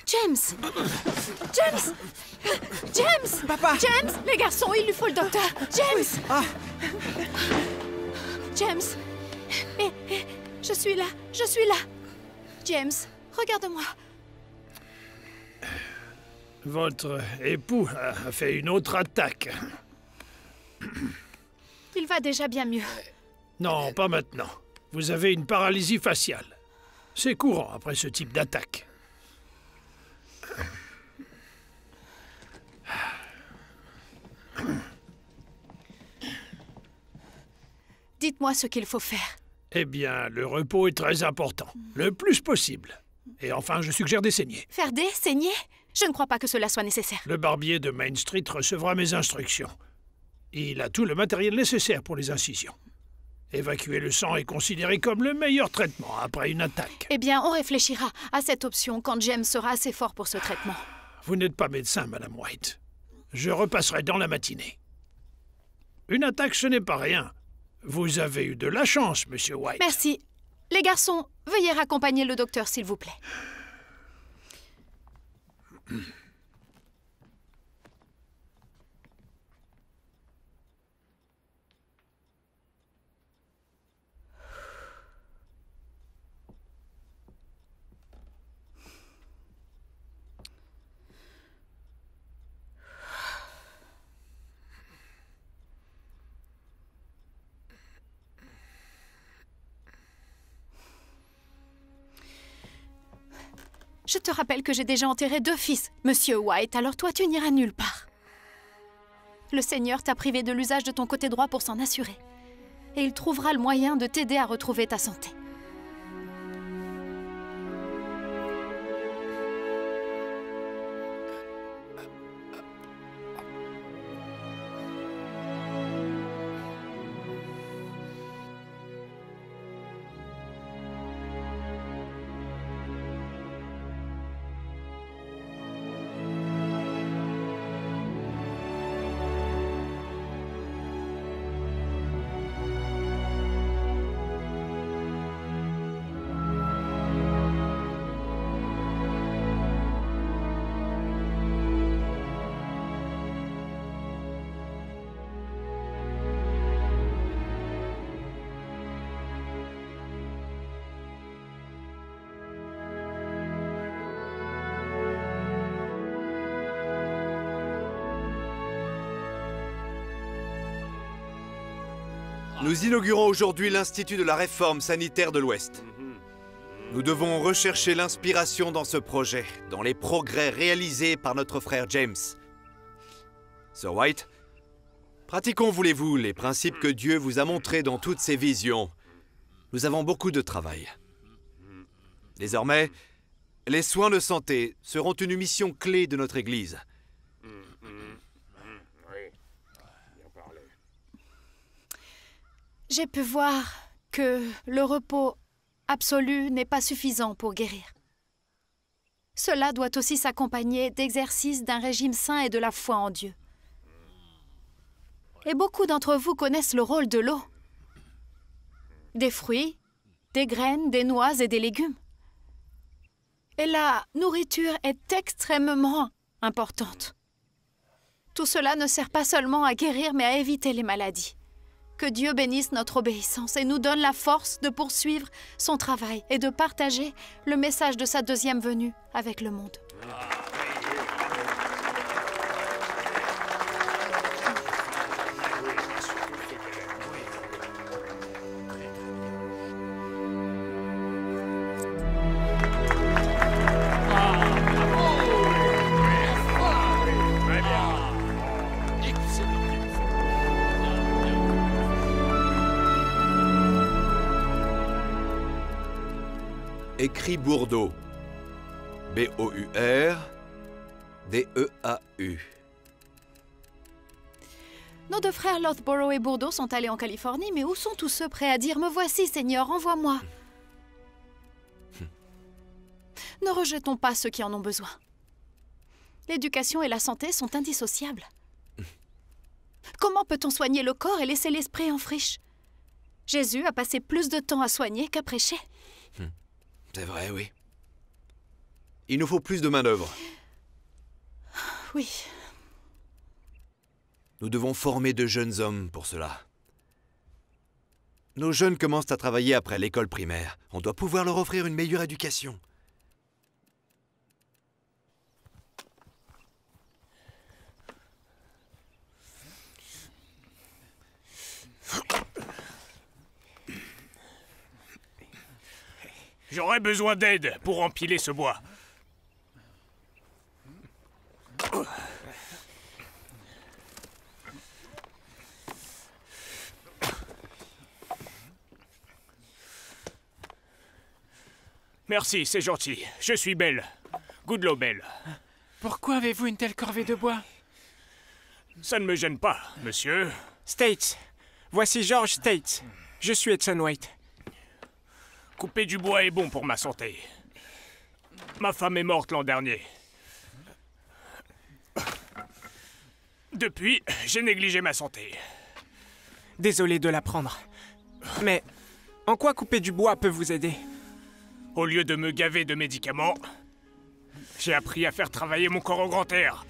James. James. James. Papa. James. Les garçons, il lui faut le docteur. James. Ah. James. Eh, eh, Je suis là, je suis là. James, regarde-moi. Votre époux a fait une autre attaque. Il va déjà bien mieux. Non, pas maintenant. Vous avez une paralysie faciale. C'est courant après ce type d'attaque. Dites-moi ce qu'il faut faire. Eh bien, le repos est très important. Le plus possible. Et enfin, je suggère des saignées. Faire des saignées Je ne crois pas que cela soit nécessaire. Le barbier de Main Street recevra mes instructions. Il a tout le matériel nécessaire pour les incisions. Évacuer le sang est considéré comme le meilleur traitement après une attaque. Eh bien, on réfléchira à cette option quand James sera assez fort pour ce traitement. Vous n'êtes pas médecin, Madame White. Je repasserai dans la matinée. Une attaque, ce n'est pas rien. Vous avez eu de la chance, Monsieur White. Merci. Les garçons, veuillez raccompagner le docteur, s'il vous plaît. Je te rappelle que j'ai déjà enterré deux fils, Monsieur White, alors toi tu n'iras nulle part. Le Seigneur t'a privé de l'usage de ton côté droit pour s'en assurer. et il trouvera le moyen de t'aider à retrouver ta santé. Nous inaugurons aujourd'hui l'Institut de la réforme sanitaire de l'Ouest. Nous devons rechercher l'inspiration dans ce projet, dans les progrès réalisés par notre frère James. Sir White, pratiquons, voulez-vous, les principes que Dieu vous a montrés dans toutes ses visions. Nous avons beaucoup de travail. Désormais, les soins de santé seront une mission clé de notre Église. J'ai pu voir que le repos absolu n'est pas suffisant pour guérir. Cela doit aussi s'accompagner d'exercices d'un régime sain et de la foi en Dieu. Et beaucoup d'entre vous connaissent le rôle de l'eau. Des fruits, des graines, des noix et des légumes. Et la nourriture est extrêmement importante. Tout cela ne sert pas seulement à guérir, mais à éviter les maladies. Que Dieu bénisse notre obéissance et nous donne la force de poursuivre son travail et de partager le message de sa deuxième venue avec le monde. B-O-U-R. D-E-A-U. Nos deux frères Lothborough et Bourdeau sont allés en Californie, mais où sont tous ceux prêts à dire Me voici, Seigneur, envoie-moi Ne rejetons pas ceux qui en ont besoin. L'éducation et la santé sont indissociables. Comment peut-on soigner le corps et laisser l'esprit en friche? Jésus a passé plus de temps à soigner qu'à prêcher. C'est vrai, oui. Il nous faut plus de main-d'œuvre. Oui. Nous devons former de jeunes hommes pour cela. Nos jeunes commencent à travailler après l'école primaire. On doit pouvoir leur offrir une meilleure éducation. J'aurais besoin d'aide pour empiler ce bois. Merci, c'est gentil. Je suis Belle. Goodlow Belle. Pourquoi avez-vous une telle corvée de bois? Ça ne me gêne pas, monsieur. States. Voici George States. Je suis Edson White. Couper du bois est bon pour ma santé. Ma femme est morte l'an dernier. Depuis, j'ai négligé ma santé. Désolé de l'apprendre. Mais en quoi couper du bois peut vous aider? Au lieu de me gaver de médicaments, j'ai appris à faire travailler mon corps au grand air.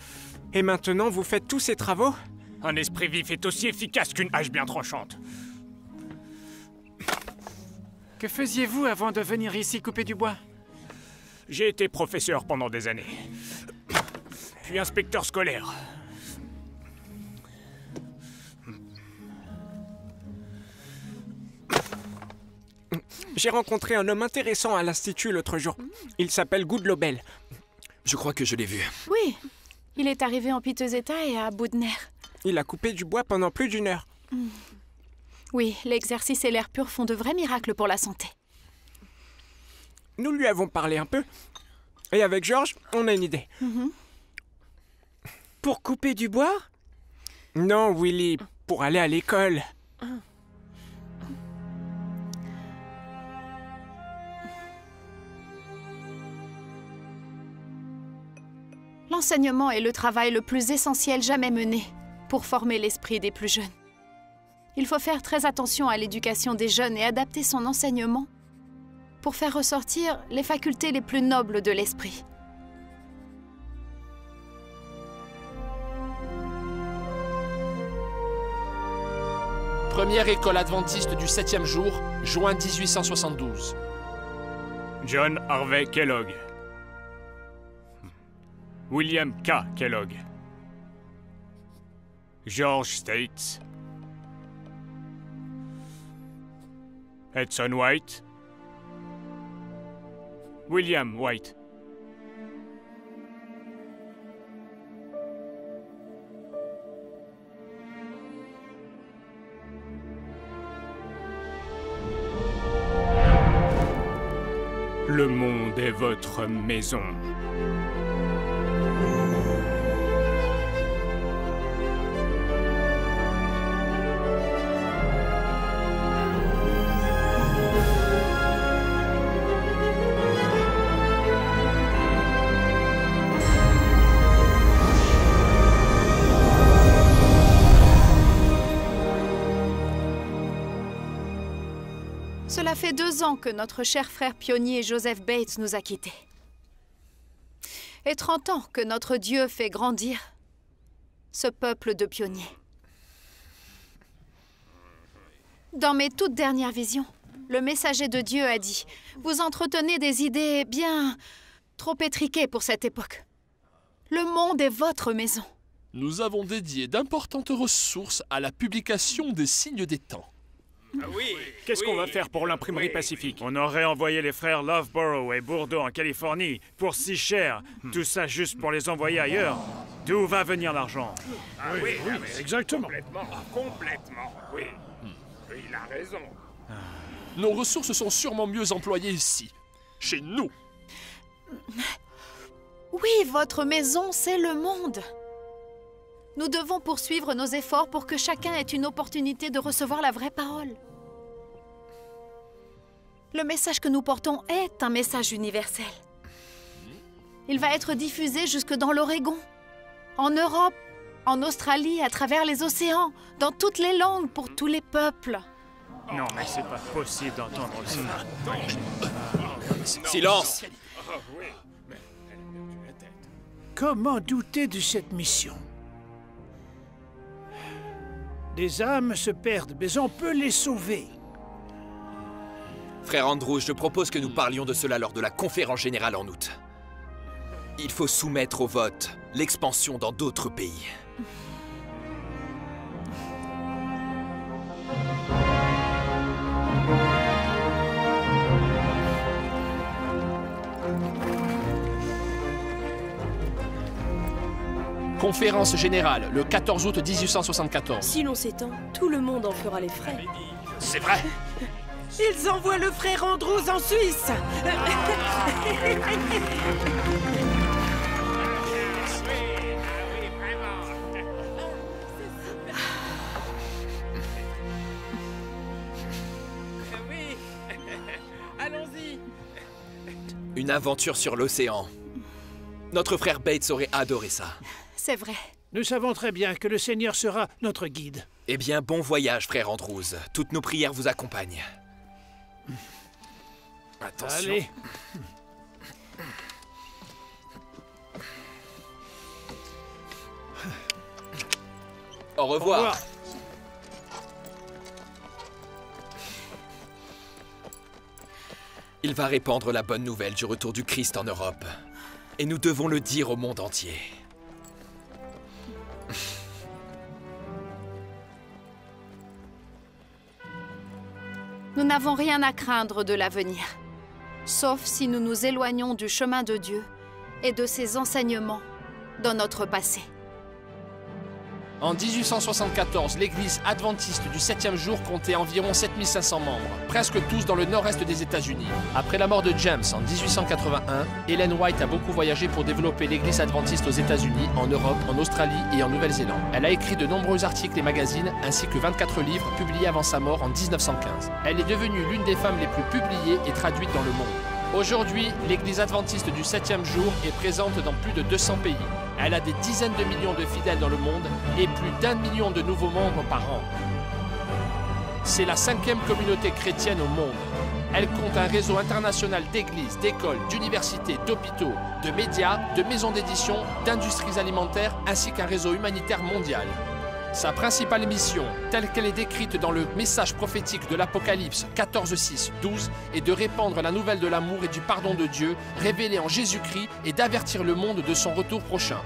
Et maintenant, vous faites tous ces travaux? Un esprit vif est aussi efficace qu'une hache bien tranchante. Que faisiez-vous avant de venir ici couper du bois? J'ai été professeur pendant des années. Puis inspecteur scolaire. J'ai rencontré un homme intéressant à l'Institut l'autre jour. Il s'appelle Goodlow Bell. Je crois que je l'ai vu. Oui, il est arrivé en piteux état et à bout de nerfs. Il a coupé du bois pendant plus d'une heure. Oui, l'exercice et l'air pur font de vrais miracles pour la santé. Nous lui avons parlé un peu. Et avec Georges, on a une idée. Mhm. Pour couper du bois? Non, Willy, pour aller à l'école. L'enseignement est le travail le plus essentiel jamais mené pour former l'esprit des plus jeunes. Il faut faire très attention à l'éducation des jeunes et adapter son enseignement pour faire ressortir les facultés les plus nobles de l'esprit. Première école adventiste du septième jour, juin 1872. John Harvey Kellogg. William K. Kellogg. George States. Edson White. William White. Le monde est votre maison. Cela fait deux ans que notre cher frère pionnier Joseph Bates nous a quittés. Et 30 ans que notre Dieu fait grandir ce peuple de pionniers. Dans mes toutes dernières visions, le messager de Dieu a dit Vous entretenez des idées bien trop étriquées pour cette époque. Le monde est votre maison. Nous avons dédié d'importantes ressources à la publication des signes des temps. Oui Qu'est-ce qu'on va faire pour l'imprimerie Pacifique On aurait envoyé les frères Loveborough et Bourdeau en Californie pour si cher. Tout ça juste pour les envoyer ailleurs. D'où va venir l'argent Ah oui, oui, ah oui, exactement. Complètement, complètement, oui. Oui, Il a raison. Nos ressources sont sûrement mieux employées ici, chez nous. Oui, votre maison, c'est le monde. Nous devons poursuivre nos efforts pour que chacun ait une opportunité de recevoir la vraie parole. Le message que nous portons est un message universel. Il va être diffusé jusque dans l'Oregon, en Europe, en Australie, à travers les océans, dans toutes les langues, pour tous les peuples. Non, mais c'est pas possible d'entendre ça. Silence oui. Comment douter de cette mission? Des âmes se perdent, mais on peut les sauver. Frère Andrew, je propose que nous parlions de cela lors de la conférence générale en août. Il faut soumettre au vote l'expansion dans d'autres pays. Conférence générale, le 14 août 1874. Si l'on s'étend, tout le monde en fera les frais. C'est vrai Ils envoient le frère Andrews en Suisse Oui Allons-y Une aventure sur l'océan. Notre frère Bates aurait adoré ça. C'est vrai. Nous savons très bien que le Seigneur sera notre guide. Eh bien, bon voyage, frère Andrews. Toutes nos prières vous accompagnent. Attention. Allez. Au revoir. Au revoir. Il va répandre la bonne nouvelle du retour du Christ en Europe. Et nous devons le dire au monde entier. Nous n'avons rien à craindre de l'avenir, sauf si nous nous éloignons du chemin de Dieu et de ses enseignements dans notre passé. En 1874, l'église adventiste du 7e jour comptait environ 7500 membres, presque tous dans le nord-est des États-Unis. Après la mort de James en 1881, Ellen White a beaucoup voyagé pour développer l'église adventiste aux États-Unis, en Europe, en Australie et en Nouvelle-Zélande. Elle a écrit de nombreux articles et magazines, ainsi que 24 livres publiés avant sa mort en 1915. Elle est devenue l'une des femmes les plus publiées et traduites dans le monde. Aujourd'hui, l'église adventiste du 7e jour est présente dans plus de 200 pays. Elle a des dizaines de millions de fidèles dans le monde et plus d'un million de nouveaux membres par an. C'est la cinquième communauté chrétienne au monde. Elle compte un réseau international d'églises, d'écoles, d'universités, d'hôpitaux, de médias, de maisons d'édition, d'industries alimentaires ainsi qu'un réseau humanitaire mondial. Sa principale mission, telle qu'elle est décrite dans le message prophétique de l'Apocalypse 14, 6, 12, est de répandre la nouvelle de l'amour et du pardon de Dieu révélé en Jésus-Christ et d'avertir le monde de son retour prochain.